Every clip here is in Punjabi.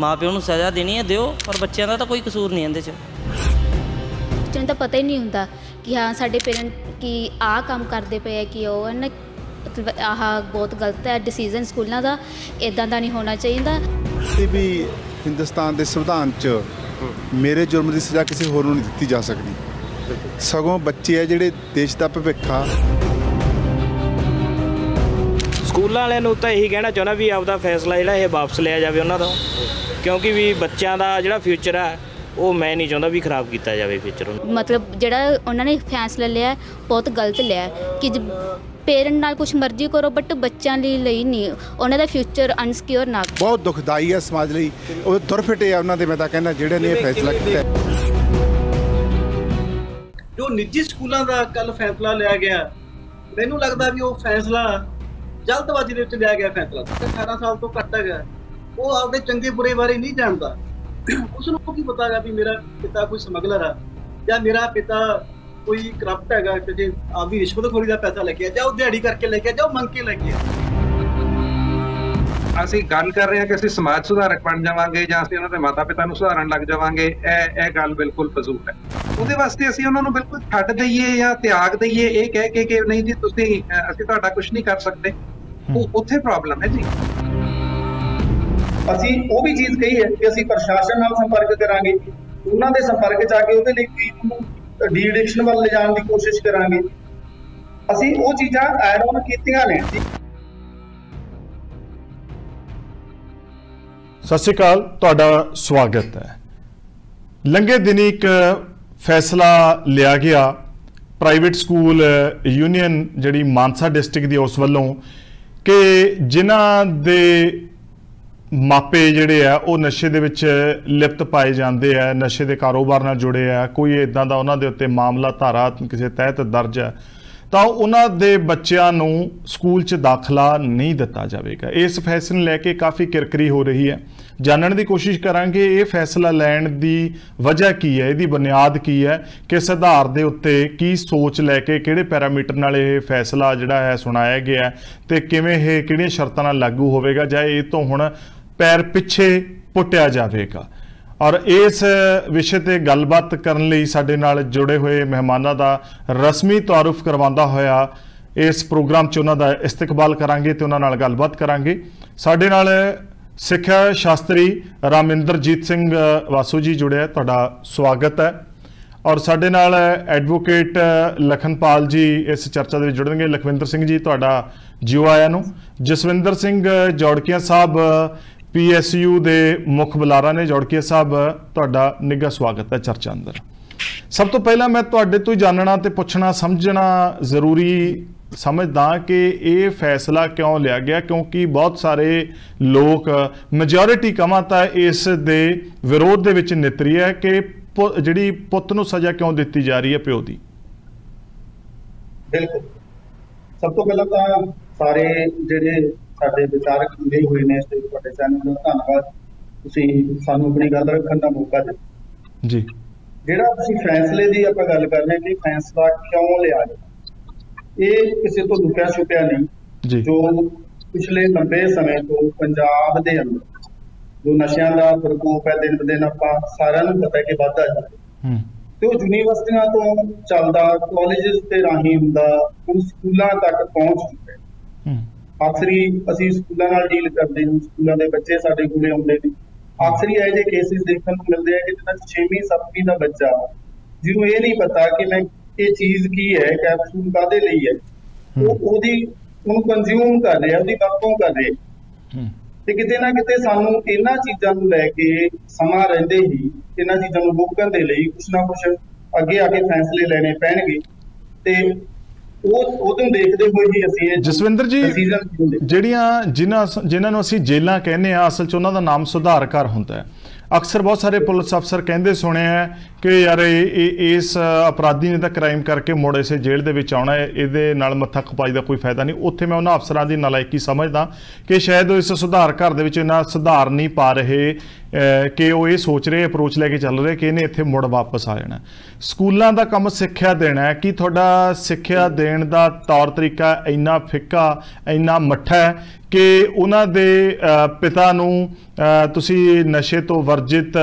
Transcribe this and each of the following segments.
ਮਾਪਿਓ ਨੂੰ ਸਜ਼ਾ ਦੇਣੀ ਹੈ ਦਿਓ ਪਰ ਬੱਚਿਆਂ ਦਾ ਤਾਂ ਕੋਈ ਕਸੂਰ ਨਹੀਂ ਇਹਦੇ 'ਚ। ਬੱਚਿਆਂ ਨੂੰ ਤਾਂ ਪਤਾ ਹੀ ਨਹੀਂ ਹੁੰਦਾ ਕਿ ਹਾਂ ਸਾਡੇ ਪੇਰੈਂਟ ਕੀ ਆਹ ਕੰਮ ਕਰਦੇ ਪਏ ਆ ਕਿ ਉਹ ਮਤਲਬ ਆਹ ਬਹੁਤ ਗਲਤ ਹੈ ਡਿਸੀਜਨ ਸਕੂਲਾਂ ਦਾ ਇਦਾਂ ਦਾ ਨਹੀਂ ਹੋਣਾ ਚਾਹੀਦਾ। ਕਿਸੇ ਵੀ ਹਿੰਦੁਸਤਾਨ ਦੇ ਸੰਵਿਧਾਨ 'ਚ ਮੇਰੇ ਜੁਰਮ ਦੀ ਸਜ਼ਾ ਕਿਸੇ ਹੋਰ ਨੂੰ ਨਹੀਂ ਦਿੱਤੀ ਜਾ ਸਕਦੀ। ਸਗੋਂ ਬੱਚੇ ਆ ਜਿਹੜੇ ਦੇਸ਼ ਦਾ ਭਵਿੱਖ ਆ। ਸਕੂਲਾਂ ਵਾਲਿਆਂ ਨੂੰ ਤਾਂ ਇਹੀ ਕਹਿਣਾ ਚਾਹੁੰਦਾ ਵੀ ਆਪਦਾ ਫੈਸਲਾ ਜਿਹੜਾ ਇਹ ਵਾਪਸ ਲਿਆ ਜਾਵੇ ਉਹਨਾਂ ਤੋਂ। ਕਿਉਂਕਿ ਵੀ ਬੱਚਿਆਂ ਦਾ ਜਿਹੜਾ ਫਿਊਚਰ ਹੈ ਉਹ ਮੈਂ ਨਹੀਂ ਚਾਹੁੰਦਾ ਵੀ ਖਰਾਬ ਕੀਤਾ ਜਾਵੇ ਫਿਊਚਰ ਨੂੰ। ਮਤਲਬ ਜਿਹੜਾ ਉਹਨਾਂ ਨੇ ਫੈਸਲਾ ਲਿਆ ਹੈ, ਬਹੁਤ ਗਲਤ ਲਿਆ ਹੈ ਕਿ ਪੇਰੈਂਟ ਨਾਲ ਕੁਝ ਮਰਜ਼ੀ ਕਰੋ ਬਟ ਬੱਚਿਆਂ ਲਈ ਲਈ ਨਹੀਂ। ਉਹਨਾਂ ਦਾ ਫਿਊਚਰ ਅਨਸਿਕਿਉਰ ਨਾ ਬਹੁਤ ਦੁਖਦਾਈ ਹੈ ਸਮਾਜ ਲਈ। ਉਹ ਦੁਰਫਿਟੇ ਆ ਉਹਨਾਂ ਦੇ ਮੈਂ ਤਾਂ ਕਹਿੰਦਾ ਜਿਹੜੇ ਨੇ ਇਹ ਫੈਸਲਾ ਕੀਤਾ ਹੈ। ਜੋ ਨਿੱਜੀ ਸਕੂਲਾਂ ਦਾ ਕੱਲ ਫੈਸਲਾ ਲਿਆ ਗਿਆ ਮੈਨੂੰ ਲੱਗਦਾ ਵੀ ਉਹ ਫੈਸਲਾ ਜਲਦਬਾਜ਼ੀ ਦੇ ਵਿੱਚ ਲਿਆ ਗਿਆ ਫੈਸਲਾ। 18 ਸਾਲ ਤੋਂ ਘੱਟ ਹੈਗਾ ਉਹ ਆਪਦੇ ਚੰਗੇ ਬੁਰੇ ਬਾਰੇ ਨਹੀਂ ਜਾਣਦਾ। ਉਸ ਨੂੰ ਕੀ ਪਤਾ ਹੈਗਾ ਵੀ ਮੇਰਾ ਪਿਤਾ ਕੋਈ ਸਮਗਲਰ ਆ ਜਾਂ ਮੇਰਾ ਪਿਤਾ ਕੋਈ ਕਰਪਟ ਹੈਗਾ ਕਿ ਆਪਦੀ ਰਿਸ਼ਵਤਖੋਰੀ ਦਾ ਪੈਸਾ ਲੈ ਕੇ ਆ ਜਾਂ ਉਹ ਦਿਹਾੜੀ ਕਰਕੇ ਲੈ ਕੇ ਆ ਜਾਂ ਉਹ ਮੰਗ ਕੇ ਲੈ ਕੇ ਆ। ਅਸੀਂ ਗੱਲ ਕਰ ਰਹੇ ਹਾਂ ਕਿ ਅਸੀਂ ਸਮਾਜ ਸੁਧਾਰਕ ਬਣ ਜਾਵਾਂਗੇ ਜਾਂ ਅਸੀਂ ਉਹਨਾਂ ਦੇ ਮਾਤਾ-ਪਿਤਾ ਨੂੰ ਸੁਧਾਰਨ ਲੱਗ ਜਾਵਾਂਗੇ। ਇਹ ਇਹ ਗੱਲ ਬਿਲਕੁਲ ਫਜ਼ੂਲ ਹੈ। ਉਹਦੇ ਵਾਸਤੇ ਅਸੀਂ ਉਹਨਾਂ ਨੂੰ ਬਿਲਕੁਲ ਛੱਡ ਦਈਏ ਜਾਂ ਤਿਆਗ ਦਈਏ, ਇਹ ਕਹਿ ਕੇ ਕਿ ਨਹੀਂ ਜੀ, ਤੁਸੀਂ ਅਸੀਂ ਤੁਹਾਡਾ ਕੁਝ ਨਹੀਂ ਕਰ ਸਕਦੇ। ਉਹ, ਉੱਥੇ ਪ੍ਰੋਬਲਮ ਹੈ ਜੀ। ਅਸੀਂ ਉਹ ਵੀ ਚੀਜ਼ ਕਹੀ ਹੈ ਕਿ ਅਸੀਂ ਪ੍ਰਸ਼ਾਸਨ ਨਾਲ ਸੰਪਰਕ ਕਰਾਂਗੇ, ਉਹਨਾਂ ਦੇ ਸੰਪਰਕ ਚ ਆ ਕੇ ਉਹਦੇ ਲਈ ਕੋਈ ਉਹਨੂੰ ਡੀ ਐਡਿਕਸ਼ਨ ਵੱਲ ਲਿਜਾਣ ਦੀ ਕੋਸ਼ਿਸ਼ ਕਰਾਂਗੇ। ਅਸੀਂ ਉਹ ਚੀਜ਼ਾਂ ਐਡ ਆਨ ਕੀਤੀਆਂ ਨੇ। ਸਤਿ ਸ਼੍ਰੀ ਅਕਾਲ, ਤੁਹਾਡਾ ਸਵਾਗਤ ਹੈ। ਲੰਘੇ ਦਿਨੀ ਇੱਕ ਫੈਸਲਾ ਲਿਆ ਗਿਆ ਪ੍ਰਾਈਵੇਟ ਸਕੂਲ ਯੂਨੀਅਨ ਜਿਹੜੀ ਮਾਨਸਾ ਡਿਸਟ੍ਰਿਕਟ ਦੀ ਉਸ ਵੱਲੋਂ ਕਿ ਜਿਨ੍ਹਾਂ ਦੇ ਮਾਪੇ ਜਿਹੜੇ ਆ, ਉਹ ਨਸ਼ੇ ਦੇ ਵਿੱਚ ਲਿਪਤ ਪਾਏ ਜਾਂਦੇ ਆ, ਨਸ਼ੇ ਦੇ ਕਾਰੋਬਾਰ ਨਾਲ ਜੁੜੇ ਆ। ਕੋਈ ਇਦਾਂ ਦਾ ਉਹਨਾਂ ਦੇ ਉੱਤੇ ਮਾਮਲਾ ਧਾਰਾ ਕਿਸੇ ਤਹਿਤ ਦਰਜ ਹੈ ਤਾਂ ਉਹਨਾਂ ਦੇ ਬੱਚਿਆਂ ਨੂੰ ਸਕੂਲ 'ਚ ਦਾਖਲਾ ਨਹੀਂ ਦਿੱਤਾ ਜਾਵੇਗਾ। ਇਸ ਫੈਸਲੇ ਨੂੰ ਲੈ ਕੇ ਕਾਫੀ ਕਿਰਕਰੀ ਹੋ ਰਹੀ ਹੈ ਜਾਣਨ ਦੀ ਕੋਸ਼ਿਸ਼ ਕਰਾਂਗੇ, ਇਹ ਫੈਸਲਾ ਲੈਣ ਦੀ ਵਜ੍ਹਾ ਕੀ ਹੈ ਇਹਦੀ ਬੁਨਿਆਦ ਕੀ ਹੈ ਕਿਸ ਆਧਾਰ ਦੇ ਉੱਤੇ ਕੀ ਸੋਚ ਲੈ ਕੇ ਕਿਹੜੇ ਪੈਰਾਮੀਟਰ ਨਾਲ ਇਹ ਫੈਸਲਾ ਜਿਹੜਾ ਹੈ ਸੁਣਾਇਆ ਗਿਆ ਹੈ ਤੇ ਕਿਵੇਂ ਇਹ ਕਿਹੜੀਆਂ ਸ਼ਰਤਾਂ ਨਾਲ ਲਾਗੂ ਹੋਵੇਗਾ? ਜਾਂ ਇਹ ਤੋਂ ਹੁਣ ਪੈਰ ਪਿੱਛੇ ਪੁੱਟਿਆ ਜਾਵੇਗਾ। ਔਰ ਇਸ ਵਿਸ਼ੇ ਤੇ ਗੱਲਬਾਤ ਕਰਨ ਲਈ ਸਾਡੇ ਨਾਲ ਜੁੜੇ ਹੋਏ ਮਹਿਮਾਨਾਂ ਦਾ ਰਸਮੀ ਤਾਰਫ ਕਰਵਾਉਂਦਾ ਹੋਇਆ ਇਸ ਪ੍ਰੋਗਰਾਮ 'ਚ ਉਹਨਾਂ ਦਾ ਇਸਤਕਬਾਲ ਕਰਾਂਗੇ ਤੇ ਉਹਨਾਂ ਨਾਲ ਗੱਲਬਾਤ ਕਰਾਂਗੇ। ਸਾਡੇ ਨਾਲ ਸਿੱਖਿਆ ਸ਼ਾਸਤਰੀ ਰਾਮਿੰਦਰਜੀਤ ਸਿੰਘ ਵਾਸੂ ਜੀ ਜੁੜਿਆ ਤੁਹਾਡਾ ਸਵਾਗਤ ਹੈ। ਔਰ ਸਾਡੇ ਨਾਲ ਐਡਵੋਕੇਟ ਲਖਨਪਾਲ ਜੀ ਇਸ ਚਰਚਾ ਦੇ ਵਿੱਚ ਜੁੜਨਗੇ। ਲਖਵਿੰਦਰ ਸਿੰਘ ਜੀ, ਤੁਹਾਡਾ ਜਿਉ ਆਇਆਂ ਨੂੰ। ਜਸਵਿੰਦਰ ਸਿੰਘ ਜੋੜਕੀਆਂ ਸਾਹਿਬ ਪੀਐਸਯੂ ਦੇ ਮੁੱਖ ਬੁਲਾਰਾ ਨੇ ਜੌੜਕੀਆ ਸਾਹਿਬ, ਤੁਹਾਡਾ ਨਿੱਘਾ ਸਵਾਗਤ ਹੈ ਚਰਚਾ ਅੰਦਰ। ਸਭ ਤੋਂ ਪਹਿਲਾਂ ਮੈਂ ਤੁਹਾਡੇ ਤੋਂ ਜਾਣਨਾ ਤੇ ਪੁੱਛਣਾ, ਸਮਝਣਾ ਜ਼ਰੂਰੀ ਸਮਝਦਾ ਕਿ ਇਹ ਫੈਸਲਾ ਕਿਉਂ ਲਿਆ ਗਿਆ? ਕਿਉਂਕਿ ਬਹੁਤ ਸਾਰੇ ਲੋਕ ਮੈਜੋਰਿਟੀ ਕਮਾਂ ਤਾਂ ਇਸ ਦੇ ਵਿਰੋਧ ਦੇ ਵਿੱਚ ਨਿਤਰੀ ਹੈ ਕਿ ਜਿਹੜੀ ਪੁੱਤ ਨੂੰ ਸਜ਼ਾ ਕਿਉਂ ਦਿੱਤੀ ਜਾ ਰਹੀ ਹੈ ਪਿਓ ਦੀ? ਬਿਲਕੁਲ। ਸਭ ਤੋਂ ਪਹਿਲਾਂ ਤਾਂ ਸਾਰੇ ਜਿਹੜੇ ਸਾਡੇ ਵਿਚਾਰਕ ਜੁੜੇ ਹੋਏ ਨੇ ਤੇ ਤੁਹਾਡੇ ਚੈਨਲ ਦਾ ਧੰਨਵਾਦ। ਤੁਸੀਂ ਸਾਨੂੰ ਆਪਣੀ ਗੱਲ ਰੱਖਣ ਦਾ ਮੌਕਾ ਦਿੱਤਾ। ਜੀ। ਜਿਹੜਾ ਤੁਸੀਂ ਫੈਸਲੇ ਦੀ ਆਪਾਂ ਗੱਲ ਕਰ ਰਹੇ ਕਿ ਫੈਸਲਾ ਕਿਉਂ ਲਿਆ ਗਿਆ? ਇਹ ਕਿਸੇ ਤੋਂ ਲੁਕਿਆ ਛੁਪਿਆ ਨਹੀਂ। ਜੀ। ਜੋ ਪਿਛਲੇ ਲੰਬੇ ਸਮੇਂ ਤੋਂ ਪੰਜਾਬ ਦੇ ਅੰਦਰ ਜੋ ਨਸ਼ਿਆਂ ਦਾ ਪ੍ਰਕੋਪ ਹੈ ਦਿਨ ਬਦਿਨ ਆਪਾਂ ਸਾਰਿਆਂ ਨੂੰ ਪਤਾ ਹੈ ਕਿ ਵੱਧਦਾ ਜਾ ਰਿਹਾ। ਹੂੰ। ਤੇ ਉਹ ਯੂਨੀਵਰਸਿਟੀਆਂ ਤੋਂ ਚੱਲਦਾ ਕਾਲਜਸ ਤੇ ਰਾਹੀਂ ਹੁੰਦਾ ਹੁਣ ਸਕੂਲਾਂ ਤੱਕ ਪਹੁੰਚ ਚੁੱਕਾ ਹੈ ਹੂੰ। ਅਕਸਰੀ ਅਸੀਂ ਸਕੂਲਾਂ ਨਾਲ ਡੀਲ ਕਰਦੇ ਹਾਂ ਸਕੂਲਾਂ ਦੇ ਬੱਚੇ ਸਾਡੇ ਕੋਲੇ ਆਉਂਦੇ ਨੇ। ਅਕਸਰੀ ਇਹੋ ਜਿਹੇ ਕੇਸਿਸ ਦੇਖਣ ਨੂੰ ਮਿਲਦੇ ਆ ਕਿ ਜਿਹਨਾਂ 6ਵੀਂ 7ਵੀਂ ਦਾ ਬੱਚਾ ਜਿਹਨੂੰ ਇਹ ਨਹੀਂ ਪਤਾ ਕਿ ਮੈਂ ਇਹ ਚੀਜ਼ ਕੀ ਹੈ ਕੈਪਸੂਲ ਕਾਦੇ ਲਈ ਹੈ। ਉਹ ਉਹਦੀ ਉਹਨੂੰ ਕੰਜ਼ਿਊਮ ਕਰ ਰਿਹਾ ਉਹਦੀ ਵਰਤੋਂ ਕਰ ਰਿਹਾ। ਤੇ ਕਿਤੇ ਨਾ ਕਿਤੇ ਸਾਨੂੰ ਇਹਨਾਂ ਚੀਜ਼ਾਂ ਨੂੰ ਲੈ ਕੇ ਸਮਾਂ ਰਹਿੰਦੇ ਹੀ ਇਹਨਾਂ ਚੀਜ਼ਾਂ ਨੂੰ ਰੋਕਣ ਦੇ ਲਈ ਕੁਛ ਨਾ ਕੁਛ ਅੱਗੇ ਆ ਕੇ ਫੈਸਲੇ ਲੈਣੇ ਪੈਣਗੇ। ਤੇ ਉਹ ਉਹਨੂੰ ਦੇਖਦੇ ਹੋਏ ਹੀ ਅਸੀਂ ਇਹ ਜਸਵਿੰਦਰ ਜੀ। ਜਿਹੜੀਆਂ ਜਿਨ੍ਹਾਂ ਜਿਨ੍ਹਾਂ ਨੂੰ ਅਸੀਂ ਜੇਲਾਂ ਕਹਿੰਦੇ ਆ ਅਸਲ 'ਚ ਉਹਨਾਂ ਦਾ ਨਾਮ ਸੁਧਾਰ ਘਰ ਹੁੰਦਾ ਹੈ ਅਕਸਰ ਬਹੁਤ ਸਾਰੇ ਪੁਲਿਸ ਅਫਸਰ ਕਹਿੰਦੇ ਸੁਣਿਆ ਹੈ ਕਿ ਯਾਰ ਇਹ ਇਸ ਅਪਰਾਧੀ ਨੇ ਤਾਂ ਕ੍ਰਾਈਮ ਕਰਕੇ ਮੁੜ ਇਸੇ ਜੇਲ੍ਹ ਦੇ ਵਿੱਚ ਆਉਣਾ ਹੈ, ਇਹਦੇ ਨਾਲ ਮੱਥਾ ਖਪਾਈ ਦਾ ਕੋਈ ਫਾਇਦਾ ਨਹੀਂ। ਉੱਥੇ ਮੈਂ ਉਹਨਾਂ ਅਫਸਰਾਂ ਦੀ ਨਲਾਇਕੀ ਸਮਝਦਾ ਕਿ ਸ਼ਾਇਦ ਉਹ ਇਸ ਸੁਧਾਰ ਘਰ ਦੇ ਵਿੱਚ ਇਹਨਾਂ ਸੁਧਾਰ ਨਹੀਂ ਪਾ ਰਹੇ ਕਿ ਉਹ ਇਹ ਸੋਚ ਰਹੇ ਅਪਰੋਚ ਲੈ ਕੇ ਚੱਲ ਰਹੇ ਕਿ ਇਹਨੇ ਇੱਥੇ ਮੁੜ ਵਾਪਸ ਆ ਜਾਣਾ। ਸਕੂਲਾਂ ਦਾ ਕੰਮ ਸਿੱਖਿਆ ਦੇਣਾ ਹੈ। ਕਿ ਤੁਹਾਡਾ ਸਿੱਖਿਆ ਦੇਣ ਦਾ ਤੌਰ ਤਰੀਕਾ ਇੰਨਾ ਫਿੱਕਾ, ਇੰਨਾ ਮੱਠਾ ਹੈ ਕਿ ਉਹਨਾਂ ਦੇ ਪਿਤਾ ਨੂੰ ਤੁਸੀਂ ਨਸ਼ੇ ਤੋਂ ਵਰਜਿਤ,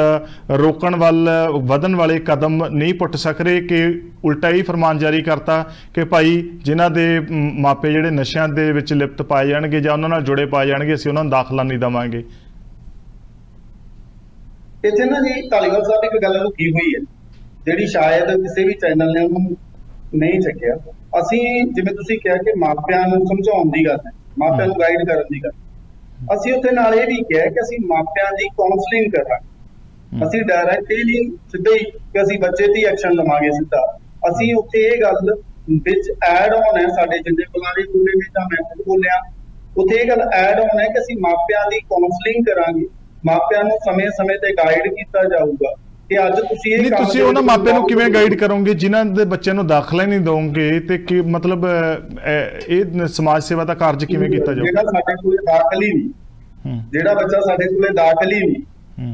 ਰੋਕਣ ਵੱਲ, ਵਧਣ ਵਾਲੇ ਕਦਮ ਨਹੀਂ ਪੁੱਟ ਸਕ ਰਹੇ ਕਿ ਉਲਟਾ ਹੀ ਫਰਮਾਨ ਜਾਰੀ ਕਰਤਾ ਕਿ ਭਾਈ ਜਿਨ੍ਹਾਂ ਦੇ ਮਾਪੇ ਜਿਹੜੇ ਨਸ਼ਿਆਂ ਦੇ ਵਿੱਚ ਲਿਪਤ ਪਾਏ ਜਾਣਗੇ ਜਾਂ ਉਹਨਾਂ ਨਾਲ ਜੁੜੇ ਪਾਏ ਜਾਣਗੇ, ਅਸੀਂ ਉਹਨਾਂ ਨੂੰ ਦਾਖਲਾ ਨਹੀਂ ਦੇਵਾਂਗੇ। ਇੱਥੇ ਨਾ ਜੀ ਧਾਲੀਵਾਲ ਸਾਹਿਬ ਇੱਕ ਗੱਲ ਲੁਕੀ ਹੋਈ ਹੈ। ਜਿਹੜੀ ਸ਼ਾਇਦ ਕਿਸੇ ਵੀ ਚੈਨਲ ਨੇ ਉਹਨੂੰ ਨਹੀਂ ਚੱਕਿਆ। ਅਸੀਂ ਜਿਵੇਂ ਤੁਸੀਂ ਕਿਹਾ ਕਿ ਮਾਪਿਆਂ ਨੂੰ ਸਮਝਾਉਣ ਦੀ ਗੱਲ ਹੈ, ਮਾਪਿਆਂ ਨੂੰ ਗਾਈਡ ਕਰਨ ਦੀ ਗੱਲ ਅਸੀਂ ਉੱਥੇ ਨਾਲ ਇਹ ਵੀ ਕਿਹਾ ਕਿ ਅਸੀਂ ਮਾਪਿਆਂ ਦੀ ਕਾਉਂਸਲਿੰਗ ਕਰਾਂਗੇ। ਅਸੀਂ ਡਾਇਰੈਕਟ ਇਹ ਨਹੀਂ ਸਿੱਧੇ ਹੀ ਕਿ ਅਸੀਂ ਬੱਚੇ ਤੇ ਐਕਸ਼ਨ ਲਵਾਂਗੇ ਸਿੱਧਾ। ਅਸੀਂ ਉੱਥੇ ਇਹ ਗੱਲ ਵਿੱਚ ਐਡ ਆਨ ਹੈ ਸਾਡੇ ਜਿੰਨੇ ਬੁਲਾਰੇ ਬੋਲੇ ਨੇ ਜਾਂ ਮੈਂ ਖੁਦ ਬੋਲਿਆ ਉੱਥੇ ਇਹ ਗੱਲ ਐਡ ਆਨ ਹੈ ਕਿ ਅਸੀਂ ਮਾਪਿਆਂ ਦੀ ਕਾਉਂਸਲਿੰਗ ਕਰਾਂਗੇ। ਮਾਪਿਆਂ ਨੂੰ ਸਮੇਂ-ਸਮੇਂ ਤੇ ਗਾਈਡ ਕੀਤਾ ਜਾਊਗਾ। ਕਿ ਅੱਜ ਤੁਸੀਂ ਇਹ ਨਹੀਂ ਕੰਮ ਤੁਸੀਂ ਉਹਨਾਂ ਮਾਪਿਆਂ ਨੂੰ ਕਿਵੇਂ ਗਾਈਡ ਕਰੋਗੇ? ਜਿਨ੍ਹਾਂ ਦੇ ਬੱਚਿਆਂ ਨੂੰ ਦਾਖਲਾ ਹੀ ਨਹੀਂ ਦੋਗੇ ਤੇ ਕਿ ਮਤਲਬ ਇਹ ਸਮਾਜ ਸੇਵਾ ਦਾ ਕਾਰਜ ਕਿਵੇਂ ਕੀਤਾ ਜਾਊਗਾ ਜਿਹੜਾ ਸਾਡੇ ਕੋਲੇ ਦਾਖਲ ਨਹੀਂ ਜਿਹੜਾ ਬੱਚਾ ਸਾਡੇ ਕੋਲੇ ਦਾਖਲ ਨਹੀਂ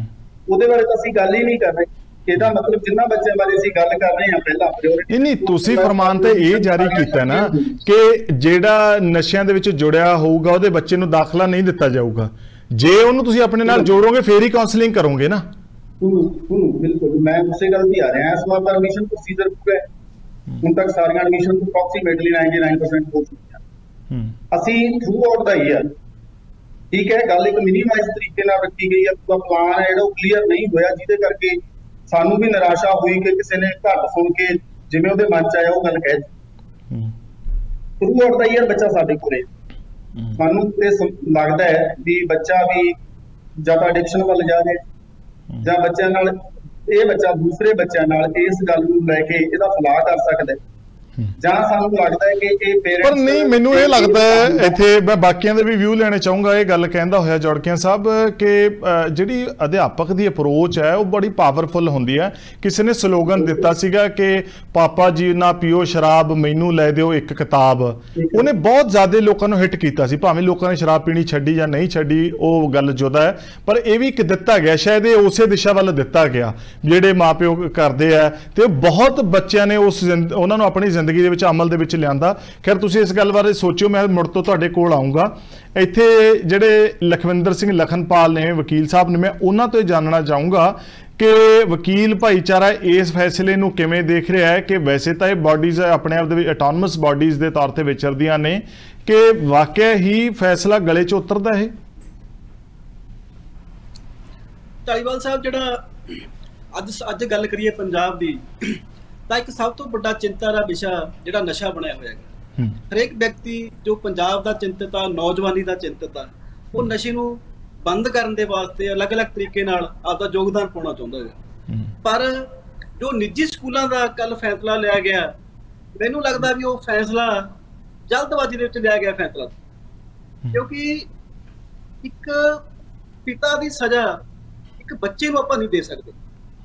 ਉਹਦੇ ਬਾਰੇ ਤਾਂ ਅਸੀਂ ਗੱਲ ਹੀ ਨਹੀਂ ਕਰ ਰਹੇ। ਇਹਦਾ ਮਤਲਬ ਜਿੰਨਾ ਬੱਚਿਆਂ ਬਾਰੇ ਅਸੀਂ ਗੱਲ ਕਰ ਰਹੇ ਹਾਂ ਪਹਿਲਾਂ priority ਨਹੀਂ ਤੁਸੀਂ ਫਰਮਾਨ ਤੇ ਇਹ ਜਾਰੀ ਕੀਤਾ ਨਾ ਕਿ ਜਿਹੜਾ ਨਸ਼ਿਆਂ ਦੇ ਵਿੱਚ ਜੁੜਿਆ ਹੋਊਗਾ ਉਹਦੇ ਬੱਚੇ ਨੂੰ ਦਾਖਲਾ ਨਹੀਂ ਦਿੱਤਾ ਜਾਊਗਾ। ਜੇ ਉਹਨੂੰ ਤੁਸੀਂ ਆਪਣੇ ਨਾਲ ਜੋੜੋਗੇ ਫੇਰ ਹੀ ਕਾਉਂਸਲਿੰਗ ਕਰੋਗੇ ਨਾ। ਹੂੰ ਹੂੰ ਬਿਲਕੁਲ। ਮੈਂ ਉਸੇ ਗੱਲ ਤੇ ਆ ਰਿਹਾ ਇਸ ਵਾਰ ਦਾ ਐਡਮਿਸ਼ਨ ਪ੍ਰੋਸੀਜਰ ਪੂਰਾ ਹੈ। ਹੁਣ ਤੱਕ ਸਾਰੀਆਂ ਐਡਮਿਸ਼ਨ ਅਪਰੋਕਸੀਮੇਟਲੀ 99% ਹੋ ਚੁੱਕੀਆਂ। ਹੂੰ। ਅਸੀਂ ਥਰੂ ਆਊਟ ਦਾ ਈਅਰ ਠੀਕ ਹੈ ਗੱਲ ਇੱਕ ਮਿਨੀਮਾਈਜ਼ ਤਰੀਕੇ ਨਾਲ ਰੱਖੀ ਗਈ ਹੈ ਪੂਰਾ ਪਲਾਨ ਹੈ ਜਿਹੜਾ ਉਹ ਕਲੀਅਰ ਨਹੀਂ ਹੋਇਆ ਜਿਹਦੇ ਕਰਕੇ ਸਾਨੂੰ ਵੀ ਨਿਰਾਸ਼ਾ ਹੋਈ ਕਿ ਕਿਸੇ ਨੇ ਘੱਟ ਸੁਣ ਕੇ ਜਿਵੇਂ ਉਹਦੇ ਮਨ ਚ ਆਇਆ ਉਹ ਗੱਲ ਕਹਿ ਦਿੱਤੀ। ਥਰੂ ਆਊਟ ਦਾ ਈਅਰ ਬੱਚਾ ਸਾਡੇ ਕੋਲੇ। ਸਾਨੂੰ ਤੇ ਲੱਗਦਾ ਹੈ ਵੀ ਬੱਚਾ ਵੀ ਜਾਂ ਤਾਂ ਐਡਿਕਸ਼ਨ ਵੱਲ ਜਾ ਰਿਹਾ ਜਾਂ ਬੱਚਿਆਂ ਨਾਲ ਇਹ ਬੱਚਾ ਦੂਸਰੇ ਬੱਚਿਆਂ ਨਾਲ ਇਸ ਗੱਲ ਨੂੰ ਲੈ ਕੇ ਇਹਦਾ ਫਲਾਹ ਕਰ ਸਕਦਾ ਹੈ। ਜਾਂ ਸਾਨੂੰ ਲੱਗਦਾ ਹੈ ਕਿ ਇਹ ਪੇਰੈਂਟਸ ਪਰ ਨਹੀਂ ਮੈਨੂੰ ਇਹ ਲੱਗਦਾ ਹੈ ਇੱਥੇ ਮੈਂ ਬਾਕੀਆਂ ਦੇ ਵੀ ਵਿਊ ਲੈਣੇ ਚਾਹੂੰਗਾ ਇਹ ਗੱਲ ਕਹਿੰਦਾ ਹੋਇਆ ਜੋੜਕਿਆਂ ਸਾਹਿਬ ਕਿ ਜਿਹੜੀ ਅਧਿਆਪਕ ਦੀ ਅਪਰੋਚ ਹੈ ਉਹ ਬੜੀ ਪਾਵਰਫੁਲ ਹੁੰਦੀ ਹੈ। ਕਿਸੇ ਨੇ ਸਲੋਗਨ ਦਿੱਤਾ ਸੀਗਾ ਕਿ ਪਾਪਾ ਜੀ ਨਾ ਪੀਓ ਸ਼ਰਾਬ ਮੈਨੂੰ ਲੈ ਦਿਓ ਇੱਕ ਕਿਤਾਬ। ਉਹਨੇ ਬਹੁਤ ਜ਼ਿਆਦਾ ਲੋਕਾਂ ਨੂੰ ਹਿੱਟ ਕੀਤਾ ਸੀ ਭਾਵੇਂ ਲੋਕਾਂ ਨੇ ਸ਼ਰਾਬ ਪੀਣੀ ਛੱਡੀ ਜਾਂ ਨਹੀਂ ਛੱਡੀ ਉਹ ਗੱਲ ਜੁਦਾ ਹੈ। ਪਰ ਇਹ ਵੀ ਇੱਕ ਦਿੱਤਾ ਗਿਆ ਸ਼ਾਇਦ ਇਹ ਉਸੇ ਦਿਸ਼ਾ ਵੱਲ ਦਿੱਤਾ ਗਿਆ ਜਿਹੜੇ ਮਾਪਿਓ ਕਰਦੇ ਆ ਤੇ ਬਹੁਤ ਬੱਚਿਆਂ ਨੇ ਉਸ ਉਹਨਾਂ ਨੂੰ ਆਪਣੀ ਜ਼ਿੰਦਗੀ ਦੇ ਵਿੱਚ ਅਮਲ ਦੇ ਵਿੱਚ ਲਿਆਂਦਾ। ਖੈਰ, ਤੁਸੀਂ ਇਸ ਗੱਲ ਬਾਰੇ ਸੋਚਿਓ, ਮੈਂ ਮੁੜ ਤੋਂ ਤੁਹਾਡੇ ਕੋਲ ਆਉਂਗਾ ਇੱਥੇ ਜਿਹੜੇ ਲਖਵਿੰਦਰ ਸਿੰਘ ਲਖਨਪਾਲ ਨੇ, ਵਕੀਲ ਸਾਹਿਬ ਨੇ, ਮੈਂ ਉਹਨਾਂ ਤੋਂ ਜਾਣਨਾ ਚਾਹੂੰਗਾ ਕਿ ਵਕੀਲ ਭਾਈਚਾਰਾ ਇਸ ਫੈਸਲੇ ਨੂੰ ਕਿਵੇਂ ਦੇਖ ਰਿਹਾ ਹੈ ਕਿ ਵੈਸੇ ਤਾਂ ਇਹ ਬਾਡੀਜ਼ ਆਪਣੇ ਆਪ ਦੇ ਵਿੱਚ ਆਟੋਨਮਸ ਬਾਡੀਜ਼ ਦੇ ਤੌਰ ਤੇ ਵਿਚਰਦੀਆਂ ਨੇ, ਕਿ ਵਾਕਿਆ ਹੀ ਫੈਸਲਾ ਗਲੇ 'ਚ ਉਤਰਦਾ ਹੈ ਧਾਲੀਵਾਲ ਸਾਹਿਬ, ਜਿਹੜਾ ਅੱਜ ਅੱਜ ਗੱਲ ਕਰੀਏ ਪੰਜਾਬ ਦੀ ਤਾਂ ਇੱਕ ਸਭ ਤੋਂ ਵੱਡਾ ਚਿੰਤਾ ਦਾ ਵਿਸ਼ਾ ਜਿਹੜਾ ਨਸ਼ਾ ਬਣਿਆ ਹੋਇਆ ਹੈ। ਹਰੇਕ ਵਿਅਕਤੀ ਜੋ ਪੰਜਾਬ ਦਾ ਚਿੰਤਤ ਆ ਨੌਜਵਾਨੀ ਦਾ ਚਿੰਤਤ ਆ ਉਹ ਨਸ਼ੇ ਨੂੰ ਬੰਦ ਕਰਨ ਦੇ ਵਾਸਤੇ ਅਲੱਗ-ਅਲੱਗ ਤਰੀਕੇ ਨਾਲ ਆਪਦਾ ਯੋਗਦਾਨ ਪਾਉਣਾ ਚਾਹੁੰਦਾ ਹੈ। ਪਰ ਜੋ ਨਿੱਜੀ ਸਕੂਲਾਂ ਦਾ ਕੱਲ ਫੈਸਲਾ ਲਿਆ ਗਿਆ ਮੈਨੂੰ ਲੱਗਦਾ ਵੀ ਉਹ ਫੈਸਲਾ ਜਲਦਬਾਜ਼ੀ ਦੇ ਵਿੱਚ ਲਿਆ ਗਿਆ ਫੈਸਲਾ। ਕਿਉਂਕਿ ਇੱਕ ਪਿਤਾ ਦੀ ਸਜ਼ਾ ਇੱਕ ਬੱਚੇ ਨੂੰ ਆਪਾਂ ਨਹੀਂ ਦੇ ਸਕਦੇ।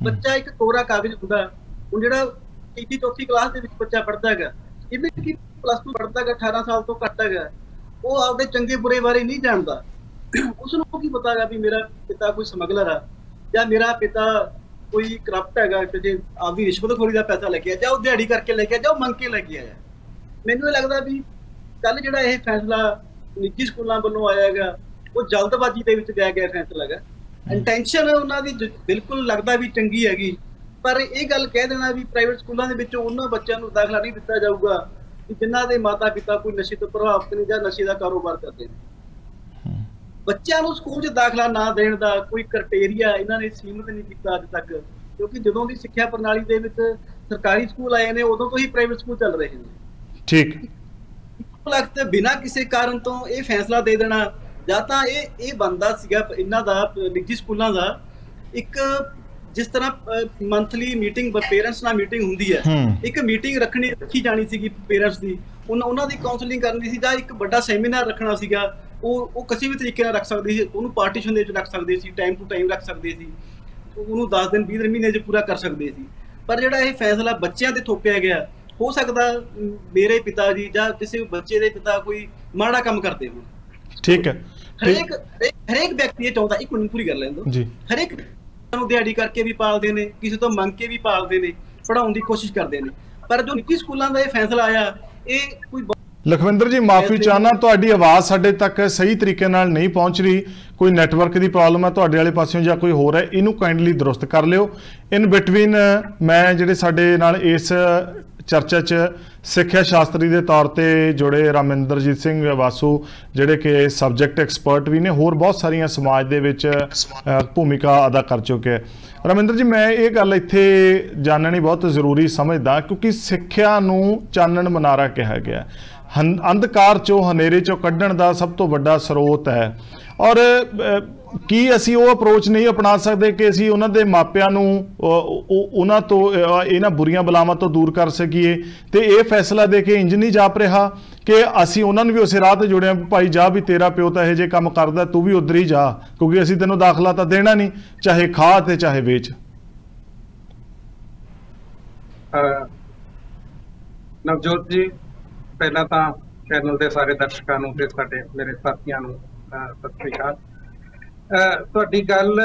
ਬੱਚਾ ਇੱਕ ਕੋਰਾ ਕਾਗਜ਼ ਹੁੰਦਾ ਹੁਣ ਜਿਹੜਾ ਤੀਜੀ ਚੌਥੀ ਕਲਾਸ ਦੇ ਵਿੱਚ ਬੱਚਾ ਪੜਦਾ ਹੈਗਾ? ਇਹਨੇ ਕਿ ਪਲੱਸ 2 ਪੜਦਾ ਹੈਗਾ 18 ਸਾਲ ਤੋਂ ਘੱਟ ਹੈਗਾ। ਉਹ ਆਪਦੇ ਚੰਗੇ ਬੁਰੇ ਬਾਰੇ ਨਹੀਂ ਜਾਣਦਾ। ਉਸ ਨੂੰ ਕੀ ਪਤਾ ਹੈਗਾ ਵੀ ਮੇਰਾ ਪਿਤਾ ਕੋਈ ਸਮਗਲਰ ਆ? ਜਾਂ ਮੇਰਾ ਪਿਤਾ ਕੋਈ ਕਰਪਟ ਹੈਗਾ ਕਿ ਜੇ ਆਪਦੀ ਰਿਸ਼ਵਤਖੋਰੀ ਦਾ ਪੈਸਾ ਲੈ ਕੇ ਜਾਂ ਉਹ ਦਿਹਾੜੀ ਕਰਕੇ ਲੈ ਕੇ ਜਾਂ ਉਹ ਮੰਗ ਕੇ ਲੈ ਕੇ ਆਇਆ। ਮੈਨੂੰ ਇਹ ਲੱਗਦਾ ਵੀ ਕੱਲ ਜਿਹੜਾ ਇਹ ਫੈਸਲਾ ਨਿੱਜੀ ਸਕੂਲਾਂ ਵੱਲੋਂ ਆਇਆ ਹੈਗਾ ਉਹ ਜਲਦਬਾਜ਼ੀ ਦੇ ਵਿੱਚ ਲਿਆ ਗਿਆ ਫੈਸਲਾ ਹੈਗਾ। ਇੰਟੈਂਸ਼ਨ ਉਹਨਾਂ ਦੀ ਬਿਲਕੁਲ ਲੱਗਦਾ ਵੀ ਚੰਗੀ ਹੈਗੀ। ਪਰ ਇਹ ਗੱਲ ਕਹਿ ਦੇਣਾ ਵੀ ਪ੍ਰਾਈਵੇਟ ਸਕੂਲਾਂ ਦੇ ਵਿੱਚੋਂ ਉਹਨਾਂ ਬੱਚਿਆਂ ਨੂੰ ਦਾਖਲਾ ਨਹੀਂ ਦਿੱਤਾ ਜਾਊਗਾ ਕਿ ਜਿਨ੍ਹਾਂ ਦੇ ਮਾਤਾ ਪਿਤਾ ਕੋਈ ਨਸ਼ੇ ਤੋਂ ਪ੍ਰਭਾਵਿਤ ਨੇ ਜਾਂ ਨਸ਼ੇ ਦਾ ਕਾਰੋਬਾਰ ਕਰਦੇ ਨੇ। ਬੱਚਿਆਂ ਨੂੰ ਸਕੂਲ 'ਚ ਦਾਖਲਾ ਨਾ ਦੇਣ ਦਾ ਕੋਈ ਕ੍ਰਾਈਟੇਰੀਆ ਇਹਨਾਂ ਨੇ ਸੀਮਿਤ ਨਹੀਂ ਕੀਤਾ ਅੱਜ ਤੱਕ ਕਿਉਂਕਿ ਜਦੋਂ ਦੀ ਸਿੱਖਿਆ ਪ੍ਰਣਾਲੀ ਦੇ ਵਿੱਚ ਸਰਕਾਰੀ ਸਕੂਲ ਆਏ ਨੇ ਉਦੋਂ ਤੋਂ ਹੀ ਪ੍ਰਾਈਵੇਟ ਸਕੂਲ ਚੱਲ ਰਹੇ ਨੇ। ਠੀਕ। ਲੱਗਦਾ ਤੇ ਬਿਨਾਂ ਕਿਸੇ ਕਾਰਨ ਤੋਂ ਇਹ ਫੈਸਲਾ ਦੇ ਦੇਣਾ ਜਾਂ ਤਾਂ ਇਹ ਇਹ ਬੰਦਾ ਸੀਗਾ ਇਹਨਾਂ ਦਾ ਨਿੱਜੀ ਸਕੂਲਾਂ ਦਾ ਇੱਕ ਜਿਸ ਤਰ੍ਹਾਂ ਮੰਥਲੀ ਮੀਟਿੰਗ ਪੇਰੈਂਟਸ ਨਾਲ ਮੀਟਿੰਗ ਹੁੰਦੀ ਹੈ। ਇੱਕ ਮੀਟਿੰਗ ਰੱਖਣੀ ਰੱਖੀ ਜਾਣੀ ਸੀਗੀ ਪੇਰੈਂਟਸ ਦੀ। ਉਹਨਾਂ ਉਹਨਾਂ ਦੀ ਕਾਉਂਸਲਿੰਗ ਕਰਨੀ ਸੀ ਜਾਂ ਇੱਕ ਵੱਡਾ ਸੈਮੀਨਾਰ ਰੱਖਣਾ ਸੀਗਾ ਉਹ ਉਹ ਕਿਸੇ ਵੀ ਤਰੀਕੇ ਨਾਲ ਰੱਖ ਸਕਦੇ ਸੀ ਉਹਨੂੰ ਪਾਰਟੀਸ਼ਨ ਦੇ ਵਿੱਚ ਰੱਖ ਸਕਦੇ ਸੀ ਟਾਈਮ ਟੂ ਟਾਈਮ ਰੱਖ ਸਕਦੇ ਸੀ। ਉਹਨੂੰ 10 ਦਿਨ 20 ਦਿਨ ਮਹੀਨੇ 'ਚ ਪੂਰਾ ਕਰ ਸਕਦੇ ਸੀ। ਪਰ ਜਿਹੜਾ ਇਹ ਫੈਸਲਾ ਬੱਚਿਆਂ ਤੇ ਥੋਪਿਆ ਗਿਆ ਹੋ ਸਕਦਾ ਮੇਰੇ ਪਿਤਾ ਜੀ ਜਾਂ ਕਿਸੇ ਬੱਚੇ ਦੇ ਪਿਤਾ ਕੋਈ ਮਾੜਾ ਕੰਮ ਕਰਦੇ ਹੋਣ। ਠੀਕ ਹੈ। ਹਰੇਕ ਹਰੇਕ- ਹਰੇਕ ਵਿਅਕਤੀ ਇਹ ਚਾਹੁੰਦਾ ਇੱਕ ਮਿੰਟ ਪੂਰੀ ਕਰ ਲੈਣ ਦਿਓ। ਜੀ। ਹਰੇਕ ਨੂੰ ਦਿਹਾੜੀ ਕਰਕੇ ਵੀ ਪਾਲਦੇ ਨੇ ਕਿਸੇ ਤੋਂ ਮੰਗ ਕੇ ਵੀ ਪਾਲਦੇ ਨੇ ਪੜਾਉਣ ਦੀ ਕੋਸ਼ਿਸ਼ ਕਰਦੇ ਨੇ। ਪਰ ਜੋ ਨਿੱਜੀ ਸਕੂਲਾਂ ਦਾ ਇਹ ਫੈਸਲਾ ਆਇਆ ਇਹ ਕੋਈ ਲਖਵਿੰਦਰ ਜੀ ਮਾਫੀ ਚਾਹਨਾ ਤੁਹਾਡੀ ਆਵਾਜ਼ ਸਾਡੇ ਤੱਕ ਸਹੀ ਤਰੀਕੇ ਨਾਲ ਨਹੀਂ ਪਹੁੰਚ ਰਹੀ। ਕੋਈ ਨੈਟਵਰਕ ਦੀ ਪ੍ਰੋਬਲਮ ਹੈ ਤੁਹਾਡੇ ਵਾਲੇ ਪਾਸਿਓਂ ਜਾਂ ਕੋਈ ਹੋਰ ਹੈ ਇਹਨੂੰ ਕਾਈਂਡਲੀ ਦਰੁਸਤ ਕਰ ਲਿਓ। ਇਨ ਬਿਟਵੀਨ ਮੈਂ ਜਿਹੜੇ ਸਾਡੇ ਨਾਲ ਇਸ ਚਰਚਾ 'ਚ ਸਿੱਖਿਆ ਸ਼ਾਸਤਰੀ ਦੇ ਤੌਰ ਤੇ ਜੁੜੇ ਰਾਮਿੰਦਰਜੀਤ ਸਿੰਘ ਵਾਸੂ, ਜਿਹੜੇ ਕਿ ਸਬਜੈਕਟ ਐਕਸਪਰਟ ਵੀ ਨੇ, ਹੋਰ ਬਹੁਤ ਸਾਰੀਆਂ ਸਮਾਜ ਦੇ ਵਿੱਚ ਭੂਮਿਕਾ ਅਦਾ ਕਰ ਚੁੱਕੇ ਹੈ ਰਮਿੰਦਰ ਜੀ, ਮੈਂ ਇਹ ਗੱਲ ਇੱਥੇ ਜਾਣਨੀ ਬਹੁਤ ਜ਼ਰੂਰੀ ਸਮਝਦਾ ਕਿਉਂਕਿ ਸਿੱਖਿਆ ਨੂੰ ਚਾਨਣ ਮਨਾਰਾ ਕਿਹਾ ਗਿਆ ਹੈ। ਅੰਧਕਾਰ ਚੋਂ ਹਨੇਰੇ ਚੋਂ ਕੱਢਣ ਦਾ ਸਭ ਤੋਂ ਵੱਡਾ ਸਰੋਤ ਹੈ। ਔਰ ਕੀ ਅਸੀਂ ਉਹ ਅਪਰੋਚ ਨਹੀਂ ਅਪਣਾ ਸਕਦੇ ਕਿ ਅਸੀਂ ਉਹਨਾਂ ਦੇ ਮਾਪਿਆਂ ਨੂੰ ਉਹਨਾਂ ਤੋਂ ਇਹਨਾਂ ਬੁਰੀਆਂ ਬਲਾਵਾਂ ਤੋਂ ਦੂਰ ਕਰ ਸਕੀਏ? ਤੇ ਇਹ ਫੈਸਲਾ ਦੇ ਕੇ ਇੰਜ ਨਹੀਂ ਜਾਪ ਰਿਹਾ ਕਿ ਅਸੀਂ ਉਹਨਾਂ ਨੂੰ ਵੀ ਉਸੇ ਰਾਹ ਤੇ ਜੋੜਿਆ, ਭਾਈ ਜਾ ਵੀ ਤੇਰਾ ਪਿਓ ਤਾਂ ਇਹੋ ਜਿਹੇ ਕੰਮ ਕਰਦਾ, ਤੂੰ ਵੀ ਉਧਰ ਹੀ ਜਾ, ਕਿਉਂਕਿ ਅਸੀਂ ਤੈਨੂੰ ਦਾਖਲਾ ਤਾਂ ਦੇਣਾ ਨਹੀਂ, ਚਾਹੇ ਖਾ ਤੇ ਚਾਹੇ ਵੇਚ। ਨਵਜੋਤ ਜੀ ਪਹਿਲਾਂ ਤਾਂ ਚੈਨਲ ਦੇ ਸਾਰੇ ਦਰਸ਼ਕਾਂ ਨੂੰ ਤੇ ਸਾਡੇ ਮੇਰੇ ਸਾਥੀਆਂ ਨੂੰ ਸਤਿ ਸ੍ਰੀ ਅਕਾਲ। ਤੁਹਾਡੀ ਗੱਲ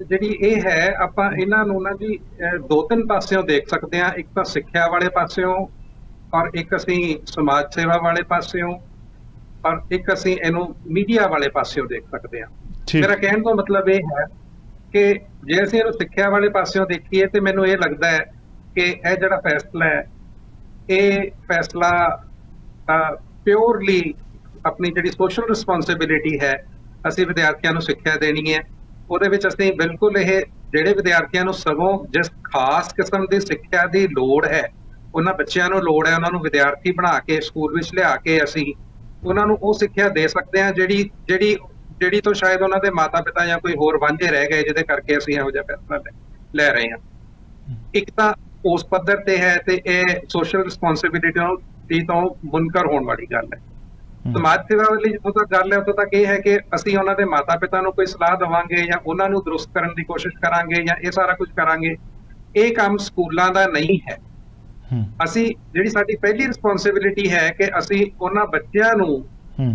ਜਿਹੜੀ ਇਹ ਹੈ ਆਪਾਂ ਇਹਨਾਂ ਨੂੰ ਨਾ ਜੀ ਦੋ ਤਿੰਨ ਪਾਸਿਓਂ ਦੇਖ ਸਕਦੇ ਹਾਂ। ਇੱਕ ਤਾਂ ਸਿੱਖਿਆ ਵਾਲੇ ਪਾਸਿਓਂ ਔਰ ਇੱਕ ਅਸੀਂ ਸਮਾਜ ਸੇਵਾ ਵਾਲੇ ਪਾਸਿਓਂ ਔਰ ਇੱਕ ਅਸੀਂ ਇਹਨੂੰ ਮੀਡੀਆ ਵਾਲੇ ਪਾਸਿਓਂ ਦੇਖ ਸਕਦੇ ਠੀਕ। ਮੇਰਾ ਕਹਿਣ ਦਾ ਮਤਲਬ ਇਹ ਹੈ ਕਿ ਜੇ ਅਸੀਂ ਇਹਨੂੰ ਸਿੱਖਿਆ ਵਾਲੇ ਪਾਸਿਓਂ ਦੇਖੀਏ ਤੇ ਮੈਨੂੰ ਇਹ ਲੱਗਦਾ ਹੈ ਕਿ ਇਹ ਜਿਹੜਾ ਫੈਸਲਾ ਹੈ ਇਹ ਫੈਸਲਾ ਪਿਓਰਲੀ ਆਪਣੀ ਜਿਹੜੀ ਸੋਸ਼ਲ ਰਿਸਪੌਂਸਿਬਿਲਿਟੀ ਹੈ, ਅਸੀਂ ਵਿਦਿਆਰਥੀਆਂ ਨੂੰ ਸਿੱਖਿਆ ਦੇਣੀ ਹੈ। ਉਹਦੇ ਵਿੱਚ ਅਸੀਂ ਬਿਲਕੁਲ ਇਹ ਜਿਹੜੇ ਵਿਦਿਆਰਥੀਆਂ ਨੂੰ ਸਗੋਂ ਜਿਸ ਖਾਸ ਕਿਸਮ ਦੀ ਸਿੱਖਿਆ ਦੀ ਲੋੜ ਹੈ, ਉਹਨਾਂ ਬੱਚਿਆਂ ਨੂੰ ਲੋੜ ਹੈ, ਉਹਨਾਂ ਨੂੰ ਵਿਦਿਆਰਥੀ ਬਣਾ ਕੇ, ਸਕੂਲ ਵਿੱਚ ਲਿਆ ਕੇ ਅਸੀਂ ਉਹਨਾਂ ਨੂੰ ਉਹ ਸਿੱਖਿਆ ਦੇ ਸਕਦੇ ਹਾਂ ਜਿਹੜੀ ਜਿਹੜੀ ਜਿਹੜੀ ਤੋਂ ਸ਼ਾਇਦ ਉਹਨਾਂ ਦੇ ਮਾਤਾ-ਪਿਤਾ ਜਾਂ ਕੋਈ ਹੋਰ ਵਾਂਝੇ ਰਹਿ ਗਏ ਜਿਹਦੇ ਕਰਕੇ ਅਸੀਂ ਇਹੋ ਜਿਹਾ ਫੈਸਲਾ ਲੈ- ਲੈ ਰਹੇ ਹਾਂ। ਇੱਕ ਤਾਂ ਉਸ ਪੱਧਰ ਤੇ ਹੈ ਤੇ ਇਹ ਸੋਸ਼ਲ ਰਿਸਪੌਂਸਿਬਿਲਿਟੀ ਤੋਂ ਮੁਨਕਰ ਹੋਣ ਵਾਲੀ ਗੱਲ ਹੈ। ਸਮਾਜ ਸੇਵਾ ਵਾਲੀ ਜਦੋਂ ਤੱਕ ਗੱਲ ਹੈ ਉਦੋਂ ਤੱਕ ਇਹ ਹੈ ਕਿ ਅਸੀਂ ਉਹਨਾਂ ਦੇ ਮਾਤਾ-ਪਿਤਾ ਨੂੰ ਕੋਈ ਸਲਾਹ ਦੇਵਾਂਗੇ ਜਾਂ ਉਹਨਾਂ ਨੂੰ ਦਰੁਸਤ ਕਰਨ ਦੀ ਕੋਸ਼ਿਸ਼ ਕਰਾਂਗੇ ਜਾਂ ਇਹ ਸਾਰਾ ਕੁਝ ਕਰਾਂਗੇ ਇਹ ਕੰਮ ਸਕੂਲਾਂ ਦਾ ਨਹੀਂ ਹੈ। ਅਸੀਂ ਜਿਹੜੀ ਸਾਡੀ ਪਹਿਲੀ ਰਿਸਪੌਂਸਿਬਿਲਿਟੀ ਹੈ ਕਿ ਅਸੀਂ ਉਹਨਾਂ ਬੱਚਿਆਂ ਨੂੰ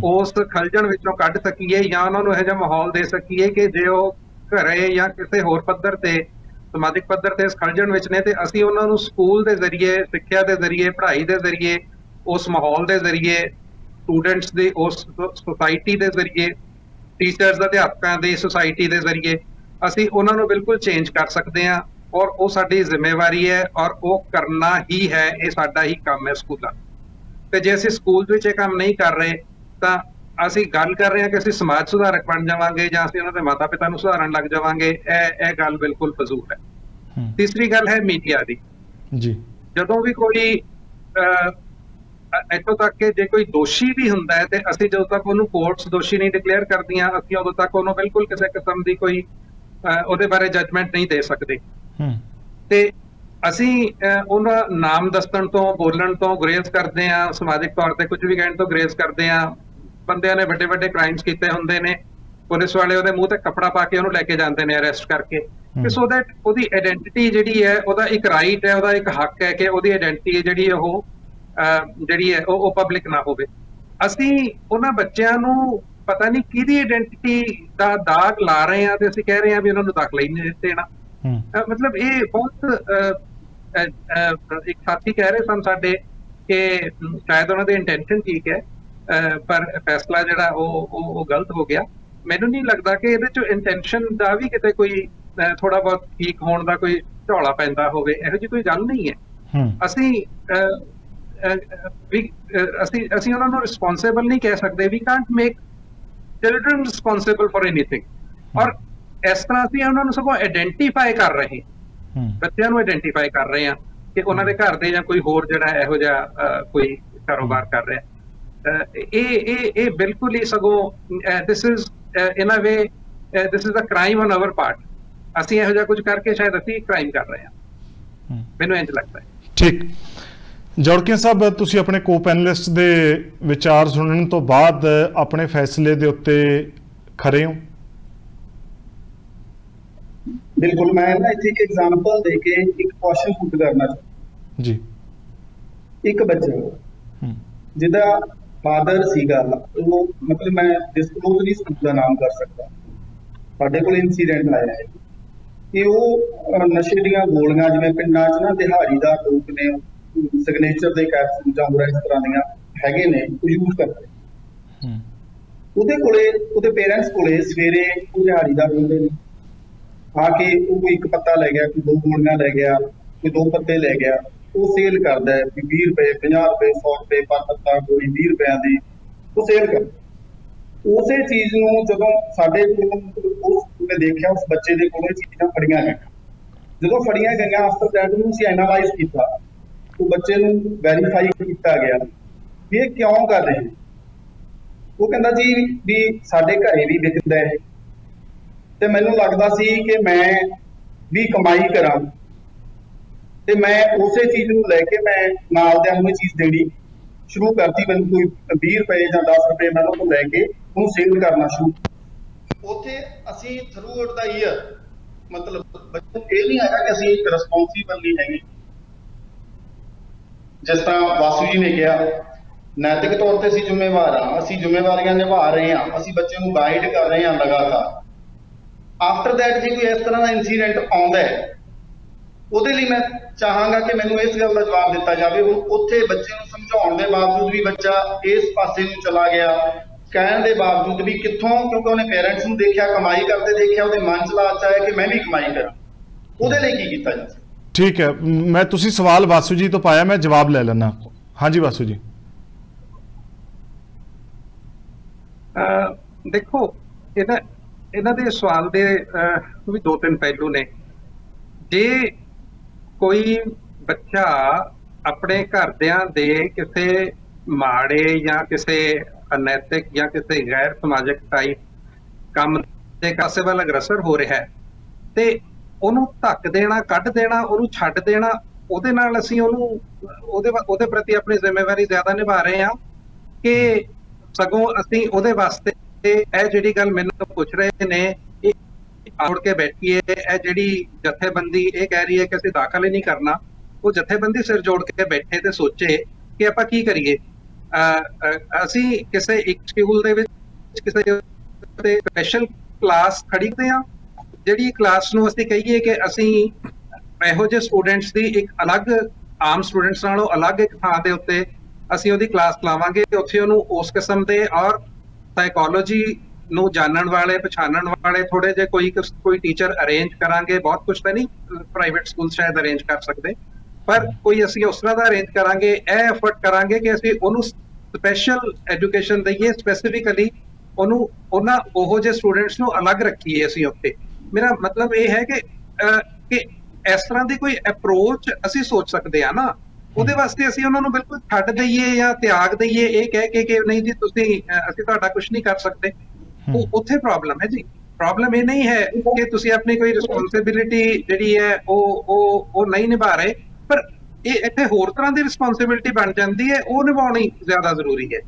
ਉਸ ਖਲਜਣ ਵਿੱਚੋਂ ਕੱਢ ਸਕੀਏ ਜਾਂ ਉਹਨਾਂ ਨੂੰ ਇਹੋ ਜਿਹਾ ਮਾਹੌਲ ਦੇ ਸਕੀਏ ਕਿ ਜੇ ਉਹ ਘਰੇ ਜਾਂ ਕਿਸੇ ਹੋਰ ਪੱਧਰ ਤੇ ਸਮਾਜਿਕ ਪੱਧਰ ਤੇ ਇਸ ਖਲਜਣ ਵਿੱਚ ਨੇ ਤੇ ਅਸੀਂ ਉਹਨਾਂ ਨੂੰ ਸਕੂਲ ਦੇ ਜ਼ਰੀਏ ਸਿੱਖਿਆ ਦੇ ਜ਼ਰੀਏ ਪੜ੍ਹਾਈ ਦੇ ਜ਼ਰੀਏ ਉਸ ਮਾਹੌਲ ਦੇ ਜ਼ਰੀਏ ਸਟੂਡੈਂਟਸ ਦੇ ਉਸ ਸੁਸਾਇਟੀ ਦੇ ਜ਼ਰੀਏ ਟੀਚਰਸ ਅਧਿਆਪਕਾਂ ਦੀ ਸੁਸਾਇਟੀ ਦੇ ਜ਼ਰੀਏ ਅਸੀਂ ਉਹਨਾਂ ਨੂੰ ਬਿਲਕੁਲ ਚੇਂਜ ਕਰ ਸਕਦੇ ਹਾਂ ਔਰ ਉਹ ਸਾਡੀ ਜ਼ਿੰਮੇਵਾਰੀ ਹੈ ਔਰ ਉਹ ਕਰਨਾ ਹੀ ਹੈ ਇਹ ਸਾਡਾ ਹੀ ਕੰਮ ਹੈ ਸਕੂਲਾਂ। ਤੇ ਜੇ ਅਸੀਂ ਸਕੂਲ ਵਿੱਚ ਇਹ ਕੰਮ ਨਹੀਂ ਕਰ ਰਹੇ ਤਾਂ ਅਸੀਂ ਗੱਲ ਕਰ ਰਹੇ ਹਾਂ ਕਿ ਅਸੀਂ ਸਮਾਜ ਸੁਧਾਰਕ ਬਣ ਜਾਵਾਂਗੇ ਜਾਂ ਅਸੀਂ ਉਹਨਾਂ ਦੇ ਮਾਤਾ-ਪਿਤਾ ਨੂੰ ਸੁਧਾਰਨ ਲੱਗ ਜਾਵਾਂਗੇ ਇਹ ਇਹ ਗੱਲ ਬਿਲਕੁਲ ਫਜ਼ੂਲ ਹੈ। ਤੀਸਰੀ ਗੱਲ ਹੈ ਮੀਡੀਆ ਦੀ। ਜੀ। ਜਦੋਂ ਵੀ ਕੋਈ ਇੱਥੋਂ ਤੱਕ ਕਿ ਜੇ ਕੋਈ ਦੋਸ਼ੀ ਵੀ ਹੁੰਦਾ ਹੈ ਤੇ ਅਸੀਂ ਜਦੋਂ ਤੱਕ ਉਹਨੂੰ ਕੋਰਟਸ ਦੋਸ਼ੀ ਨਹੀਂ ਡਿਕਲੇਅਰ ਕਰਦੀਆਂ ਅਸੀਂ ਉਦੋਂ ਤੱਕ ਉਹਨੂੰ ਬਿਲਕੁਲ ਕਿਸੇ ਕਿਸਮ ਦੀ ਕੋਈ ਉਹਦੇ ਬਾਰੇ ਜੱਜਮੈਂਟ ਨਹੀਂ ਦੇ ਸਕਦੇ। ਹੂੰ। ਤੇ ਅਸੀਂ ਉਹਨਾਂ ਨਾਮ ਦੱਸਣ ਤੋਂ ਬੋਲਣ ਤੋਂ ਗੁਰੇਜ਼ ਕਰਦੇ ਆ ਸਮਾਜਿਕ ਤੌਰ ਤੇ ਕੁਝ ਵੀ ਕਹਿਣ ਤੋਂ ਗੁਰੇਜ਼ ਕਰਦੇ ਆ ਬੰਦਿਆਂ ਨੇ ਵੱਡੇ ਵੱਡੇ ਕ੍ਰਾਈਮਸ ਕੀਤੇ ਹੁੰਦੇ ਨੇ ਪੁਲਿਸ ਵਾਲੇ ਉਹਦੇ ਮੂੰਹ ਤੇ ਕੱਪੜਾ ਪਾ ਕੇ ਉਹਨੂੰ ਲੈ ਕੇ ਜਾਂਦੇ ਨੇ ਅਰੈਸਟ ਕਰਕੇ। ਤੇ ਸੋ ਦੈਟ ਉਹਦੀ ਆਇਡੈਂਟੀਟੀ ਜਿਹੜੀ ਹੈ ਉਹਦਾ ਇੱਕ ਰਾਈਟ ਹੈ ਉਹਦਾ ਇੱਕ ਹੱਕ ਹੈ ਕਿ ਉਹਦੀ ਆਇਡੈਂਟੀਟੀ ਜਿਹੜੀ ਉਹ ਜਿਹੜੀ ਹੈ ਉਹ ਪਬਲਿਕ ਨਾ ਹੋਵੇ। ਅਸੀਂ ਉਹਨਾਂ ਬੱਚਿਆਂ ਨੂੰ ਪਤਾ ਨਹੀਂ ਕਿਹਦੀ ਆਇਡੈਂਟੀਟੀ ਦਾ ਦਾਗ ਲਾ ਰਹੇ ਆ ਤੇ ਅਸੀਂ ਕਹਿ ਰਹੇ ਆ ਵੀ ਉਹਨਾਂ ਨੂੰ ਦਾਖਲਾ ਹੀ ਨਹੀਂ ਦੇਣਾ। ਮਤਲਬ ਇਹ ਬਹੁਤ ਇੱਕ ਸਾਥੀ ਕਹਿ ਰਹੇ ਸਨ ਸਾਡੇ ਕਿ ਸ਼ਾਇਦ ਉਹਨਾਂ ਦੀ ਇੰਟੈਂਸ਼ਨ ਠੀਕ ਹੈ ਪਰ ਫੈਸਲਾ ਜਿਹੜਾ ਉਹ ਉਹ ਗਲਤ ਹੋ ਗਿਆ। ਮੈਨੂੰ ਨਹੀਂ ਲੱਗਦਾ ਕਿ ਇਹਦੇ ਚ ਇੰਟੈਂਸ਼ਨ ਦਾ ਵੀ ਕਿਤੇ ਕੋਈ ਥੋੜਾ ਬਹੁਤ ਠੀਕ ਹੋਣ ਦਾ ਕੋਈ ਝੋਲਾ ਪੈਂਦਾ ਹੋਵੇ। ਇਹੋ ਜਿਹੀ ਕੋਈ ਗੱਲ ਨਹੀਂ ਹੈ। ਅਸੀਂ ਵੀ ਅਸੀਂ ਅਸੀਂ ਉਹਨਾਂ ਨੂੰ ਰਿਸਪੌਂਸਿਬਲ ਨਹੀਂ ਕਹਿ ਸਕਦੇ we can't make children responsible for anything ਔਰ ਇਸ ਤਰ੍ਹਾਂ ਅਸੀਂ ਉਹਨਾਂ ਨੂੰ ਸਗੋਂ ਆਇਡੈਂਟੀਫਾਈ ਕਰ ਰਹੇ ਬੱਚਿਆਂ ਨੂੰ ਆਇਡੈਂਟੀਫਾਈ ਕਰ ਰਹੇ ਹਾਂ ਕਿ ਉਹਨਾਂ ਦੇ ਘਰ ਦੇ ਜਾਂ ਕੋਈ ਹੋਰ ਜਿਹੜਾ ਇਹੋ ਜਿਹਾ ਕੋਈ ਕਾਰੋਬਾਰ ਕਰ ਰਿਹਾ। ਇਹ ਇਹ ਇਹ ਬਿਲਕੁਲ ਹੀ ਸਗੋਂ this is in a way this is a crime on our part ਅਸੀਂ ਇਹੋ ਜਿਹਾ ਕੁਝ ਕਰਕੇ ਸ਼ਾਇਦ ਅਸੀਂ ਕ੍ਰਾਈਮ ਕਰ ਰਹੇ ਹੂੰ। ਮੈਨੂੰ ਇੰਜ ਲੱਗਦਾ ਹੈ। ਠੀਕ। ਜੋੜਕੀਆਂ ਸਾਹਿਬ ਤੁਸੀਂ ਆਪਣੇ ਕੋ ਪੈਨਲਿਸਟ ਦੇ ਵਿਚਾਰ ਸੁਣਨ ਤੋਂ ਬਾਅਦ ਆਪਣੇ ਫੈਸਲੇ ਦੇ ਉੱਤੇ ਖਰੇ ਹੋ? ਬਿਲਕੁਲ ਮੈਂ ਨਾ ਇੱਥੇ ਇੱਕ ਐਗਜ਼ਾਮਪਲ ਦੇ ਕੇ ਇੱਕ ਕੁਐਸਚਨ ਪੁੱਟ ਕਰਨਾ ਚਾਹੁੰਦਾ। ਜੀ। ਇੱਕ ਬੱਚਾ ਜਿਹਦਾ ਫਾਦਰ ਸੀਗਾ ਉਹ ਮਤਲਬ ਮੈਂ ਡਿਸਕਲੋਜ਼ ਨਹੀਂ ਸਕੂਲ ਦਾ ਨਾਮ ਕਰ ਸਕਦਾ। ਸਾਡੇ ਕੋਲ ਇਨਸੀਡੈਂਟ ਆਇਆ ਹੈ। ਕਿ ਉਹ ਨਸ਼ੇ ਦੀਆਂ ਗੋਲੀਆਂ ਜਿਵੇਂ ਪਿੰਡਾਂ 'ਚ ਨਾ ਦਿਹਾੜੀ ਦਾ ਲੋਕ ਨੇ ਸਿਗਨੇਚਰ ਦੇ ਕੈਪਸੂਲ ਜਾਂ ਹੋਰ ਇਸ ਤਰ੍ਹਾਂ ਦੀਆਂ ਹੈਗੇ ਨੇ ਉਹ ਯੂਜ਼ ਕਰਦੇ ਹੂੰ। ਉਹਦੇ ਕੋਲੇ ਉਹਦੇ ਪੇਰੈਂਟਸ ਕੋਲੇ ਸਵੇਰੇ ਉਹ ਦਿਹਾੜੀ ਦਾ ਹੁੰਦੇ ਨੇ ਆ ਕੇ ਉਹ ਕੋਈ ਇੱਕ ਪੱਤਾ ਲੈ ਗਿਆ ਕੋਈ ਦੋ ਗੋਲੀਆਂ ਲੈ ਗਿਆ ਕੋਈ ਦੋ ਪੱਤੇ ਲੈ ਗਿਆ ਉਹ ਸੇਲ ਕਰਦਾ ਹੈ ਵੀ 20 ਰੁਪਏ 50 ਰੁਪਏ 100 ਰੁਪਏ ਪਰ ਪੱਤਾ ਕੋਈ 20 ਰੁਪਿਆਂ ਦੀ ਉਹ ਸੇਲ ਕਰਦਾ ਉਸੇ ਚੀਜ਼ ਨੂੰ ਜਦੋਂ ਸਾਡੇ ਕੋਲ ਉਸ ਨੇ ਦੇਖਿਆ ਉਸ ਬੱਚੇ ਦੇ ਕੋਲ ਇਹ ਚੀਜ਼ਾਂ ਫੜੀਆਂ ਗਈਆਂ। ਜਦੋਂ ਫੜੀਆਂ ਗਈਆਂ ਆਫਟਰ ਦੈਟ ਨੂੰ ਅਸੀਂ ਐਨਾਲਾਈਜ਼ ਕੀਤਾ। ਉਹ ਬੱਚੇ ਨੂੰ ਵੈਰੀਫਾਈ ਕੀਤਾ ਗਿਆ। ਵੀ ਇਹ ਕਿਉਂ ਕਰ ਰਹੇ ਉਹ ਕਹਿੰਦਾ ਜੀ ਵੀ ਸਾਡੇ ਘਰੇ ਵੀ ਵਿਕਦਾ ਹੈ। ਤੇ ਮੈਨੂੰ ਲੱਗਦਾ ਸੀ ਕਿ ਮੈਂ ਵੀ ਕਮਾਈ ਕਰਾਂ। ਤੇ ਮੈਂ ਉਸੇ ਚੀਜ਼ ਨੂੰ ਲੈ ਕੇ ਮੈਂ ਨਾਲ ਦੇ ਨੂੰ ਇਹ ਚੀਜ਼ ਦੇਣੀ ਸ਼ੁਰੂ ਕਰਤੀ। ਮੈਨੂੰ ਕੋਈ 20 ਰੁਪਏ ਜਾਂ 10 ਰੁਪਏ ਮੈਂ ਉਹ ਤੋਂ ਲੈ ਕੇ ਉਹਨੂੰ ਸੇਲ ਕਰਨਾ ਸ਼ੁਰੂ ਉੱਥੇ ਅਸੀਂ ਥਰੂ ਆਊਟ ਦਾ ਈਅਰ ਮਤਲਬ ਬੱਚੇ ਨੂੰ ਇਹ ਨਹੀਂ ਹੈਗਾ ਕਿ ਅਸੀਂ ਇੱਕ ਨਹੀਂ ਹੈਗੇ। ਜਿਸ ਤਰ੍ਹਾਂ ਵਾਸੂ ਜੀ ਨੇ ਕਿਹਾ, ਨੈਤਿਕ ਤੌਰ ਤੇ ਅਸੀਂ ਜ਼ਿੰਮੇਵਾਰ ਹਾਂ, ਅਸੀਂ ਜ਼ਿੰਮੇਵਾਰੀਆਂ ਨਿਭਾ ਰਹੇ ਹਾਂ, ਅਸੀਂ ਬੱਚੇ ਨੂੰ ਗਾਈਡ ਕਰ ਰਹੇ ਹਾਂ ਲਗਾਤਾਰ। ਆਫਟਰ ਦੈਟ ਜੇ ਕੋਈ ਇਸ ਤਰ੍ਹਾਂ ਦਾ ਇਨਸੀਡੈਂਟ ਆਉਂਦਾ ਹੈ, ਉਹਦੇ ਲਈ ਮੈਂ ਚਾਹਾਂਗਾ ਕਿ ਮੈਨੂੰ ਇਸ ਗੱਲ ਦਾ ਜਵਾਬ ਦਿੱਤਾ ਜਾਵੇ। ਹੁਣ ਉੱਥੇ ਬੱਚੇ ਨੂੰ ਸਮਝਾਉਣ ਦੇ ਬਾਵਜੂਦ ਵੀ ਬੱਚਾ ਇਸ ਪਾਸੇ ਨੂੰ ਚਲਾ ਗਿਆ, ਕਹਿਣ ਦੇ ਬਾਵਜੂਦ ਵੀ ਕਿੱਥੋਂ, ਕਿਉਂਕਿ ਉਹਨੇ ਪੇਰੈਂਟਸ ਨੂੰ ਦੇਖਿਆ, ਕਮਾਈ ਕਰਦੇ ਦੇਖਿਆ, ਉਹਦੇ ਮਨ ਚ ਲਾਲਚ ਆਇਆ ਕਿ ਮੈਂ ਵੀ ਕਮਾਈ ਕਰਾਂ। ਉਹਦੇ ਲਈ ਕੀ ਕੀਤਾ ਜਾ? ਠੀਕ ਹੈ, ਮੈਂ ਤੁਸੀਂ ਸਵਾਲ ਵਾਸੂ ਜੀ ਤੋਂ ਪਾਇਆ, ਮੈਂ ਜਵਾਬ ਲੈ ਲੈਣਾ ਹਾਂਜੀ ਵਾਸੂ ਜੀ ਦੇਖੋ ਇਹਦਾ ਇਹਨਾਂ ਦੇ ਸਵਾਲ ਦੇ ਵੀ ਦੋ ਤਿੰਨ ਪਹਿਲੂ ਨੇ। ਜੇ ਕੋਈ ਬੱਚਾ ਆਪਣੇ ਘਰਦਿਆਂ ਦੇ ਕਿਸੇ ਮਾੜੇ ਜਾਂ ਕਿਸੇ ਅਨੈਤਿਕ ਜਾਂ ਕਿਸੇ ਗੈਰ ਸਮਾਜਿਕ ਟਾਈਪ ਕੰਮ ਦੇ ਕਾਸੇ ਵੱਲ ਅਗਰਸਰ ਹੋ ਰਿਹਾ ਹੈ, ਤੇ ਉਹਨੂੰ ਧੱਕ ਦੇਣਾ ਕੱਢ ਦੇਣਾ ਉਹਨੂੰ ਛੱਡ ਦੇਣਾ ਉਹਦੇ ਨਾਲ ਅਸੀਂ ਉਹਨੂੰ ਉਹਦੇ ਉਹਦੇ ਪ੍ਰਤੀ ਆਪਣੀ ਜ਼ਿੰਮੇਵਾਰੀ ਜ਼ਿਆਦਾ ਨਿਭਾ ਰਹੇ ਹਾਂ ਕਿ ਸਗੋਂ ਅਸੀਂ ਉਹਦੇ ਵਾਸਤੇ ਇਹ ਜਿਹੜੀ ਗੱਲ ਮੈਨੂੰ ਪੁੱਛ ਰਹੇ ਨੇ ਆਉੜ ਕੇ ਬੈਠੀਏ ਇਹ ਜਿਹੜੀ ਜਥੇਬੰਦੀ ਇਹ ਕਹਿ ਰਹੀ ਹੈ ਕਿ ਅਸੀਂ ਦਾਖਲ ਹੀ ਨਹੀਂ ਕਰਨਾ ਉਹ ਜਥੇਬੰਦੀ ਸਿਰ ਜੋੜ ਕੇ ਬੈਠੇ ਤੇ ਸੋਚੇ ਕਿ ਆਪਾਂ ਕੀ ਕਰੀਏ। ਅਹ, ਅਸੀਂ ਕਿਸੇ ਇੱਕ ਸਕੂਲ ਦੇ ਵਿੱਚ ਕਿਸੇ ਤੇ ਸਪੈਸ਼ਲ ਕਲਾਸ ਖੜੀਦੇ ਆ ਜਿਹੜੀ ਕਲਾਸ ਨੂੰ ਅਸੀਂ ਕਹੀਏ ਕਿ ਅਸੀਂ ਇਹੋ ਜਿਹੇ ਸਟੂਡੈਂਟਸ ਦੀ ਇੱਕ ਅਲੱਗ, ਆਮ ਸਟੂਡੈਂਟਸ ਨਾਲੋਂ ਅਲੱਗ ਇੱਕ ਥਾਂ ਦੇ ਉੱਤੇ ਅਸੀਂ ਉਹਦੀ ਕਲਾਸ ਲਾਵਾਂਗੇ ਉੱਥੇ ਉਹਨੂੰ ਉਸ ਕਿਸਮ ਦੇ ਔਰ ਸਾਈਕੋਲੋਜੀ ਨੂੰ ਜਾਣਨ ਵਾਲੇ, ਪਛਾਣਨ ਵਾਲੇ ਥੋੜੇ ਜਿਹੇ ਕੋਈ ਕੋਈ ਟੀਚਰ ਅਰੇਂਜ ਕਰਾਂਗੇ, ਬਹੁਤ ਕੁਝ ਤਾਂ ਨਹੀਂ ਪ੍ਰਾਈਵੇਟ ਸਕੂਲ ਸ਼ਾਇਦ ਅਰੇਂਜ ਕਰ ਸਕਦੇ। ਪਰ ਕੋਈ ਅਸੀਂ ਉਸ ਤਰ੍ਹਾਂ ਦਾ ਅਰੇਂਜ ਕਰਾਂਗੇ, ਇਹ ਐਫਰਟ ਕਰਾਂਗੇ ਕਿ ਅਸੀਂ ਉਹਨੂੰ ਸਪੈਸ਼ਲ ਐਜੂਕੇਸ਼ਨ ਦਈਏ ਸਪੈਸੀਫਿਕਲੀ ਉਹਨੂੰ, ਉਹਨਾਂ ਉਹੋ ਜਿਹੇ ਸਟੂਡੈਂਟਸ ਨੂੰ ਅਲੱਗ ਰੱਖੀਏ ਅਸੀਂ ਉੱਥੇ। ਮੇਰਾ ਮਤਲਬ ਇਹ ਹੈ ਕਿ ਕਿ ਇਸ ਤਰ੍ਹਾਂ ਦੀ ਕੋਈ ਅਪਰੋਚ ਅਸੀਂ ਸੋਚ ਸਕਦੇ ਆ ਨਾ ਉਹਦੇ ਵਾਸਤੇ ਅਸੀਂ ਉਹਨਾਂ ਨੂੰ ਬਿਲਕੁਲ ਛੱਡ ਦਈਏ ਜਾਂ ਤਿਆਗ ਦਈਏ ਇਹ ਕਹਿ ਕੇ ਕਿ ਨਹੀਂ ਜੀ ਤੁਸੀਂ ਅਸੀਂ ਤੁਹਾਡਾ ਕੁਝ ਨਹੀਂ ਕਰ ਸਕਦੇ। ਉਹ ਉੱਥੇ ਪ੍ਰੋਬਲਮ ਹੈ ਜੀ। ਪ੍ਰੋਬਲਮ ਇਹ ਨਹੀਂ ਹੈ ਕਿ ਤੁਸੀਂ ਆਪਣੀ ਕੋਈ ਰਿਸਪੌਂਸਿਬਿਲਿਟੀ ਜਿਹੜੀ ਹੈ ਉਹ ਉਹ ਉਹ ਨਹੀਂ ਨਿਭਾ ਰਹੇ ਪਰ ਇਹ ਇੱਥੇ ਹੋਰ ਤਰ੍ਹਾਂ ਦੀ ਰਿਸਪੌਂਸਿਬਿਲਿਟੀ ਬਣ ਜਾਂਦੀ ਹੈ ਉਹ ਨਿਭਾਉਣੀ ਜ਼ਿਆਦਾ ਜ਼ਰੂਰੀ ਹੈ।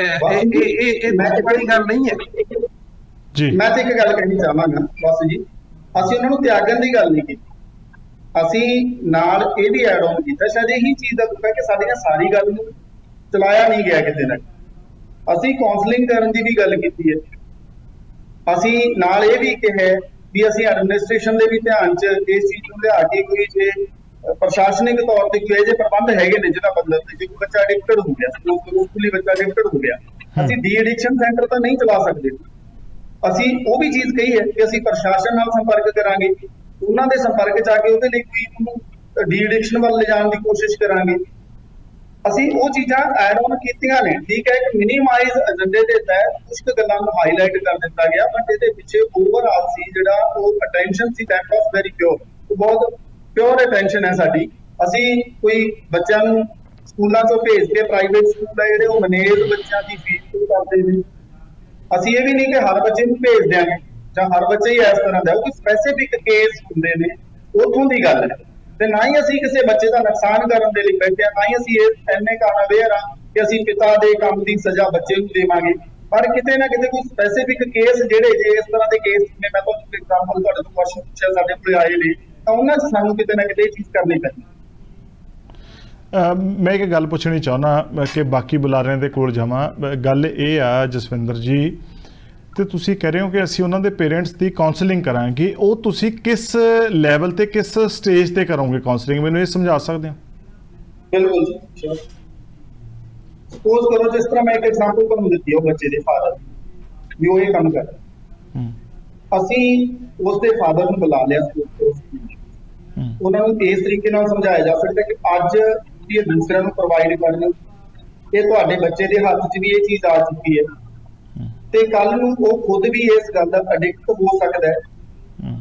ਇਹ ਇਹ ਇਹ- ਇਹ ਗੱਲ ਨਹੀਂ ਹੈ। ਜੀ। ਮੈਂ ਤੇ ਇੱਕ ਗੱਲ ਕਹਿਣੀ ਚਾਹਾਂਗਾ ਬਸ ਜੀ। ਅਸੀਂ ਉਹਨਾਂ ਨੂੰ ਤਿਆਗਣ ਦੀ ਗੱਲ ਨਹੀਂ ਕੀਤੀ। ਅਸੀਂ ਨਾਲ ਇਹ ਵੀ ਐਡ ਆਨ ਕੀਤਾ ਸ਼ਾਇਦ ਇਹੀ ਚੀਜ਼ ਦਾ ਦੁੱਖ ਹੈ ਕਿ ਸਾਡੀਆਂ ਸਾਰੀ ਗੱਲ ਨੂੰ ਚਲਾਇਆ ਨਹੀਂ ਗਿਆ ਕਿਤੇ ਨਾ। ਅਸੀਂ ਕਾਉਂਸਲਿੰਗ ਕਰਨ ਦੀ ਵੀ ਗੱਲ ਕੀਤੀ ਹੈ। ਅਸੀਂ ਨਾਲ ਇਹ ਵੀ ਕਿਹਾ ਵੀ ਅਸੀਂ ਐਡਮਿਨਿਸਟ੍ਰੇਸ਼ਨ ਦੇ ਵੀ ਧਿਆਨ 'ਚ ਇਸ ਚੀਜ਼ ਨੂੰ ਲਿਆ ਕੇ ਕੋਈ ਜੇ ਪ੍ਰਸ਼ਾਸਨਿਕ ਤੌਰ ਤੇ ਕੋਈ ਜਿਹੇ ਪ੍ਰਬੰਧ ਹੈਗੇ ਨੇ ਜਿਹਦਾ ਮਤਲਬ ਕਿ ਜੇ ਕੋਈ ਬੱਚਾ ਐਡਿਕਟਡ ਹੋ ਗਿਆ ਸਕੂਲੀ ਬੱਚਾ ਐਡਿਕਟਡ ਹੋ ਗਿਆ ਅਸੀਂ ਡੀ ਐਡਿਕਸ਼ਨ ਸੈਂਟਰ ਤਾਂ ਨਹੀਂ ਚਲਾ ਸਕਦੇ। ਅਸੀਂ ਉਹ ਵੀ ਚੀਜ਼ ਕਹੀ ਹੈ ਕਿ ਅਸੀਂ ਪ੍ਰਸ਼ਾਸਨ ਨਾਲ ਸੰਪਰਕ ਕਰਾਂਗੇ, ਉਹਨਾਂ ਦੇ ਸੰਪਰਕ ਚ ਆ ਕੇ ਉਹਦੇ ਲਈ ਕੋਈ ਉਹਨੂੰ ਡੀ ਐਡਿਕਸ਼ਨ ਵੱਲ ਲਿਜਾਣ ਦੀ ਕੋਸ਼ਿਸ਼ ਕਰਾਂਗੇ। ਅਸੀਂ ਉਹ ਚੀਜ਼ਾਂ ਐਡ ਆਨ ਕੀਤੀਆਂ ਨੇ, ਠੀਕ ਹੈ ਕਿ ਮਿਨੀਮਾਈਜ਼ ਏਜੰਡੇ ਦੇ ਤਹਿਤ ਕੁਝ ਗੱਲਾਂ ਨੂੰ ਹਾਈਲਾਈਟ ਕਰ ਦਿੱਤਾ ਗਿਆ ਬਟ ਇਹਦੇ ਪਿੱਛੇ ਓਵਰਆਲ ਸੀ ਜਿਹੜਾ ਉਹ ਅਟੈਂਸ਼ਨ ਸੀ ਦੈਟ ਵਾਸ ਵੈਰੀ ਪਿਓਰ ਬਹੁਤ ਪਿਓਰ ਅਟੈਂਸ਼ਨ ਹੈ ਸਾਡੀ। ਅਸੀਂ ਕੋਈ ਬੱਚਿਆਂ ਨੂੰ ਸਕੂਲਾਂ ਤੋਂ ਭੇਜ ਕੇ ਪ੍ਰਾਈਵੇਟ ਸਕੂਲ ਆ ਜਿਹੜੇ ਉਹ ਮੈਨੇਜ ਬੱਚਿਆਂ ਦੀ ਫੀਸ ਕਰਦੇ ਨੇ ਅਸੀਂ ਇਹ ਵੀ ਨਹੀਂ ਕਿ ਹਰ ਬੱਚੇ ਨੂੰ ਭੇਜ ਦਿਆਂਗੇ, ਜਾਂ ਹਰ ਬੱਚੇ ਹੀ ਇਸ ਤਰ੍ਹਾਂ ਦਾ ਉਹ ਕੋਈ ਸਪੈਸੀਫਿਕ ਕੇਸ ਹੁੰਦੇ ਨੇ, ਉਥੋਂ ਦੀ ਗੱਲ ਹੈ। ਤੇ ਨਾ ਹੀ ਅਸੀਂ ਕਿਸੇ ਬੱਚੇ ਦਾ ਨੁਕਸਾਨ ਕਰਨ ਦੇ ਲਈ ਬੈਠੇ ਹਾਂ, ਨਾ ਹੀ ਅਸੀਂ ਇਹ ਐਨੇ ਕਾਰਨ ਅਵੇਅਰ ਹਾਂ ਕਿ ਅਸੀਂ ਪਿਤਾ ਦੇ ਕੰਮ ਦੀ ਸਜ਼ਾ ਬੱਚੇ ਨੂੰ ਦੇਵਾਂਗੇ। ਪਰ ਕਿਤੇ ਨਾ ਕਿਤੇ ਕੋਈ ਸਪੈਸੀਫਿਕ ਕੇਸ ਜਿਹੜੇ ਜੇ ਇਸ ਤਰ੍ਹਾਂ ਦੇ ਕੇਸ ਜਿਵੇਂ ਮੈਂ ਤੁਹਾਨੂੰ ਐਗਜ਼ਾਮਪਲ ਤੁਹਾਡੇ ਤੋਂ ਕੁਐਸਚਨ ਪੁੱਛਿਆ, ਸਾਡੇ ਕੋਲ ਆਏ ਨੇ, ਤਾਂ ਉਹਨਾਂ 'ਚ ਸਾਨੂੰ ਕਿਤੇ ਨਾ ਕਿਤੇ ਇਹ ਚੀਜ਼ ਕਰਨੀ ਪੈਂਦੀ ਮੈਂ ਇੱਕ ਗੱਲ ਪੁੱਛਣੀ ਚਾਹੁੰਦਾ ਕਿ ਬਾਕੀ ਬੁਲਾਰਿਆਂ ਦੇ ਕੋਲ ਜਾਵਾਂ। ਗੱਲ ਇਹ ਆ ਜਸਵਿੰਦਰ ਜੀ ਤੇ ਤੁਸੀਂ ਕਹਿ ਰਹੇ ਹੋ ਕਿ ਅਸੀਂ ਉਹਨਾਂ ਦੇ ਪੇਰੈਂਟਸ ਦੀ ਕਾਉਂਸਲਿੰਗ ਕਰਾਂਗੇ। ਉਹ ਤੁਸੀਂ ਕਿਸ ਲੈਵਲ ਤੇ ਕਿਸ ਸਟੇਜ ਤੇ ਕਰੋਗੇ ਕਾਉਂਸਲਿੰਗ ਮੈਨੂੰ ਇਹ ਸਮਝਾ ਸਕਦੇ ਹੋ? ਬਿਲਕੁਲ ਜੀ ਸਪੋਜ਼ ਕਰੋ ਜਿਸ ਤਰ੍ਹਾਂ ਮੈਂ ਇੱਕ ਐਗਜ਼ਾਮਪਲ ਤੁਹਾਨੂੰ ਦਿੱਤੀ ਉਹ ਬੱਚੇ ਦੇ ਫਾਦਰ ਵੀ ਉਹ ਇਹ ਕੰਮ ਕਰ ਅਸੀਂ ਉਸ ਦੇ ਫਾਦਰ ਨੂੰ ਬੁਲਾ ਲਿਆ ਹੂੰ। ਉਹਨਾਂ ਨੂੰ ਇਸ ਤਰੀਕੇ ਨਾਲ ਸਮਝਾਇਆ ਜਾ ਸਕਦਾ ਕਿ ਅੱਜ ਤੁਸੀਂ ਇਹ ਦੂਸਰਿਆਂ ਨੂੰ ਪ੍ਰੋਵਾਈਡ ਕਰ ਇਹ ਤੁਹਾਡੇ ਬੱਚੇ ਦੇ ਹੱਥ 'ਚ ਵੀ ਇਹ ਚੀਜ਼ ਆ ਚੁੱਕੀ ਹੈ। ਤੇ ਕੱਲ ਨੂੰ ਉਹ ਖੁਦ ਵੀ ਇਸ ਗੱਲ ਦਾ ਐਡਿਕਟ ਹੋ ਸਕਦਾ ਹੈ।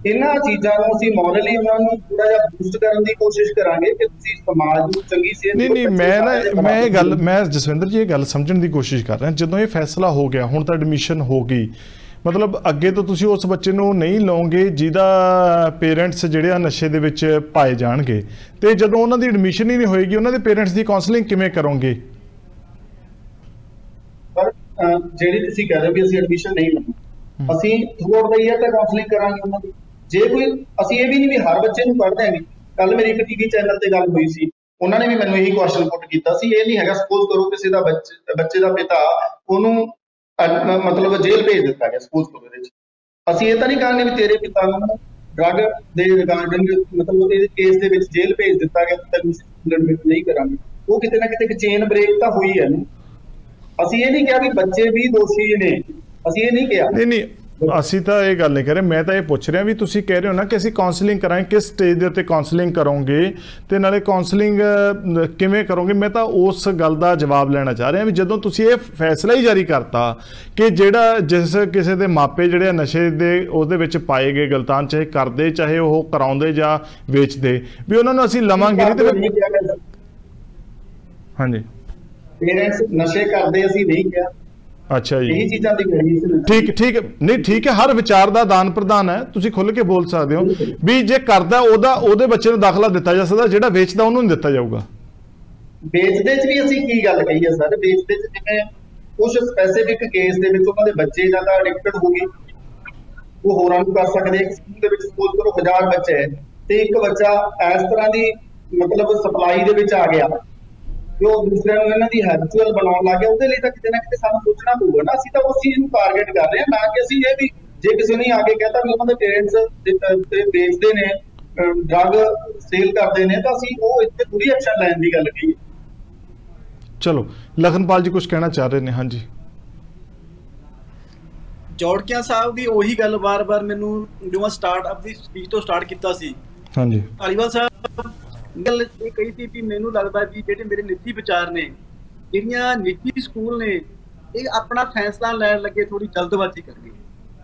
ਇਹਨਾਂ ਚੀਜ਼ਾਂ ਨੂੰ ਅਸੀਂ ਮੋਰਲੀ ਉਹਨਾਂ ਨੂੰ ਥੋੜਾ ਜਿਹਾ ਬੂਸਟ ਕਰਨ ਦੀ ਕੋਸ਼ਿਸ਼ ਕਰਾਂਗੇ ਕਿ ਤੁਸੀਂ ਸਮਾਜ ਨੂੰ ਚੰਗੀ ਸੇਧ ਨਹੀਂ ਨਹੀਂ ਮੈਂ ਨਾ ਮੈਂ ਇਹ ਗੱਲ ਮੈਂ ਜਸਵਿੰਦਰ ਜੀ ਇਹ ਗੱਲ ਸਮਝਣ ਦੀ ਕੋਸ਼ਿਸ਼ ਕਰ ਰਿਹਾ। ਜਦੋਂ ਇਹ ਫੈਸਲਾ ਹੋ ਗਿਆ ਹੁਣ ਤਾਂ ਐਡਮਿਸ਼ਨ ਹੋ ਗਈ। ਮਤਲਬ ਅੱਗੇ ਤੋਂ ਤੁਸੀਂ ਉਸ ਬੱਚੇ ਨੂੰ ਨਹੀਂ ਲਓਗੇ ਜਿਹਦਾ ਪੇਰੈਂਟਸ ਜਿਹੜੇ ਆ ਨਸ਼ੇ ਦੇ ਵਿੱਚ ਪਾਏ ਜਾਣਗੇ। ਤੇ ਜਦੋਂ ਉਹਨਾਂ ਦੀ ਐਡਮਿਸ਼ਨ ਹੀ ਨਹੀਂ ਹੋਏਗੀ ਉਹਨਾਂ ਦੇ ਪੇਰੈਂਟਸ ਦੀ ਕਾਉਂਸਲਿੰਗ ਕਿਵੇਂ ਕਰੋਗੇ? ਪਰ ਜਿਹੜੀ ਤੁਸੀਂ ਕਹਿ ਰਹੇ ਹੋ ਵੀ ਅਸੀਂ ਐਡਮਿਸ਼ਨ ਨਹੀਂ ਲੈਣੀ ਅਸੀਂ ਥਰੂਆਊਟ ਦਾ ਈਅਰ ਤਾਂ ਕਾਉਂਸਲਿੰਗ ਕਰਾਂਗੇ ਉਹਨਾਂ ਦੀ। ਜੇ ਕੋਈ ਅਸੀਂ ਇਹ ਵੀ ਨਹੀਂ ਵੀ ਹਰ ਬੱਚੇ ਨੂੰ ਪੜ੍ਹ ਦਿਆਂਗੇ ਕੱਲ ਮੇਰੀ ਇੱਕ ਟੀਵੀ ਚੈਨਲ ਤੇ ਗੱਲ ਹੋਈ ਸੀ। ਉਹਨਾਂ ਨੇ ਵੀ ਮੈਨੂੰ ਇਹੀ ਕੁਐਸਚਨ ਪੁੱਟ ਕੀਤਾ ਸੀ ਇਹ ਨਹੀਂ ਹੈਗਾ ਸਪੋਜ਼ ਕਰੋ ਕਿਸੇ ਦਾ ਬੱਚੇ ਦਾ ਪਿਤਾ ਉਹਨੂੰ ਮਤਲਬ ਜੇਲ੍ਹ ਭੇਜ ਦਿੱਤਾ ਗਿਆ ਸਪੋਜ਼ ਕਰੋ ਵਿੱਚ। ਅਸੀਂ ਇਹ ਤਾਂ ਨਹੀਂ ਕਹਾਂਗੇ ਵੀ ਤੇਰੇ ਪਿਤਾ ਨੂੰ ਡਰਗ ਦੇ ਰਿਗਾਰਡਿੰਗ ਮਤਲਬ ਇਹ ਕੇਸ ਦੇ ਵਿੱਚ ਜੇਲ੍ਹ ਭੇਜ ਦਿੱਤਾ ਗਿਆ ਤਾਂ ਤੈਨੂੰ ਨਹੀਂ ਕਰਾਂਗੇ। ਉਹ ਕਿਤੇ ਨਾ ਕਿਤੇ ਇੱਕ ਚੇਨ ਬ੍ਰੇਕ ਤਾਂ ਹੋਈ ਹੈ ਨਾ। ਅਸੀਂ ਇਹ ਨਹੀਂ ਕਿਹਾ ਵੀ ਬੱਚੇ ਵੀ ਦੋਸ਼ੀ ਨੇ। ਅਸੀਂ ਇਹ ਨਹੀਂ ਕਿਹਾ। ਨਹੀਂ ਨਹੀਂ ਅਸੀਂ ਤਾਂ ਇਹ ਗੱਲ ਨਹੀਂ ਕਰ ਰਹੇ ਮੈਂ ਤਾਂ ਇਹ ਪੁੱਛ ਰਿਹਾ ਵੀ ਤੁਸੀਂ ਕਹਿ ਰਹੇ ਹੋ ਨਾ ਕਿ ਅਸੀਂ ਕਾਉਂਸਲਿੰਗ ਕਰਾਂਗੇ ਕਿਸ ਸਟੇਜ ਦੇ ਉੱਤੇ ਕਾਉਂਸਲਿੰਗ ਕਰੋਗੇ ਤੇ ਨਾਲੇ ਕਾਉਂਸਲਿੰਗ ਕਿਵੇਂ ਕਰੋਗੇ ਮੈਂ ਤਾਂ ਉਸ ਗੱਲ ਦਾ ਜਵਾਬ ਲੈਣਾ ਚਾਹ ਰਿਹਾ ਵੀ ਜਦੋਂ ਤੁਸੀਂ ਇਹ ਫੈਸਲਾ ਹੀ ਜਾਰੀ ਕਰਤਾ ਕਿ ਜਿਹੜਾ ਜਿਸ ਕਿਸੇ ਦੇ ਮਾਪੇ ਜਿਹੜੇ ਨਸ਼ੇ ਦੇ ਉਹਦੇ ਵਿੱਚ ਪਾਏ ਗਏ ਗਲਤਾਨ ਚਾਹੇ ਕਰਦੇ ਚਾਹੇ ਉਹ ਕਰਾਉਂਦੇ ਜਾਂ ਵੇਚਦੇ ਵੀ ਉਹਨਾਂ ਨੂੰ ਅਸੀਂ ਲਵਾਂਗੇ ਨਹੀਂ ਤੇ ਹਾਂਜੀ। ਪੇਰੈਂਟਸ ਨਸ਼ੇ ਕਰਦੇ ਅਸੀਂ ਨਹੀਂ ਕਿਹਾ। ਅੱਛਾ ਜੀ। ਇਹੀ ਚੀਜ਼ਾਂ ਦੀ ਸੀ। ਠੀਕ ਠੀਕ। ਨਹੀਂ ਠੀਕ ਹੈ ਹਰ ਵਿਚਾਰ ਦਾ ਆਦਾਨ ਪ੍ਰਦਾਨ ਹੈ। ਤੁਸੀਂ ਖੁੱਲ ਕੇ ਬੋਲ ਸਕਦੇ ਹੋ ਵੀ ਜੇ ਕਰਦਾ ਉਹਦਾ ਉਹਦੇ ਬੱਚੇ ਨੂੰ ਦਾਖਲਾ ਦਿੱਤਾ ਜਾ ਸਕਦਾ ਜਿਹੜਾ ਵੇਚਦਾ ਉਹਨੂੰ ਨਹੀਂ ਦਿੱਤਾ ਜਾਊਗਾ। ਵੇਚਦੇ ਚ ਵੀ ਅਸੀਂ ਕੀ ਗੱਲ ਕਹੀ ਹੈ ਸਰ? ਵੇਚਦੇ ਚ ਜਿਵੇਂ ਕੁਝ ਸਪੈਸੀਫਿਕ ਕੇਸ ਦੇ ਵਿੱਚ ਉਹਨਾਂ ਦੇ ਬੱਚੇ ਜਾਂ ਤਾਂ ਐਡਿਕਟਡ ਹੋ ਗਏ। ਉਹ ਹੋਰਾਂ ਨੂੰ ਕਰ ਸਕਦੇ। ਇੱਕ ਸਕੂਲ ਦੇ ਵਿੱਚ ਸਪੋਜ਼ ਕਰੋ 1000 ਬੱਚੇ ਹੈ ਤੇ ਇੱਕ ਬੱਚਾ ਇਸ ਤਰ੍ਹਾਂ ਦੀ ਮਤਲਬ ਸਪਲਾਈ ਦੇ ਵਿੱਚ ਆ ਗਿਆ। ਉਹ ਦੂਸਰਿਆਂ ਨੂੰ ਇਹਨਾਂ ਦੀ ਹੈਬਿਚੁਅਲ ਬਣਾਉਣ ਲੱਗ ਗਿਆ ਉਹਦੇ ਲਈ ਤਾਂ ਕਿਤੇ ਨਾ ਕਿਤੇ ਸਾਨੂੰ ਸੋਚਣਾ ਪਊਗਾ ਨਾ। ਅਸੀਂ ਤਾਂ ਉਸ ਚੀਜ਼ ਨੂੰ ਟਾਰਗੇਟ ਕਰ ਰਹੇ ਹਾਂ। ਨਾ ਕਿ ਅਸੀਂ ਇਹ ਵੀ ਜੇ ਕਿਸੇ ਨੇ ਆ ਕੇ ਕਹਤਾ ਵੀ ਉਹਨਾਂ ਦੇ ਪੇਰੈਂਟਸ ਤੇ ਵੇਚਦੇ ਨੇ ਡਰਗ ਸੇਲ ਕਰਦੇ ਨੇ ਤਾਂ ਅਸੀਂ ਉਹ ਇੱਥੇ ਪੂਰੀ ਐਕਸ਼ਨ ਲੈਣ ਦੀ ਗੱਲ ਕਹੀ ਚਲੋ ਲਖਨਪਾਲ ਜੀ ਕੁਝ ਕਹਿਣਾ ਚਾਹ ਰਹੇ ਨੇ ਹਾਂਜੀ। ਜੋੜਕਿਆਂ ਸਾਹਿਬ ਦੀ ਉਹੀ ਗੱਲ ਬਾਰ-ਬਾਰ ਮੈਨੂੰ ਜੋ ਮੈਂ ਸਟਾਰਟ ਆਪਣੀ ਸਪੀਚ ਤੋਂ ਸਟਾਰਟ ਕੀਤਾ ਸੀ। ਹਾਂਜੀ। ਧਾਲੀਵਾਲ ਸਾਹਿਬ ਗੱਲ ਇਹ ਕਹੀ ਸੀ ਵੀ ਮੈਨੂੰ ਲੱਗਦਾ ਵੀ ਜਿਹੜੇ ਮੇਰੇ ਨਿੱਜੀ ਵਿਚਾਰ ਨੇ ਜਿਹੜੀਆਂ ਨਿੱਜੀ ਸਕੂਲ ਨੇ ਇਹ ਆਪਣਾ ਫੈਸਲਾ ਲੈਣ ਲੱਗੇ ਥੋੜੀ ਜਲਦਬਾਜ਼ੀ ਕਰ ਗਏ।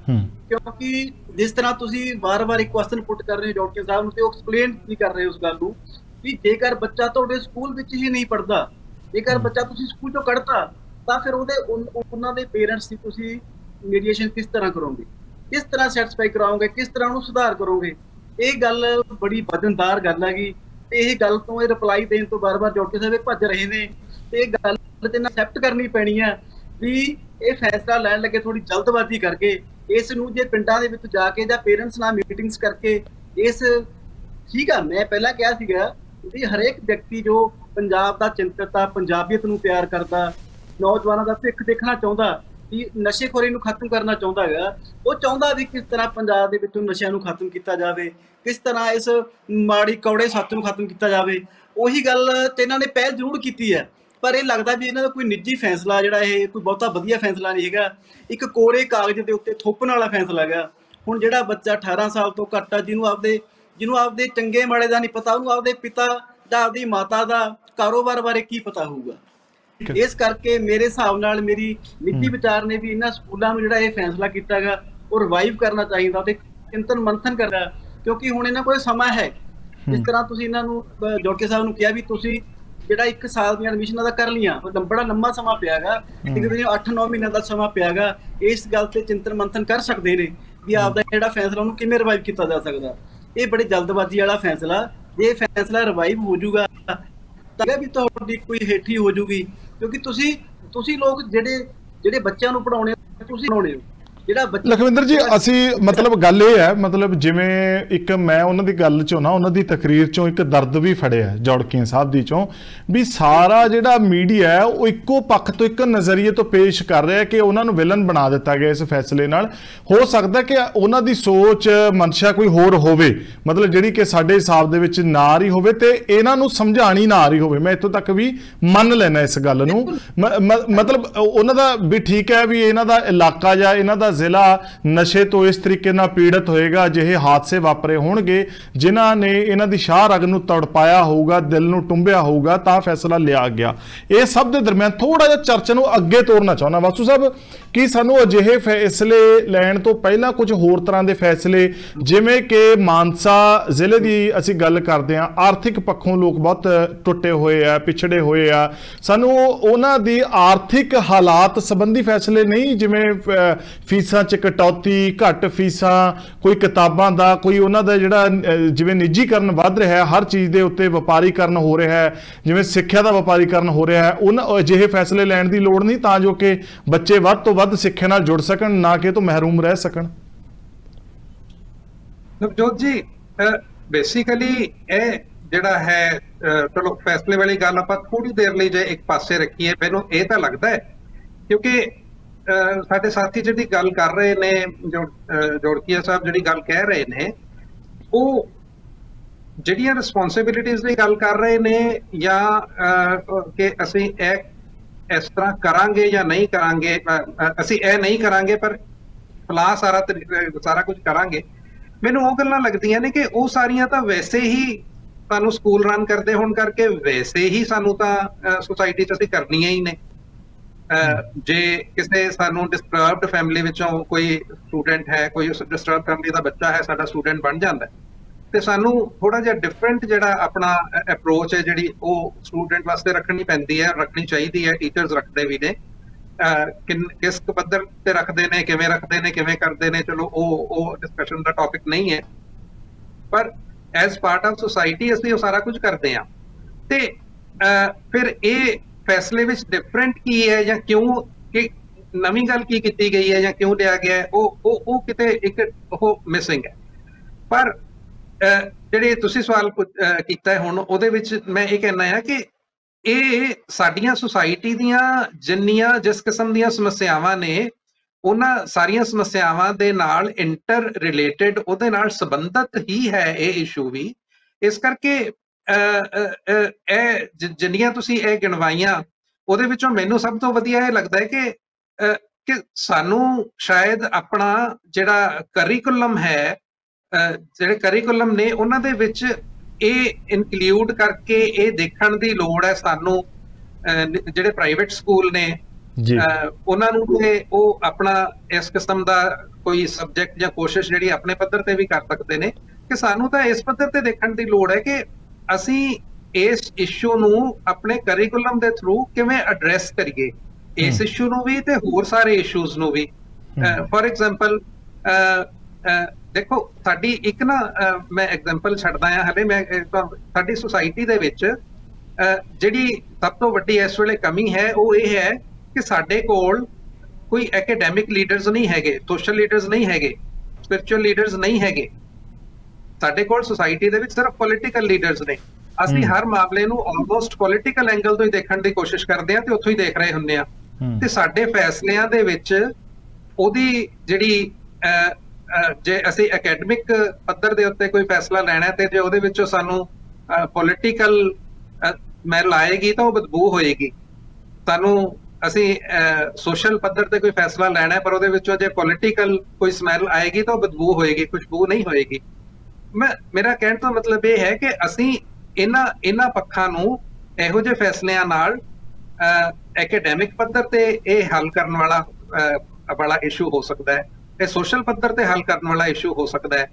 ਹੂੰ। ਕਿਉਂਕਿ ਜਿਸ ਤਰ੍ਹਾਂ ਤੁਸੀਂ ਵਾਰ-ਵਾਰ ਇੱਕ ਕੁਐਸਚਨ ਪੁੱਟ ਕਰ ਰਹੇ ਹੋ ਡਾਕਟਰ ਸਾਹਿਬ ਨੂੰ ਤੇ ਉਹ ਐਕਸਪਲੇਨ ਨਹੀਂ ਕਰ ਰਹੇ ਉਸ ਗੱਲ ਨੂੰ ਵੀ ਜੇਕਰ ਬੱਚਾ ਤੁਹਾਡੇ ਸਕੂਲ ਵਿੱਚ ਹੀ ਨਹੀਂ ਪੜਦਾ ਜੇਕਰ ਬੱਚਾ ਤੁਸੀਂ ਸਕੂਲ ਤੋਂ ਕੱਢਤਾ ਤਾਂ ਫਿਰ ਉਹਦੇ ਉਹਨਾਂ ਦੇ ਪੇਰੈਂਟਸ ਦੀ ਤੁਸੀਂ ਮੀਡੀਏਸ਼ਨ ਕਿਸ ਤਰ੍ਹਾਂ ਕਰੋਗੇ? ਕਿਸ ਤਰ੍ਹਾਂ ਸੈਟੀਸਫਾਈ ਕਰਾਓਗੇ? ਕਿਸ ਤਰ੍ਹਾਂ ਉਹਨੂੰ ਸੁਧਾਰ ਕਰੋਗੇ? ਇਹ ਗੱਲ ਬੜੀ ਵਜਨਦਾਰ ਗੱਲ ਹੈਗੀ। ਤੇ ਇਹ ਗੱਲ ਤੋਂ ਇਹ ਰਿਪਲਾਈ ਦੇਣ ਤੋਂ ਬਾਰ-ਬਾਰ ਡਾਕਟਰ ਸਾਹਿਬ ਇਹ ਭੱਜ ਰਹੇ ਨੇ। ਤੇ ਇਹ ਗੱਲ ਤੇ ਨਾ ਐਕਸੈਪਟ ਕਰਨੀ ਪੈਣੀ ਆ ਵੀ ਇਹ ਫੈਸਲਾ ਲੈਣ ਲੱਗੇ ਥੋੜੀ ਜਲਦਬਾਜ਼ੀ ਕਰਕੇ, ਇਸ ਨੂੰ ਜੇ ਪਿੰਡਾਂ ਦੇ ਵਿੱਚ ਜਾ ਕੇ ਜਾਂ ਪੇਰੈਂਟਸ ਨਾਲ ਮੀਟਿੰਗਸ ਕਰਕੇ, ਇਸ ਠੀਕ ਆ, ਮੈਂ ਪਹਿਲਾਂ ਕਿਹਾ ਸੀਗਾ ਵੀ ਹਰੇਕ ਵਿਅਕਤੀ ਜੋ ਪੰਜਾਬ ਦਾ ਚਿੰਤਤ ਆ, ਪੰਜਾਬੀਅਤ ਨੂੰ ਪਿਆਰ ਕਰਦਾ, ਨੌਜਵਾਨਾਂ ਦਾ ਸਿੱਖ ਦੇਖਣਾ ਚਾਹੁੰਦਾ ਵੀ ਨਸ਼ੇਖੋਰੀ ਨੂੰ ਖਤਮ ਕਰਨਾ ਚਾਹੁੰਦਾ ਹੈਗਾ। ਉਹ ਚਾਹੁੰਦਾ ਵੀ ਕਿਸ ਤਰ੍ਹਾਂ ਪੰਜਾਬ ਦੇ ਵਿੱਚੋਂ ਨਸ਼ਿਆਂ ਨੂੰ ਖਤਮ ਕੀਤਾ ਜਾਵੇ, ਕਿਸ ਤਰ੍ਹਾਂ ਇਸ ਮਾੜੀ ਕੌੜੇ ਸੱਤ ਨੂੰ ਖਤਮ ਕੀਤਾ ਜਾਵੇ। ਉਹੀ ਗੱਲ ਤੇ ਇਹਨਾਂ ਨੇ ਪਹਿਲ ਜ਼ਰੂਰ ਕੀਤੀ ਹੈ। ਪਰ ਇਹ ਲੱਗਦਾ ਵੀ ਇਹਨਾਂ ਦਾ ਕੋਈ ਨਿੱਜੀ ਫੈਸਲਾ ਜਿਹੜਾ ਇਹ ਕੋਈ ਬਹੁਤਾ ਵਧੀਆ ਫੈਸਲਾ ਨਹੀਂ ਹੈਗਾ। ਇੱਕ ਕੋਰੇ ਕਾਗਜ਼ ਦੇ ਉੱਤੇ ਥੋਪਣ ਵਾਲਾ ਫੈਸਲਾ ਹੈਗਾ। ਹੁਣ ਜਿਹੜਾ ਬੱਚਾ 18 ਸਾਲ ਤੋਂ ਘੱਟ ਆ, ਜਿਹਨੂੰ ਆਪਦੇ ਜਿਹਨੂੰ ਆਪਦੇ ਚੰਗੇ ਮਾੜੇ ਦਾ ਨਹੀਂ ਪਤਾ, ਉਹਨੂੰ ਆਪਦੇ ਪਿਤਾ ਜਾਂ ਆਪਦੀ ਮਾਤਾ ਦਾ ਕਾਰੋਬਾਰ ਬਾਰੇ ਕੀ ਪਤਾ ਹੋਊਗਾ। ਇਸ ਕਰਕੇ ਮੇਰੇ ਹਿਸਾਬ ਨਾਲ ਮੇਰੀ ਨਿੱਜੀ ਵਿਚਾਰ ਨੇ ਵੀ ਇਹਨਾਂ ਸਕੂਲਾਂ ਨੂੰ ਜਿਹੜਾ ਇਹ ਫੈਸਲਾ ਕੀਤਾਗਾ ਉਹ ਰਿਵਾਈਵ ਕਰਨਾ ਚਾਹੀਦਾ ਤੇ ਚਿੰਤਨ ਮੰਥਨ ਕਰਨਾ ਕਿਉਂਕਿ ਹੁਣ ਇਹਨਾਂ ਕੋਲ ਸਮਾਂ ਹੈ। ਜਿਸ ਤਰ੍ਹਾਂ ਤੁਸੀਂ ਇਹਨਾਂ ਨੂੰ ਜੋੜਕੇ ਸਾਹਿਬ ਨੂੰ ਕਿਹਾ ਵੀ ਤੁਸੀਂ ਜਿਹੜਾ 1 ਸਾਲ ਦੀਆਂ ਐਡਮਿਸ਼ਨਾਂ ਦਾ ਕਰ ਲੀਆਂ ਉਹ ਲੰਬੜਾ ਲੰਮਾ ਸਮਾਂ ਪਿਆਗਾ ਦਿਨ 8-9 ਮਹੀਨਿਆਂ ਦਾ ਸਮਾਂ ਪਿਆਗਾ ਇਸ ਗੱਲ ਤੇ ਚਿੰਤਨ ਮੰਥਨ ਕਰ ਸਕਦੇ ਨੇ ਵੀ ਆਪਦਾ ਜਿਹੜਾ ਫੈਸਲਾ ਉਹਨੂੰ ਕਿਵੇਂ ਰਿਵਾਈਵ ਕੀਤਾ ਜਾ ਸਕਦਾ। ਇਹ ਬੜੀ ਜਲਦਬਾਜ਼ੀ ਵਾਲਾ ਫੈਸਲਾ ਜੇ ਇਹ ਫੈਸਲਾ ਰਿਵਾਈਵ ਹੋ ਜਾਊਗਾ ਤਾਂ ਵੀ ਤੁਹਾਡੀ ਕੋਈ ਹੇਠੀ ਹੋ ਜੂਗੀ ਕਿਉਂਕਿ ਤੁਸੀਂ ਤੁਸੀਂ ਲੋਕ ਜਿਹੜੇ ਜਿਹੜੇ ਬੱਚਿਆਂ ਨੂੰ ਪੜਾਉਣੇ ਤੁਸੀਂ ਪੜਾਉਣੇ ਹੋ। ਜਿਹੜਾ ਬੱਚਾ ਲਖਵਿੰਦਰ ਜੀ ਅਸੀਂ ਮਤਲਬ ਗੱਲ ਇਹ ਹੈ ਮਤਲਬ ਜਿਵੇਂ ਇੱਕ ਮੈਂ ਉਹਨਾਂ ਦੀ ਗੱਲ ਚੋਂ ਨਾ ਉਹਨਾਂ ਦੀ ਤਕਰੀਰ ਚੋਂ ਇੱਕ ਦਰਦ ਵੀ ਫੜਿਆ ਜੌੜਕੀਆਂ ਸਾਹਿਬ ਦੀ ਚੋਂ ਵੀ ਸਾਰਾ ਜਿਹੜਾ ਮੀਡੀਆ ਹੈ ਉਹ ਇੱਕੋ ਪੱਖ ਤੋਂ ਇੱਕ ਨਜ਼ਰੀਏ ਤੋਂ ਪੇਸ਼ ਕਰ ਰਿਹਾ ਕਿ ਉਹਨਾਂ ਨੂੰ ਵਿਲਨ ਬਣਾ ਦਿੱਤਾ ਗਿਆ ਇਸ ਫੈਸਲੇ ਨਾਲ। ਹੋ ਸਕਦਾ ਕਿ ਉਹਨਾਂ ਦੀ ਸੋਚ ਮਨਸ਼ਾ ਕੋਈ ਹੋਰ ਹੋਵੇ ਮਤਲਬ ਜਿਹੜੀ ਕਿ ਸਾਡੇ ਹਿਸਾਬ ਦੇ ਵਿੱਚ ਨਾ ਰਹੀ ਹੋਵੇ ਤੇ ਇਹਨਾਂ ਨੂੰ ਸਮਝਾਣੀ ਨਾ ਰਹੀ ਹੋਵੇ। ਮੈਂ ਇੱਥੋਂ ਤੱਕ ਵੀ ਮੰਨ ਲੈਣਾ ਇਸ ਗੱਲ ਨੂੰ। ਮਤਲਬ ਉਹਨਾਂ ਦਾ ਵੀ ਠੀਕ ਹੈ ਵੀ ਇਹਨਾਂ ਦਾ ਇਲਾਕਾ ਜਾਂ ਇਹਨਾਂ ਦਾ ਜ਼ਿਲ੍ਹਾ ਨਸ਼ੇ ਤੋਂ ਇਸ ਤਰੀਕੇ ਨਾਲ ਪੀੜਤ ਹੋਏਗਾ ਅਜਿਹੇ ਹਾਦਸੇ ਵਾਪਰੇ ਹੋਣਗੇ ਜਿਨ੍ਹਾਂ ਨੇ ਇਹਨਾਂ ਦੀ ਸ਼ਾਹ ਰਗ ਨੂੰ ਤੜਪਾਇਆ ਹੋਊਗਾ ਦਿਲ ਨੂੰ ਟੁੰਬਿਆ ਹੋਊਗਾ ਤਾਂ ਫੈਸਲਾ ਲਿਆ ਗਿਆ। ਇਹ ਸਭ ਦੇ ਦਰਮਿਆਨ ਥੋੜਾ ਜਿਹਾ ਚਰਚਾ ਨੂੰ ਅੱਗੇ ਤੋਰਨਾ ਚਾਹੁੰਦਾ। ਵਾਸੂ ਸਾਹਿਬ ਕਿ ਸਾਨੂੰ ਅਜਿਹੇ ਫੈਸਲੇ ਲੈਣ ਤੋਂ ਪਹਿਲਾਂ ਕੁਝ ਹੋਰ ਤਰ੍ਹਾਂ ਦੇ ਫੈਸਲੇ ਜਿਵੇਂ ਕਿ ਮਾਨਸਾ ਜ਼ਿਲ੍ਹੇ ਦੀ ਅਸੀਂ ਗੱਲ ਕਰਦੇ ਹਾਂ ਆਰਥਿਕ ਪੱਖੋਂ ਲੋਕ ਬਹੁਤ ਟੁੱਟੇ ਹੋਏ ਆ ਪਿਛੜੇ ਹੋਏ ਆ। ਸਾਨੂੰ ਉਹਨਾਂ ਦੀ ਆਰਥਿਕ ਹਾਲਾਤ ਸੰਬੰਧੀ ਫੈਸਲੇ ਨਹੀਂ ਜਿਵੇਂ ਅ, ਫੀਸਾਂ ਚ ਕਟੌਤੀ, ਘੱਟ ਫੀਸਾਂ, ਕੋਈ ਕਿਤਾਬਾਂ ਦਾ, ਕੋਈ ਉਹਨਾਂ ਦਾ ਜਿਹੜਾ ਜਿਵੇਂ ਨਿੱਜੀਕਰਨ ਵੱਧ ਰਿਹਾ ਹੈ, ਹਰ ਚੀਜ਼ ਦੇ ਉੱਤੇ ਵਪਾਰੀਕਰਨ ਹੋ ਰਿਹਾ ਹੈ, ਜਿਵੇਂ ਸਿੱਖਿਆ ਦਾ ਵਪਾਰੀਕਰਨ ਹੋ ਰਿਹਾ ਹੈ, ਉਹਨਾਂ ਅਜਿਹੇ ਫੈਸਲੇ ਲੈਣ ਦੀ ਲੋੜ ਨਹੀਂ ਤਾਂ ਜੋ ਕਿ ਬੱਚੇ ਵੱਧ ਤੋਂ ਵੱਧ ਸਿੱਖਿਆ ਨਾਲ ਜੁੜ ਸਕਣ, ਨਾ ਕਿ ਤੋਂ ਮਹਿਰੂਮ ਰਹਿ ਸਕਣ। ਨਵਜੋਤ ਜੀ ਬੇਸਿਕਲੀ ਇਹ ਜਿਹੜਾ ਹੈ ਚਲੋ ਫੈਸਲੇ ਵਾਲੀ ਗੱਲ ਆਪਾਂ ਥੋੜੀ ਦੇਰ ਲਈ ਜੇ ਇੱਕ ਪਾਸੇ ਰੱਖੀਏ, ਮੈਨੂੰ ਇਹ ਤਾਂ ਲੱਗਦਾ ਹੈ, ਕਿਉਂਕਿ ਸਾਡੇ ਸਾਥੀ ਜਿਹੜੀ ਗੱਲ ਕਰ ਰਹੇ ਨੇ, ਜੋ ਜੋੜਕੀਆ ਸਾਹਿਬ ਜਿਹੜੀ ਗੱਲ ਕਹਿ ਰਹੇ ਨੇ, ਉਹ ਜਿਹੜੀਆਂ ਰਿਸਪੌਂਸਿਬਿਲਿਟੀਆਂ ਦੀ ਗੱਲ ਕਰ ਰਹੇ ਨੇ ਜਾਂ ਕਿ ਅਸੀਂ ਇਹ ਇਸ ਤਰ੍ਹਾਂ ਕਰਾਂਗੇ ਜਾਂ ਨਹੀਂ ਕਰਾਂਗੇ ਅਸੀਂ ਇਹ ਨਹੀਂ ਕਰਾਂਗੇ, ਪਰ ਫਲਾ ਸਾਰਾ ਤਰੀ- ਸਾਰਾ ਕੁਝ ਕਰਾਂਗੇ। ਮੈਨੂੰ ਉਹ ਗੱਲਾਂ ਲੱਗਦੀਆਂ ਨੇ ਕਿ ਉਹ ਸਾਰੀਆਂ ਤਾਂ ਵੈਸੇ ਹੀ ਸਾਨੂੰ ਸਕੂਲ ਰਨ ਕਰਦੇ ਹੋਣ ਕਰਕੇ, ਵੈਸੇ ਹੀ ਸਾਨੂੰ ਤਾਂ ਸੁਸਾਇਟੀ 'ਚ ਅਸੀਂ ਕਰਨੀਆਂ ਹੀ ਨੇ। ਜੇ ਕਿਸੇ ਸਾਨੂੰ ਡਿਸਟਰਬਡ ਫੈਮਿਲੀ ਵਿੱਚੋਂ ਕੋਈ ਸਟੂਡੈਂਟ ਹੈ ਕੋਈ ਡਿਸਟਰਬਡ ਫੈਮਿਲੀ ਦਾ ਬੱਚਾ ਹੈ ਸਾਡਾ ਸਟੂਡੈਂਟ ਬਣ ਜਾਂਦਾ ਹੈ, ਤੇ ਸਾਨੂੰ ਥੋੜਾ ਜਿਹਾ ਡਿਫਰੈਂਟ ਜਿਹੜਾ ਆਪਣਾ ਅਪਰੋਚ ਹੈ ਜਿਹੜੀ ਉਹ ਸਟੂਡੈਂਟ ਵਾਸਤੇ ਰੱਖਣੀ ਪੈਂਦੀ ਹੈ ਰੱਖਣੀ ਚਾਹੀਦੀ ਹੈ ਟੀਚਰਸ ਰੱਖਦੇ ਵੀ ਨੇ। ਅਹ, ਕਿਸ ਪੱਧਰ ਤੇ ਰੱਖਦੇ ਨੇ ਕਿਵੇਂ ਰੱਖਦੇ ਨੇ ਕਿਵੇਂ ਕਰਦੇ ਨੇ ਚਲੋ ਉਹ ਉਹ ਡਿਸਕਸ਼ਨ ਦਾ ਟੌਪਿਕ ਨਹੀਂ ਹੈ। ਪਰ ਐਜ਼ ਪਾਰਟ ਆਫ ਸੁਸਾਇਟੀ ਅਸੀਂ ਉਹ ਸਾਰਾ ਕੁਝ ਕਰਦੇ ਹਾਂ। ਤੇ ਫਿਰ ਇਹ ਫੈਸਲੇ ਵਿੱਚ ਡਿਫਰੈਂਟ ਕੀ ਹੈ ਜਾਂ ਕਿਉਂ ਕਿ ਨਵੀਂ ਗੱਲ ਕੀ ਕੀਤੀ ਗਈ ਹੈ ਜਾਂ ਕਿਉਂ ਲਿਆ ਗਿਆ ਉਹ ਉਹ ਉਹ ਕਿਤੇ ਇੱਕ ਉਹ ਮਿਸਿੰਗ ਹੈ। ਪਰ ਜਿਹੜੇ ਤੁਸੀਂ ਸਵਾਲ ਕੀਤਾ ਹੈ ਹੁਣ, ਉਹਦੇ ਵਿੱਚ ਮੈਂ ਇਹ ਕਹਿਣਾ ਹੈ ਕਿ ਇਹ ਸਾਡੀਆਂ ਸੁਸਾਇਟੀ ਦੀਆਂ ਜਿੰਨੀਆਂ ਜਿਸ ਕਿਸਮ ਦੀਆਂ ਸਮੱਸਿਆਵਾਂ ਨੇ, ਉਹਨਾਂ ਸਾਰੀਆਂ ਸਮੱਸਿਆਵਾਂ ਦੇ ਨਾਲ ਇੰਟਰ ਰਿਲੇਟਡ ਉਹਦੇ ਨਾਲ ਸੰਬੰਧਿਤ ਹੀ ਹੈ ਇਹ ਇਸ਼ੂ ਵੀ। ਇਸ ਕਰਕੇ ਇਹ ਜਿੰਨੀਆਂ ਤੁਸੀਂ ਇਹ ਗਿਣਵਾਈਆਂ ਉਹਦੇ ਵਿੱਚੋਂ ਮੈਨੂੰ ਸਭ ਤੋਂ ਵਧੀਆ ਇਹ ਲੱਗਦਾ ਹੈ ਕਿ ਕਿ ਸਾਨੂੰ ਸ਼ਾਇਦ ਆਪਣਾ ਜਿਹੜਾ ਕਰਿਕੂਲਮ ਹੈ ਜਿਹੜੇ ਕਰਿਕੂਲਮ ਨੇ ਉਹਨਾਂ ਦੇ ਵਿੱਚ ਇਹ ਇਨਕਲੂਡ ਕਰਕੇ ਇਹ ਦੇਖਣ ਦੀ ਲੋੜ ਹੈ ਸਾਨੂੰ ਜਿਹੜੇ ਪ੍ਰਾਈਵੇਟ ਸਕੂਲ ਨੇ ਜੀ। ਉਹਨਾਂ ਨੂੰ ਤੇ ਉਹ ਆਪਣਾ ਇਸ ਕਿਸਮ ਦਾ ਕੋਈ ਸਬਜੈਕਟ ਜਾਂ ਕੋਸ਼ਿਸ਼ ਜਿਹੜੀ ਆਪਣੇ ਪੱਧਰ ਤੇ ਵੀ ਕਰ ਸਕਦੇ ਨੇ ਕਿ ਸਾਨੂੰ ਤਾਂ ਇਸ ਪੱਧਰ ਤੇ ਦੇਖਣ ਦੀ ਲੋੜ ਹੈ ਕਿ ਅਸੀਂ ਇਸ ਇਸ਼ੂ ਨੂੰ ਆਪਣੇ ਕਰਿਕੂਲਮ ਦੇ ਥਰੂ ਕਿਵੇਂ ਐਡਰੈਸ ਕਰੀਏ? ਇਸ ਇਸ਼ੂ ਨੂੰ ਵੀ ਤੇ ਹੋਰ ਸਾਰੇ ਇਸ਼ੂਜ਼ ਨੂੰ ਵੀ। ਫੋਰ ਐਗਜ਼ਾਮਪਲ ਦੇਖੋ ਸਾਡੀ ਇੱਕ ਨਾ ਮੈਂ ਐਗਜ਼ਾਮਪਲ ਛੱਡਦਾ ਆ ਹਲੇ ਮੈਂ ਸਾਡੀ ਸੁਸਾਇਟੀ ਦੇ ਵਿੱਚ ਜਿਹੜੀ ਸਭ ਤੋਂ ਵੱਡੀ ਇਸ ਵੇਲੇ ਕਮੀ ਹੈ ਉਹ ਇਹ ਹੈ ਕਿ ਸਾਡੇ ਕੋਲ ਕੋਈ ਐਕੈਡੈਮਿਕ ਲੀਡਰਸ ਨਹੀਂ ਹੈਗੇ ਸੋਸ਼ਲ ਲੀਡਰਸ ਨਹੀਂ ਹੈਗੇ ਸਪਿਰਚੁਅਲ ਲੀਡਰਸ ਨਹੀਂ ਹੈਗੇ। ਸਾਡੇ ਕੋਲ ਸੁਸਾਇਟੀ ਦੇ ਵਿੱਚ ਸਿਰਫ ਪੋਲਿਟੀਕਲ ਲੀਡਰਸ ਨੇ ਅਸੀਂ। ਹਰ ਮਾਮਲੇ ਨੂੰ ਆਲਮੋਸਟ ਪੋਲਿਟੀਕਲ ਐਂਗਲ ਤੋਂ ਹੀ ਦੇਖਣ ਦੀ ਕੋਸ਼ਿਸ਼ ਕਰਦੇ ਹਾਂ ਤੇ ਉੱਥੋਂ ਹੀ ਦੇਖ ਰਹੇ ਹੁੰਦੇ ਆ ਹਮ। ਤੇ ਸਾਡੇ ਫੈਸਲਿਆਂ ਦੇ ਵਿੱਚ ਉਹਦੀ ਜਿਹੜੀ ਜੇ ਅਸੀਂ ਅਕੈਡਮਿਕ ਪੱਧਰ ਦੇ ਉੱਤੇ ਕੋਈ ਫੈਸਲਾ ਲੈਣਾ ਹੈ ਤੇ ਜੇ ਉਹਦੇ ਵਿੱਚੋਂ ਸਾਨੂੰ ਪੋਲਿਟੀਕਲ ਮੈਲ ਆਏਗੀ ਤਾਂ ਉਹ ਬਦਬੂ ਹੋਏਗੀ ਸਾਨੂੰ ਅਸੀਂ ਸੋਸ਼ਲ ਪੱਧਰ ਤੇ ਕੋਈ ਫੈਸਲਾ ਲੈਣਾ ਹੈ ਪਰ ਉਹਦੇ ਵਿੱਚੋਂ ਜੇ ਪੋਲਿਟੀਕਲ ਕੋਈ ਸਮੈਲ ਆਏਗੀ ਤਾਂ ਉਹ ਬਦਬੂ ਹੋਏਗੀ ਖੁਸ਼ਬੂ ਨਹੀਂ ਹੋਏਗੀ ਮੈਂ, ਮੇਰਾ ਕਹਿਣ ਦਾ ਮਤਲਬ ਇਹ ਹੈ ਕਿ ਅਸੀਂ ਇਹਨਾਂ ਇਹਨਾਂ ਪੱਖਾਂ ਨੂੰ ਇਹੋ ਜਿਹੇ ਫੈਸਲਿਆਂ ਨਾਲ ਐਕੈਡੈਮਿਕ ਪੱਧਰ ਤੇ ਇਹ ਹੱਲ ਕਰਨ ਵਾਲਾ ਵਾਲਾ ਇਸ਼ੂ ਹੋ ਸਕਦਾ ਹੈ ਇਹ ਸੋਸ਼ਲ ਪੱਧਰ ਤੇ ਹੱਲ ਕਰਨ ਵਾਲਾ ਇਸ਼ੂ ਹੋ ਸਕਦਾ ਹੈ।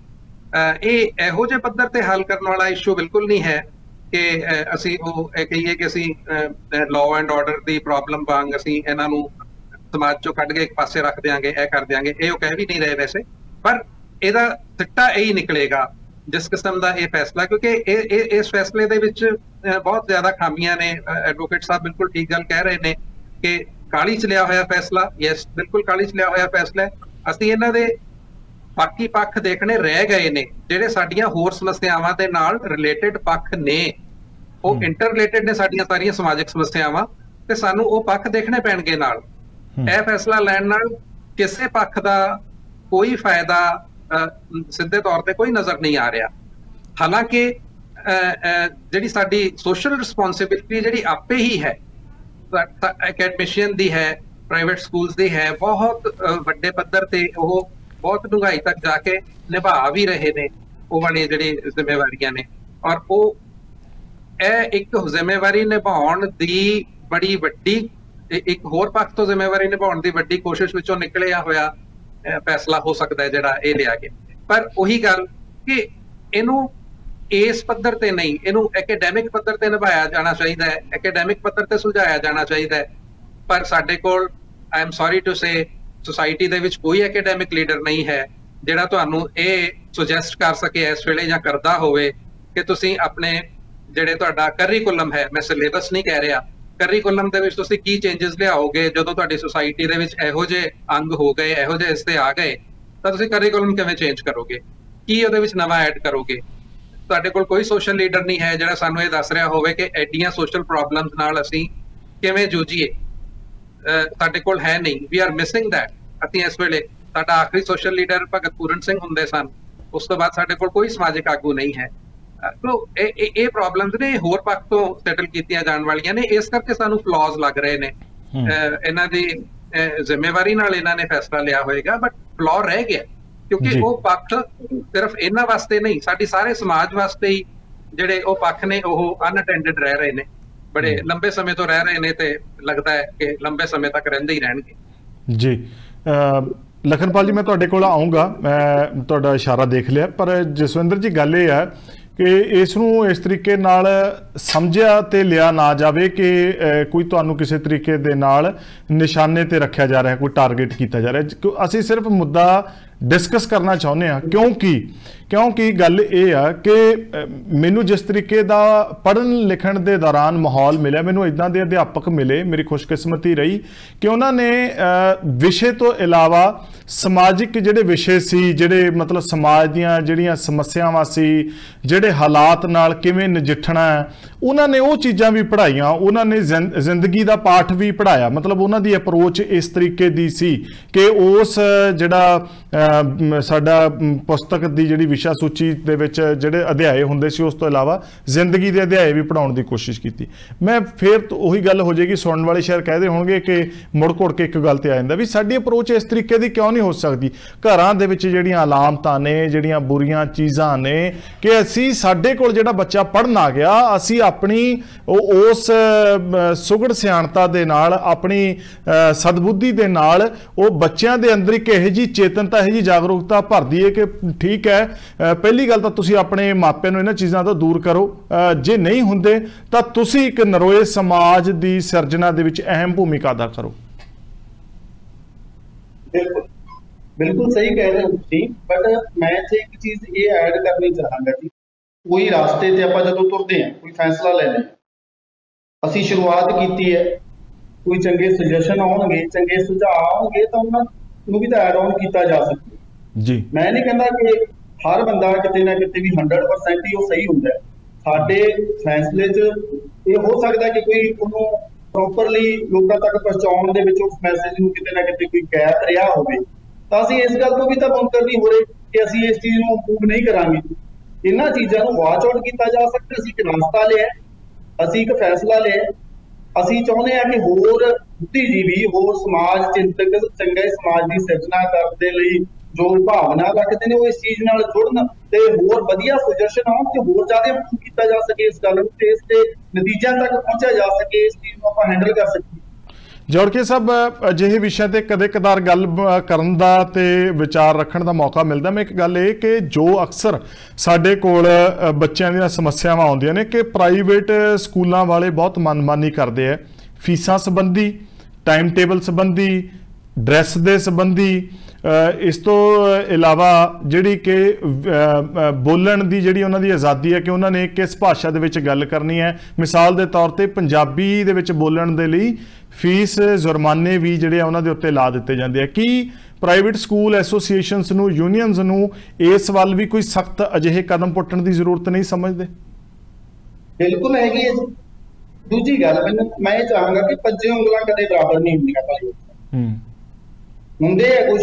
ਇਹ ਇਹੋ ਜਿਹੇ ਪੱਧਰ ਤੇ ਹੱਲ ਕਰਨ ਵਾਲਾ ਇਸ਼ੂ ਬਿਲਕੁਲ ਨਹੀਂ ਹੈ ਕਿ ਅਸੀਂ ਉਹ, ਇਹ ਕਹੀਏ ਕਿ ਅਸੀਂ ਲਾਅ ਐਂਡ ਆਰਡਰ ਦੀ ਪ੍ਰੋਬਲਮ ਵਾਂਗ ਅਸੀਂ ਇਹਨਾਂ ਨੂੰ ਸਮਾਜ ਚੋਂ ਕੱਢ ਕੇ ਇੱਕ ਪਾਸੇ ਰੱਖ ਦਿਆਂਗੇ, ਇਹ ਕਰ ਦਿਆਂਗੇ, ਇਹ ਉਹ ਕਹਿ ਵੀ ਨਹੀਂ ਰਹੇ ਵੈਸੇ, ਪਰ ਇਹਦਾ ਸਿੱਟਾ ਇਹੀ ਨਿਕਲੇਗਾ ਜਿਸ ਕਿਸਮ ਦਾ ਇਹ ਫੈਸਲਾ ਕਿਉਂਕਿ ਇਹ ਇਹ ਇਸ ਫੈਸਲੇ ਦੇ ਵਿੱਚ ਬਹੁਤ ਜ਼ਿਆਦਾ ਖਾਮੀਆਂ ਨੇ। ਐਡਵੋਕੇਟ ਸਾਹਿਬ ਬਿਲਕੁਲ ਠੀਕ ਗੱਲ ਕਹਿ ਰਹੇ ਨੇ ਕਿ ਕਾਲੀ ਚ ਲਿਆ ਹੋਇਆ ਫੈਸਲਾ। ਯੈਸ ਬਿਲਕੁਲ ਕਾਲੀ ਚ ਲਿਆ ਹੋਇਆ ਫੈਸਲਾ ਅਸੀਂ ਇਹਨਾਂ ਦੇ ਬਾਕੀ ਪੱਖ ਦੇਖਣੇ ਰਹਿ ਗਏ ਨੇ ਜਿਹੜੇ ਸਾਡੀਆਂ ਹੋਰ ਸਮੱਸਿਆਵਾਂ ਦੇ ਨਾਲ ਰਿਲੇਟਡ ਪੱਖ ਨੇ। ਉਹ ਇੰਟਰ ਰਿਲੇਟਡ ਨੇ ਸਾਡੀਆਂ ਸਾਰੀਆਂ ਸਮਾਜਿਕ ਸਮੱਸਿਆਵਾਂ ਤੇ ਸਾਨੂੰ ਉਹ ਪੱਖ ਦੇਖਣੇ ਪੈਣਗੇ ਨਾਲ। ਇਹ ਫੈਸਲਾ ਲੈਣ ਨਾਲ ਕਿਸੇ ਪੱਖ ਦਾ ਕੋਈ ਫਾਇਦਾ ਸਿੱਧੇ ਤੌਰ ਤੇ ਕੋਈ ਨਜ਼ਰ ਨਹੀਂ ਆ ਰਿਹਾ। ਹਾਲਾਂਕਿ ਜਿਹੜੀ ਸਾਡੀ ਸੋਸ਼ਲ ਰਿਸਪੌਂਸਿਬਿਲਟੀ ਜਿਹੜੀ ਆਪੇ ਹੀ ਹੈ ਅਕੈਡਮਿਸ਼ੀਅਨ ਦੀ ਹੈ ਪ੍ਰਾਈਵੇਟ ਸਕੂਲਸ ਦੀ ਹੈ, ਬਹੁਤ ਵੱਡੇ ਪੱਧਰ ਤੇ ਉਹ ਬਹੁਤ ਡੂੰਘਾਈ ਤੱਕ ਜਾ ਕੇ ਨਿਭਾ ਵੀ ਰਹੇ ਨੇ, ਉਹ ਵਾਲੀ ਜਿਹੜੀ ਜ਼ਿੰਮੇਵਾਰੀਆਂ ਨੇ। ਔਰ ਉਹ, ਇਹ ਇੱਕ ਜ਼ਿੰਮੇਵਾਰੀ ਨਿਭਾਉਣ ਦੀ ਬੜੀ ਵੱਡੀ ਇੱਕ ਹੋਰ ਪੱਖ ਤੋਂ ਜ਼ਿੰਮੇਵਾਰੀ ਨਿਭਾਉਣ ਦੀ ਵੱਡੀ ਕੋਸ਼ਿਸ਼ ਵਿੱਚੋਂ ਨਿਕਲਿਆ ਹੋਇਆ ਫੈਸਲਾ ਹੋ ਸਕਦਾ ਜਿਹੜਾ ਇਹ ਲਿਆ ਗਿਆ। ਪਰ ਉਹੀ ਗੱਲ ਕਿ ਇਹਨੂੰ ਇਸ ਪੱਧਰ ਤੇ ਨਹੀਂ, ਇਹਨੂੰ ਐਕੈਡੈਮਿਕ ਪੱਧਰ ਤੇ ਨਿਭਾਇਆ ਜਾਣਾ ਚਾਹੀਦਾ ਹੈ ਐਕੈਡੈਮਿਕ ਪੱਧਰ ਤੇ ਸੁਲਝਾਇਆ ਜਾਣਾ ਚਾਹੀਦਾ ਹੈ। ਪਰ ਸਾਡੇ ਕੋਲ I am sorry to say society ਦੇ ਵਿੱਚ ਕੋਈ ਐਕੈਡੈਮਿਕ ਲੀਡਰ ਨਹੀਂ ਹੈ ਜਿਹੜਾ ਤੁਹਾਨੂੰ ਇਹ ਸੁਜੈਸਟ ਕਰ ਸਕੇ ਇਸ ਵੇਲੇ ਜਾਂ ਕਰਦਾ ਹੋਵੇ ਕਿ ਤੁਸੀਂ ਆਪਣੇ ਜਿਹੜੇ ਤੁਹਾਡਾ ਕਰਿਕੂਲਮ ਹੈ, ਮੈਂ ਸਿਲੇਬਸ ਨਹੀਂ ਕਹਿ ਰਿਹਾ ਕਰਿਕੂਲਮ ਦੇ ਵਿੱਚ ਤੁਸੀਂ ਕੀ ਚੇਂਜਸ ਲਿਆਓਗੇ? ਜਦੋਂ ਤੁਹਾਡੀ ਸੋਸਾਇਟੀ ਦੇ ਵਿੱਚ ਇਹੋ ਜਿਹੇ ਅੰਗ ਹੋ ਗਏ, ਇਹੋ ਜਿਹੇ ਇਸਤੇ ਆ ਗਏ, ਤਾਂ ਤੁਸੀਂ ਕਰਿਕੂਲਮ ਕਿਵੇਂ ਚੇਂਜ ਕਰੋਗੇ? ਕੀ ਉਹਦੇ ਵਿੱਚ ਨਵਾਂ ਐਡ ਕਰੋਗੇ? ਤੁਹਾਡੇ ਕੋਲ ਕੋਈ ਸੋਸ਼ਲ ਲੀਡਰ ਨਹੀਂ ਹੈ ਜਿਹੜਾ ਸਾਨੂੰ ਇਹ ਦੱਸ ਰਿਹਾ ਹੋਵੇ ਕਿ ਐਡੀਆਂ ਸੋਸ਼ਲ ਪ੍ਰੋਬਲਮਸ ਨਾਲ ਅਸੀਂ ਕਿਵੇਂ ਜੂਝੀਏ। ਸਾਡੇ ਕੋਲ ਹੈ ਨਹੀਂ। ਵੀ ਆਰ ਮਿਸਿੰਗ ਥੈਟ ਅਸੀਂ ਇਸ ਵੇਲੇ ਸਾਡਾ ਆਖਰੀ ਸੋਸ਼ਲ ਲੀਡਰ ਭਗਤ ਪੂਰਨ ਸਿੰਘ ਹੁੰਦੇ ਸਨ। ਉਸ ਤੋਂ ਬਾਅਦ ਸਾਡੇ ਕੋਲ ਕੋਈ ਸਮਾਜਿਕ ਆਗੂ ਨਹੀਂ ਹੈ। ਸੋ ਇਹ ਇਹ- ਪ੍ਰੋਬਲਮਸ ਨੇ ਹੋਰ ਪੱਖ ਤੋਂ ਸੈਟਲ ਕੀਤੀਆਂ ਜਾਣ ਵਾਲੀਆਂ ਨੇ ਇਸ ਕਰਕੇ ਸਾਨੂੰ ਫਲॉज ਲੱਗ ਰਹੇ ਨੇ। ਇਹਨਾਂ ਦੀ ਜ਼ਿੰਮੇਵਾਰੀ ਨਾਲ ਇਹਨਾਂ ਨੇ ਫੈਸਲਾ ਲਿਆ ਹੋਏਗਾ ਬਟ ਫਲॉ ਰਹਿ ਗਿਆ। ਕਿਉਂਕਿ। ਉਹ ਪੱਖ ਸਿਰਫ ਇਹਨਾਂ ਵਾਸਤੇ ਨਹੀਂ ਸਾਡੀ ਸਾਰੇ ਸਮਾਜ ਵਾਸਤੇ ਹੀ ਜਿਹੜੇ ਉਹ ਪੱਖ ਨੇ ਉਹ ਅਨਅਟੈਂਡਡ ਰਹਿ ਰਹੇ ਨੇ। ਬੜੇ ਲੰਬੇ ਸਮੇਂ ਤੋਂ ਰਹਿ ਰਹੇ ਨੇ ਤੇ ਲੱਗਦਾ ਹੈ ਕਿ ਲੰਬੇ ਸਮੇਂ ਤੱਕ ਰਹਿੰਦੇ ਹੀ ਰਹਿਣਗੇ। ਜੀ। ਲਖਨਪਾਲ ਜੀ ਮੈਂ ਤੁਹਾਡੇ ਕੋਲ ਆਉਂਗਾ ਮੈਂ ਤੁਹਾਡਾ ਇਸ਼ਾਰਾ ਦੇਖ ਲਿਆ ਪਰ ਜਸਵਿੰਦਰ ਜੀ ਗੱਲ ਇਹ ਹੈ ਕਿ ਇਸ ਨੂੰ ਇਸ ਤਰੀਕੇ ਨਾਲ ਸਮਝਿਆ ਤੇ ਲਿਆ ਨਾ ਜਾਵੇ ਕਿ ਕੋਈ ਤੁਹਾਨੂੰ ਕਿਸੇ ਤਰੀਕੇ ਦੇ ਨਾਲ ਨਿਸ਼ਾਨੇ ਤੇ ਰੱਖਿਆ ਜਾ ਰਿਹਾ, ਕੋਈ ਟਾਰਗੇਟ ਕੀਤਾ ਜਾ ਰਿਹਾ। ਅਸੀਂ ਸਿਰਫ ਮੁੱਦਾ ਡਿਸਕਸ ਕਰਨਾ ਚਾਹੁੰਦੇ ਹਾਂ। ਕਿਉਂਕਿ ਕਿਉਂਕਿ ਗੱਲ ਇਹ ਆ ਕਿ ਮੈਨੂੰ ਜਿਸ ਤਰੀਕੇ ਦਾ ਪੜ੍ਹਨ ਲਿਖਣ ਦੇ ਦੌਰਾਨ ਮਾਹੌਲ ਮਿਲਿਆ, ਮੈਨੂੰ ਇਦਾਂ ਦੇ ਅਧਿਆਪਕ ਮਿਲੇ, ਮੇਰੀ ਖੁਸ਼ਕਿਸਮਤੀ ਰਹੀ ਕਿ ਉਹਨਾਂ ਨੇ ਵਿਸ਼ੇ ਤੋਂ ਇਲਾਵਾ ਸਮਾਜਿਕ ਜਿਹੜੇ ਵਿਸ਼ੇ ਸੀ, ਜਿਹੜੇ ਮਤਲਬ ਸਮਾਜ ਦੀਆਂ ਜਿਹੜੀਆਂ ਸਮੱਸਿਆਵਾਂ ਸੀ, ਜਿਹੜੇ ਹਾਲਾਤ ਨਾਲ ਕਿਵੇਂ ਨਜਿੱਠਣਾ ਉਹਨਾਂ ਨੇ ਉਹ ਚੀਜ਼ਾਂ ਵੀ ਪੜ੍ਹਾਈਆਂ, ਉਹਨਾਂ ਨੇ ਜ਼ਿੰ- ਜ਼ਿੰਦਗੀ ਦਾ ਪਾਠ ਵੀ ਪੜ੍ਹਾਇਆ। ਮਤਲਬ ਉਹਨਾਂ ਦੀ ਅਪਰੋਚ ਇਸ ਤਰੀਕੇ ਦੀ ਸੀ ਕਿ ਉਸ ਜਿਹੜਾ ਸਾਡਾ ਪੁਸਤਕ ਦੀ ਜਿਹੜੀ ਵਿਸ਼ਾ ਸੂਚੀ ਦੇ ਵਿੱਚ ਜਿਹੜੇ ਅਧਿਆਏ ਹੁੰਦੇ ਸੀ, ਉਸ ਤੋਂ ਇਲਾਵਾ ਜ਼ਿੰਦਗੀ ਦੇ ਅਧਿਆਏ ਵੀ ਪੜਾਉਣ ਦੀ ਕੋਸ਼ਿਸ਼ ਕੀਤੀ। ਮੈਂ ਫੇਰ ਉਹੀ ਗੱਲ ਹੋ ਜਾਏਗੀ, ਸੁਣਨ ਵਾਲੇ ਸ਼ਾਇਦ ਕਹਦੇ ਹੋਣਗੇ ਕਿ ਮੁੜ ਘੁੜ ਕੇ ਇੱਕ ਗੱਲ ਤੇ ਆ ਜਾਂਦਾ ਵੀ ਸਾਡੀ ਅਪਰੋਚ ਇਸ ਤਰੀਕੇ ਦੀ ਕਿਉਂ ਨਹੀਂ ਹੋ ਸਕਦੀ? ਘਰਾਂ ਦੇ ਵਿੱਚ ਜਿਹੜੀਆਂ ਅਲਾਮਤਾਂ ਨੇ, ਜਿਹੜੀਆਂ ਬੁਰੀਆਂ ਚੀਜ਼ਾਂ ਨੇ ਕਿ ਅਸੀਂ ਸਾਡੇ ਕੋਲ ਜਿਹੜਾ ਬੱਚਾ ਪੜਨ ਆ ਗਿਆ, ਅਸੀਂ ਆਪਣੀ ਉਹ, ਉਸ ਸੁਗੜ ਸਿਆਣਤਾ ਦੇ ਨਾਲ, ਆਪਣੀ ਸਦਬੁੱਧੀ ਦੇ ਨਾਲ ਉਹ ਬੱਚਿਆਂ ਦੇ ਅੰਦਰ ਇੱਕ ਇਹੋ ਜੀ ਚੇਤਨਤਾ, ਇਹੋ ਜੀ ਜਾਗਰੂਕਤਾ ਭਰਦੀ ਹੈ ਕਿ ਠੀਕ ਹੈ ਪਹਿਲੀ ਗੱਲ ਤਾਂ ਤੁਸੀਂ ਆਪਣੇ ਮਾਪਿਆਂ ਨੂੰ ਇਹਨਾਂ ਚੀਜ਼ਾਂ ਤੋਂ ਦੂਰ ਕਰੋ। ਜੇ ਨਹੀਂ ਹੁੰਦੇ ਤਾਂ ਤੁਸੀਂ ਇੱਕ ਨਰੋਏ ਸਮਾਜ ਦੀ ਸਿਰਜਣਾ ਦੇ ਵਿੱਚ ਅਹਿਮ ਭੂਮਿਕਾ ਅਦਾ ਕਰੋ। ਬਿਲਕੁਲ। ਬਿਲਕੁਲ ਸਹੀ ਕਹਿ ਰਹੇ ਹੋ ਤੁਸੀਂ ਬਟ ਮੈਂ ਇੱਥੇ ਇੱਕ ਚੀਜ਼ ਇਹ ਐਡ ਕਰਨੀ ਚਾਹਾਂਗਾ ਜੀ। ਕੋਈ ਰਾਸਤੇ ਤੇ ਆਪਾਂ ਜਦੋਂ ਤੁਰਦੇ ਹਾਂ ਕੋਈ ਫੈਸਲਾ ਲੈਣਾ ਹੈ। ਅਸੀਂ ਸ਼ੁਰੂਆਤ ਕੀਤੀ ਹੈ ਕੋਈ ਚੰਗੇ ਸੁਜੈਸ਼ਨ ਆਉਣਗੇ ਚੰਗੇ ਸੁਝਾਅ ਆਉਣਗੇ ਤਾਂ ਉਹਨਾਂ ਨੂੰ ਵੀ ਤਾਂ ਐਡ ਆਨ ਕੀਤਾ ਜਾ ਸਕਦਾ। ਜੀ। ਮੈਂ ਨਹੀਂ ਕਹਿੰਦਾ ਕਿ ਹਰ ਬੰਦਾ ਕਿਤੇ ਨਾ ਕਿਤੇ ਵੀ 100% ਹੀ ਉਹ ਸਹੀ ਹੁੰਦਾ ਸਾਡੇ ਫੈਸਲੇ 'ਚ ਇਹ ਹੋ ਸਕਦਾ ਕਿ ਕੋਈ ਉਹਨੂੰ ਪ੍ਰੋਪਰਲੀ ਲੋਕਾਂ ਤੱਕ ਪਹੁੰਚਾਉਣ ਦੇ ਵਿੱਚ ਉਸ ਮੈਸੇਜ ਨੂੰ ਕਿਤੇ ਨਾ ਕਿਤੇ ਕੋਈ ਗੈਪ ਰਿਹਾ ਹੋਵੇ। ਤਾਂ ਅਸੀਂ ਇਸ ਗੱਲ ਤੋਂ ਵੀ ਤਾਂ ਬੰਕਰ ਨਹੀਂ ਹੋ ਰਹੇ ਕਿ ਅਸੀਂ ਇਸ ਚੀਜ਼ ਨੂੰ ਅਪਰੂਵ ਨਹੀਂ ਕਰਾਂਗੇ। ਇਹਨਾਂ ਚੀਜ਼ਾਂ ਨੂੰ ਵਾਚ ਆਊਟ ਕੀਤਾ ਜਾ ਸਕਦਾ ਅਸੀਂ ਇੱਕ ਰਸਤਾ ਲਿਆ ਅਸੀਂ ਇੱਕ ਫੈਸਲਾ ਲਿਆ ਅਸੀਂ ਚਾਹੁੰਦੇ ਹਾਂ ਕਿ ਹੋਰ ਬੁੱਧੀਜੀਵੀ, ਹੋਰ ਸਮਾਜ ਚਿੰਤਕ, ਚੰਗੇ ਸਮਾਜ ਦੀ ਸਿਰਜਣਾ ਕਰਨ ਦੇ ਲਈ ਜੋ ਭਾਵਨਾ ਰੱਖਦੇ ਨੇ ਉਹ ਇਸ ਚੀਜ਼ ਨਾਲ ਜੁੜਨ ਤੇ ਹੋਰ ਵਧੀਆ ਸੁਜੈਸ਼ਨ ਆਉਣ ਤੇ ਹੋਰ ਜ਼ਿਆਦਾ improve ਕੀਤਾ ਜਾ ਸਕੇ ਇਸ ਗੱਲ ਨੂੰ ਤੇ ਇਸ ਦੇ ਨਤੀਜਿਆਂ ਤੱਕ ਪਹੁੰਚਿਆ ਜਾ ਸਕੇ, ਇਸ ਚੀਜ਼ ਨੂੰ ਆਪਾਂ ਹੈਂਡਲ ਕਰ ਸਕੀਏ। ਜੋੜਕੇ ਸਾਹਿਬ, ਅਜਿਹੇ ਵਿਸ਼ਿਆਂ ਤੇ ਕਦੇ-ਕਦਾਰ ਗੱਲ ਕਰਨ ਦਾ ਤੇ ਵਿਚਾਰ ਰੱਖਣ ਦਾ ਮੌਕਾ ਮਿਲਦਾ। ਮੈਂ ਇੱਕ ਗੱਲ ਇਹ ਕਿ ਜੋ ਅਕਸਰ ਸਾਡੇ ਕੋਲ ਬੱਚਿਆਂ ਦੀਆਂ ਸਮੱਸਿਆਵਾਂ ਆਉਂਦੀਆਂ ਨੇ ਕਿ ਪ੍ਰਾਈਵੇਟ ਸਕੂਲਾਂ ਵਾਲੇ ਬਹੁਤ ਮਨਮਾਨੀ ਕਰਦੇ ਆ। ਫੀਸਾਂ ਸੰਬੰਧੀ ਟਾਈਮ ਟੇਬਲ ਸੰਬੰਧੀ ਡਰੈਸ ਦੇ ਸੰਬੰਧੀ ਇਸ ਤੋਂ ਇਲਾਵਾ ਜਿਹੜੀ ਕਿ ਬੋਲਣ ਦੀ ਜਿਹੜੀ ਉਹਨਾਂ ਦੀ ਆਜ਼ਾਦੀ ਹੈ ਕਿ ਉਹਨਾਂ ਨੇ ਕਿਸ ਭਾਸ਼ਾ ਦੇ ਵਿੱਚ ਗੱਲ ਕਰਨੀ ਹੈ। ਮਿਸਾਲ ਦੇ ਤੌਰ ਤੇ ਪੰਜਾਬੀ ਦੇ ਵਿੱਚ ਬੋਲਣ ਦੇ ਲਈ ਫੀਸ ਜੁਰਮਾਨੇ ਵੀ ਜਿਹੜੇ ਆ ਉਹਨਾਂ ਦੇ ਉੱਤੇ ਲਾ ਦਿੱਤੇ ਜਾਂਦੇ ਆ। ਕੀ ਪ੍ਰਾਈਵੇਟ ਸਕੂਲ ਐਸੋਸੀਏਸ਼ਨਸ ਨੂੰ ਯੂਨੀਅਨਸ ਨੂੰ ਇਸ ਵੱਲ ਵੀ ਕੋਈ ਸਖਤ ਅਜਿਹੇ ਕਦਮ ਪੁੱਟਣ ਦੀ ਜ਼ਰੂਰਤ ਨਹੀਂ ਸਮਝਦੇ? ਬਿਲਕੁਲ ਹੈਗੀ ਦੂਜੀ ਗੱਲ ਮੈਨੂੰ ਮੈਂ ਇਹ ਚਾਹਾਂਗਾ ਕਿ ਪੰਜੇ ਉਂਗਲਾਂ ਕਦੇ ਬਰਾਬਰ ਨਹੀਂ ਹੁੰਦੀਆਂ ਭਾਈ। ਹੂੰ। ਹੁੰਦੇ ਆ ਕੁਝ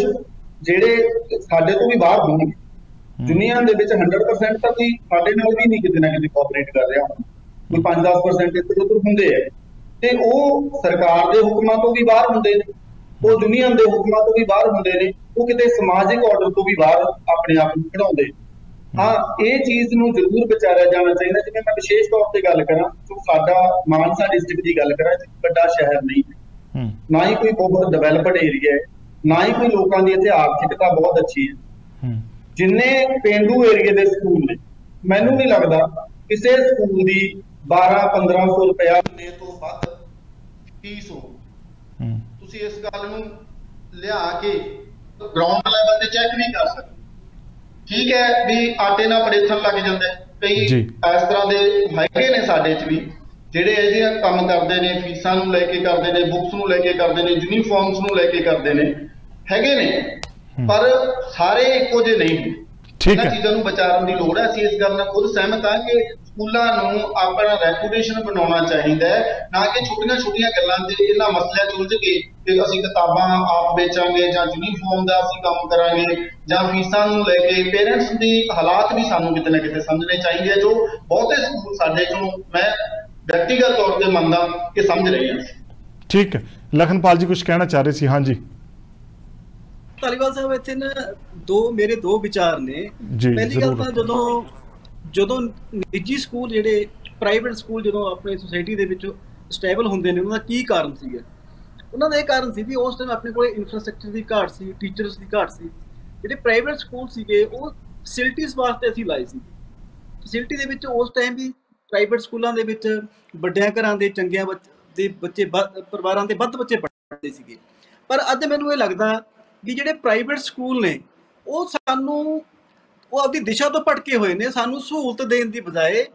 ਜਿਹੜੇ ਸਾਡੇ ਤੋਂ ਵੀ ਬਾਹਰ ਹੋਣਗੇ ਦੁਨੀਆ ਦੇ ਵਿੱਚ 100% ਤਾਂ ਕੋਈ ਸਾਡੇ ਨਾਲ ਵੀ ਨਹੀਂ ਕਿਤੇ ਨਾ ਕਿਤੇ ਕੋਆਪਰੇਟ ਕਰ ਰਿਹਾ ਹੋਣਾ। ਕੋਈ 5-10% ਇੱਧਰ ਉੱਧਰ ਹੁੰਦੇ ਆ। ਤੇ ਉਹ ਸਰਕਾਰ ਦੇ ਹੁਕਮਾਂ ਤੋਂ ਵੀ ਬਾਹਰ ਹੁੰਦੇ ਨੇ। ਉਹ ਦੁਨੀਆ ਦੇ ਹੁਕਮਾਂ ਤੋਂ ਵੀ ਬਾਹਰ ਹੁੰਦੇ ਨੇ। ਉਹ ਕਿਤੇ ਸਮਾਜਿਕ ਆਰਡਰ ਤੋਂ ਵੀ ਬਾਹਰ ਆਪਣੇ ਆਪ ਨੂੰ ਖੜਾਉਂਦੇ। ਹਾਂ। ਇਹ ਚੀਜ਼ ਨੂੰ ਜ਼ਰੂਰ ਵਿਚਾਰਿਆ ਜਾਣਾ ਚਾਹੀਦਾ। ਜਿਵੇਂ ਮੈਂ ਵਿਸ਼ੇਸ਼ ਤੌਰ ਤੇ ਗੱਲ ਕਰਾਂ ਜੋ ਸਾਡਾ ਮਾਨਸਾ ਡਿਸਟ੍ਰਿਕਟ ਦੀ ਗੱਲ ਕਰਾਂ ਇਹ ਵੱਡਾ ਸ਼ਹਿਰ ਨਹੀਂ ਹੈ। ਹੂੰ। ਨਾ ਹੀ ਕੋਈ ਬਹੁਤ ਡਿਵੈਲਪਡ ਏਰੀਆ ਹੈ। ਨਾ ਹੀ ਕੋਈ ਲੋਕਾਂ ਦੀ ਇੱਥੇ ਆਰਥਿਕਤਾ ਬਹੁਤ ਅੱਛੀ ਹੈ। ਜਿੰਨੇ ਪਿੰਡੂ ਏਰੀਏ ਦੇ ਸਕੂਲ ਨੇ ਮੈਨੂੰ ਨਹੀਂ ਲੱਗਦਾ ਕਿਸੇ ਸਕੂਲ ਦੀ 12 1500 ਰੁਪਇਆ ਦੇ ਤੋਂ ਵੱਧ ਫੀਸ ਹੋ। ਤੁਸੀਂ ਇਸ ਗੱਲ ਨੂੰ ਲਿਆ ਕੇ ਗਰਾਊਂਡ ਲੈਵਲ ਤੇ ਚੈੱਕ ਨਹੀਂ ਕਰ ਸਕਦੇ। ਠੀਕ ਹੈ ਵੀ ਆਟੇ ਨਾਲ ਪੜੇਥਣ ਲੱਗ ਜਾਂਦਾ। ਕਈ। ਇਸ ਤਰ੍ਹਾਂ ਦੇ ਹੈਗੇ ਨੇ ਸਾਡੇ 'ਚ ਵੀ ਜਿਹੜੇ ਇਹ ਜਿਹੇ ਕੰਮ ਕਰਦੇ ਨੇ ਫੀਸਾਂ ਨੂੰ ਲੈ ਕੇ ਕਰਦੇ ਨੇ ਬੁੱਕਸ ਨੂੰ ਲੈ ਕੇ ਕਰਦੇ ਨੇ ਯੂਨੀਫਾਰਮਸ ਨੂੰ ਲੈ ਕੇ ਕਰਦੇ ਨੇ। ਹੈਗੇ ਨੇ ਪਰ ਸਾਰੇ ਇੱਕੋ ਜਿਹੇ ਨਹੀਂ ਠੀਕ ਹੈ। ਚੀਜ਼ਾਂ ਨੂੰ ਵਿਚਾਰਨ ਦੀ ਲੋੜ ਹੈ। ਅਸੀਂ ਇਸ ਗੱਲ ਨਾਲ ਖੁਦ ਸਹਿਮਤ ਹਾਂ ਕਿ ਸਕੂਲਾਂ ਨੂੰ ਆਪਣਾ ਰੈਪੂਟੇਸ਼ਨ ਬਣਾਉਣਾ ਚਾਹੀਦਾ ਹੈ ਨਾ ਕਿ ਛੋਟੀਆਂ ਛੋਟੀਆਂ ਗੱਲਾਂ ਤੇ ਇਹਨਾਂ ਮਸਲਿਆਂ 'ਚ ਉਲਝ ਕੇ ਕਿ ਅਸੀਂ ਕਿਤਾਬਾਂ ਆਪ ਵੇਚਾਂਗੇ ਜਾਂ ਯੂਨੀਫਾਰਮ ਦਾ ਅਸੀਂ ਕੰਮ ਕਰਾਂਗੇ ਜਾਂ ਫੀਸਾਂ ਨੂੰ ਲੈ ਕੇ ਪੇਰੈਂਟਸ ਦੀ ਹਾਲਾਤ ਵੀ ਸਾਨੂੰ ਕਿਤੇ ਨਾ ਕਿਤੇ ਸਮਝਣੇ ਚਾਹੀਦੇ ਜੋ ਬਹੁਤੇ ਸਕੂਲ ਸਾਡੇ ਚੋਂ ਮੈਂ ਵਿਅਕਤੀਗਤ ਤੌਰ ਤੇ ਮੰਨਦਾ ਕਿ ਸਮਝ ਰਹੇ ਹਾਂ ਠੀਕ ਹੈ। ਲਖਨਪਾਲ ਜੀ ਕੁਝ ਕਹਿਣਾ ਚਾਹ ਰਹੇ ਸੀ? ਹਾਂਜੀ। ਧਾਲੀਵਾਲ ਸਾਹਿਬ ਇੱਥੇ ਨਾ ਦੋ ਮੇਰੇ ਦੋ ਵਿਚਾਰ ਨੇ। ਪਹਿਲੀ ਗੱਲ ਤਾਂ। ਜਦੋਂ ਜਦੋਂ ਨਿੱਜੀ ਸਕੂਲ ਜਿਹੜੇ ਪ੍ਰਾਈਵੇਟ ਸਕੂਲ ਜਦੋਂ ਆਪਣੀ ਸੋਸਾਇਟੀ ਦੇ ਵਿੱਚ ਸਟੇਬਲ ਹੁੰਦੇ ਨੇ ਉਹਨਾਂ ਦਾ ਕੀ ਕਾਰਨ ਸੀਗਾ? ਉਹਨਾਂ ਦਾ ਇਹ ਕਾਰਨ ਸੀ ਵੀ ਉਸ ਟਾਈਮ ਆਪਣੇ ਕੋਲੇ ਇਨਫਰਾਸਟ੍ਰਕਚਰ ਦੀ ਘਾਟ ਸੀ ਟੀਚਰਸ ਦੀ ਘਾਟ ਸੀ। ਜਿਹੜੇ ਪ੍ਰਾਈਵੇਟ ਸਕੂਲ ਸੀਗੇ ਉਹ ਫੈਸਿਲਿਟੀਆਂ ਵਾਸਤੇ ਅਸੀਂ ਲਾਏ ਸੀ। ਫੈਸਿਲਿਟੀ ਦੇ ਵਿੱਚ ਉਸ ਟਾਈਮ ਵੀ ਪ੍ਰਾਈਵੇਟ ਸਕੂਲਾਂ ਦੇ ਵਿੱਚ ਵੱਡਿਆਂ ਘਰਾਂ ਦੇ ਚੰਗਿਆਂ ਬੱਚ- ਦੇ ਬੱਚੇ ਪਰਿਵਾਰਾਂ ਦੇ ਵੱਧ ਬੱਚੇ ਪੜ੍ਹਦੇ ਸੀਗੇ। ਪਰ ਅੱਜ ਮੈਨੂੰ ਇਹ ਲੱਗਦਾ ਵੀ ਜਿਹੜੇ ਪ੍ਰਾਈਵੇਟ ਸਕੂਲ ਨੇ, ਉਹ ਸਾਨੂੰ, ਉਹ ਆਪਣੀ ਦਿਸ਼ਾ ਤੋਂ ਭਟਕੇ ਹੋਏ ਨੇ, ਸਾਨੂੰ ਸਹੂਲਤ ਦੇਣ ਦੀ ਬਜਾਏ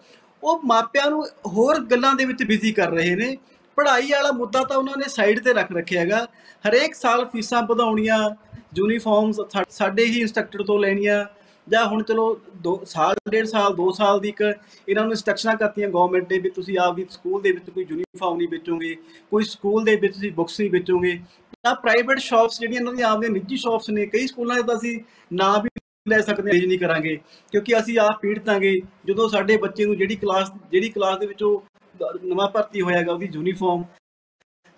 ਉਹ ਮਾਪਿਆਂ ਨੂੰ ਹੋਰ ਗੱਲਾਂ ਦੇ ਵਿੱਚ ਬਿਜ਼ੀ ਕਰ ਰਹੇ ਨੇ। ਪੜ੍ਹਾਈ ਵਾਲਾ ਮੁੱਦਾ ਤਾਂ ਉਹਨਾਂ ਨੇ ਸਾਈਡ ਤੇ ਰੱਖ ਰੱਖਿਆ ਹੈਗਾ। ਹਰੇਕ ਸਾਲ ਫੀਸਾਂ ਵਧਾਉਣੀਆਂ ਯੂਨੀਫਾਰਮਸ ਸਾ- ਸਾਡੇ ਹੀ ਇੰਸਟਰਕਟਰ ਤੋਂ ਲੈਣੀਆਂ, ਜਾਂ ਹੁਣ ਚਲੋ 2 ਸਾਲ, ਡੇਢ ਸਾਲ 2 ਸਾਲ ਦੀ ਇੱਕ ਇਹਨਾਂ ਨੂੰ ਇੰਸਟਰਕਸ਼ਨਾਂ ਕਰਤੀਆਂ ਗਵਰਨਮੈਂਟ ਨੇ ਵੀ ਤੁਸੀਂ ਆਪਦੀ ਸਕੂਲ ਦੇ ਵਿੱਚ ਕੋਈ ਯੂਨੀਫਾਰਮ ਨਹੀਂ ਵੇਚੋਗੇ, ਕੋਈ ਸਕੂਲ ਦੇ ਵਿੱਚ ਤੁਸੀਂ ਬੁੱਕਸ ਨਹੀਂ ਵੇਚੋਗੇ। ਤਾਂ ਪ੍ਰਾਈਵੇਟ ਸ਼ਾਪਸ ਜਿਹੜੀਆਂ ਇਹਨਾਂ ਦੀਆਂ ਆਪਦੀਆਂ ਨਿੱਜੀ ਸ਼ਾਪਸ ਨੇ, ਕਈ ਸਕੂਲਾਂ ਦੇ ਤਾਂ ਅਸੀਂ ਨਾ ਵੀ ਲੈ ਸਕਦੇ ਹਾਂ ਨਹੀਂ ਕਰਾਂਗੇ, ਕਿਉਂਕਿ ਅਸੀਂ ਆਪ ਪੀੜਤਾਂਗੇ ਜਦੋਂ ਸਾਡੇ ਬੱਚੇ ਨੂੰ ਜਿਹੜੀ ਕਲਾਸ ਜਿਹੜੀ ਕਲਾਸ ਦੇ ਵਿੱਚ ਉਹ ਨਵਾਂ ਭਰਤੀ ਹੋਇਆਗਾ ਉਹਦੀ ਯੂਨੀਫਾਰਮ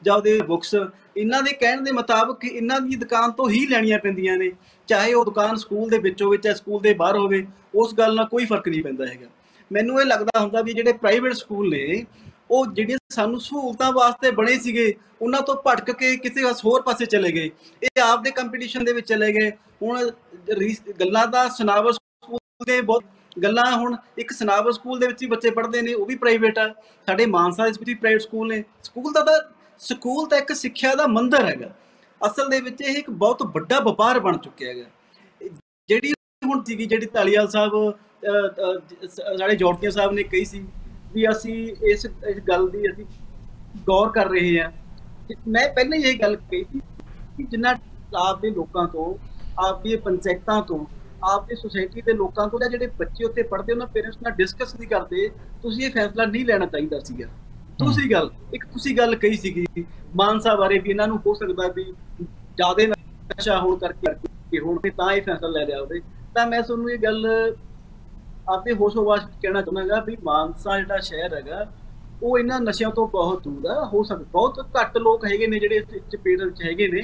ਜਾਂ ਉਹਦੇ ਬੁੱਕਸ ਇਹਨਾਂ ਦੇ ਕਹਿਣ ਦੇ ਮੁਤਾਬਕ ਇਹਨਾਂ ਦੀ ਦੁਕਾਨ ਤੋਂ ਹੀ ਲੈਣੀਆਂ ਪੈਂਦੀਆਂ ਨੇ। ਚਾਹੇ ਉਹ ਦੁਕਾਨ ਸਕੂਲ ਦੇ ਵਿੱਚ ਹੋਵੇ, ਚਾਹੇ ਸਕੂਲ ਦੇ ਬਾਹਰ ਹੋਵੇ, ਉਸ ਗੱਲ ਨਾਲ ਕੋਈ ਫ਼ਰਕ ਨਹੀਂ ਪੈਂਦਾ ਹੈਗਾ। ਮੈਨੂੰ ਇਹ ਲੱਗਦਾ ਹੁੰਦਾ ਵੀ ਜਿਹੜੇ ਪ੍ਰਾਈਵੇਟ ਸਕੂਲ ਨੇ ਉਹ ਜਿਹੜੀਆਂ ਸਾਨੂੰ ਸਹੂਲਤਾਂ ਵਾਸਤੇ ਬਣੇ ਸੀਗੇ, ਉਹਨਾਂ ਤੋਂ ਭਟਕ ਕੇ ਕਿਸੇ ਹੋਰ ਪਾਸੇ ਚਲੇ ਗਏ। ਇਹ ਆਪ ਦੇ ਕੰਪੀਟੀਸ਼ਨ ਦੇ ਵਿੱਚ ਚਲੇ ਗਏ। ਹੁਣ ਰੀਸ- ਗੱਲਾਂ ਦਾ ਸਨਾਵਰ ਸਕੂਲ ਦੇ ਬਹੁਤ ਗੱਲਾਂ ਹੁਣ ਇੱਕ ਸਨਾਵਰ ਸਕੂਲ ਦੇ ਵਿੱਚ ਹੀ ਬੱਚੇ ਪੜ੍ਹਦੇ ਨੇ, ਉਹ ਵੀ ਪ੍ਰਾਈਵੇਟ ਆ। ਸਾਡੇ ਮਾਨਸਾ ਦੇ ਵਿੱਚ ਵੀ ਪ੍ਰਾਈਵੇਟ ਸਕੂਲ ਨੇ। ਸਕੂਲ ਦਾ ਤਾਂ, ਸਕੂਲ ਤਾਂ ਇੱਕ ਸਿੱਖਿਆ ਦਾ ਮੰਦਰ ਹੈਗਾ। ਅਸਲ ਦੇ ਵਿੱਚ ਇਹ ਇੱਕ ਬਹੁਤ ਵੱਡਾ ਵਪਾਰ ਬਣ ਚੁੱਕਿਆ ਹੈਗਾ। ਜਿਹੜੀ ਹੁਣ ਸੀਗੀ, ਜਿਹੜੀ ਧਾਲੀਵਾਲ ਸਾਹਿਬ ਸਾਡੇ ਜੋੜਕੀਆਂ ਸਾਹਿਬ ਨੇ ਕਹੀ ਸੀ ਵੀ ਅਸੀਂ ਇਸ ਇਸ ਗੱਲ ਦੀ ਅਸੀਂ ਗੌਰ ਕਰ ਰਹੇ ਹਾਂ। ਮੈਂ ਪਹਿਲਾਂ ਹੀ ਇਹ ਗੱਲ ਕਹੀ ਸੀ ਕਿ ਜਿੰਨਾ ਆਪ ਦੇ ਲੋਕਾਂ ਤੋਂ ਆਪ ਦੀ ਪੰਚਾਇਤਾਂ ਤੋਂ ਆਪ ਦੀ ਸੁਸਾਇਟੀ ਦੇ ਲੋਕਾਂ ਤੋਂ ਜਾਂ ਜਿਹੜੇ ਬੱਚੇ ਉੱਥੇ ਪੜ੍ਹਦੇ ਉਹਨਾਂ ਪੇਰੈਂਟਸ ਨਾਲ ਡਿਸਕਸ ਨਹੀਂ ਕਰਦੇ ਤੁਸੀਂ ਇਹ ਫੈਸਲਾ ਨਹੀਂ ਲੈਣਾ ਚਾਹੀਦਾ ਸੀਗਾ। ਦੂਸਰੀ ਗੱਲ ਇੱਕ ਤੁਸੀਂ ਗੱਲ ਕਹੀ ਸੀਗੀ ਮਾਨਸਾ ਬਾਰੇ ਵੀ ਇਹਨਾਂ ਨੂੰ ਹੋ ਸਕਦਾ ਵੀ ਜ਼ਿਆਦਾ ਨਸ਼ਾ ਹੋਣ ਕਰਕੇ ਕਿ ਹੁਣ ਤਾਂ ਇਹ ਫੈਸਲਾ ਲੈ ਲਿਆ ਹੋਵੇ ਤਾਂ ਮੈਂ ਤੁਹਾਨੂੰ ਇਹ ਗੱਲ ਆਪਦੇ ਹੋਸ਼ੋਵਾਸ ਕਹਿਣਾ ਚਾਹੁੰਦਾਗਾ ਵੀ ਮਾਨਸਾ ਜਿਹੜਾ ਸ਼ਹਿਰ ਹੈਗਾ, ਉਹ ਇਹਨਾਂ ਨਸ਼ਿਆਂ ਤੋਂ ਬਹੁਤ ਦੂਰ ਆ। ਹੋ ਸਕਦਾ ਬਹੁਤ ਘੱਟ ਲੋਕ ਹੈਗੇ ਨੇ ਜਿਹੜੇ ਇਸ ਚਪੇੜ ਵਿੱਚ ਹੈਗੇ ਨੇ।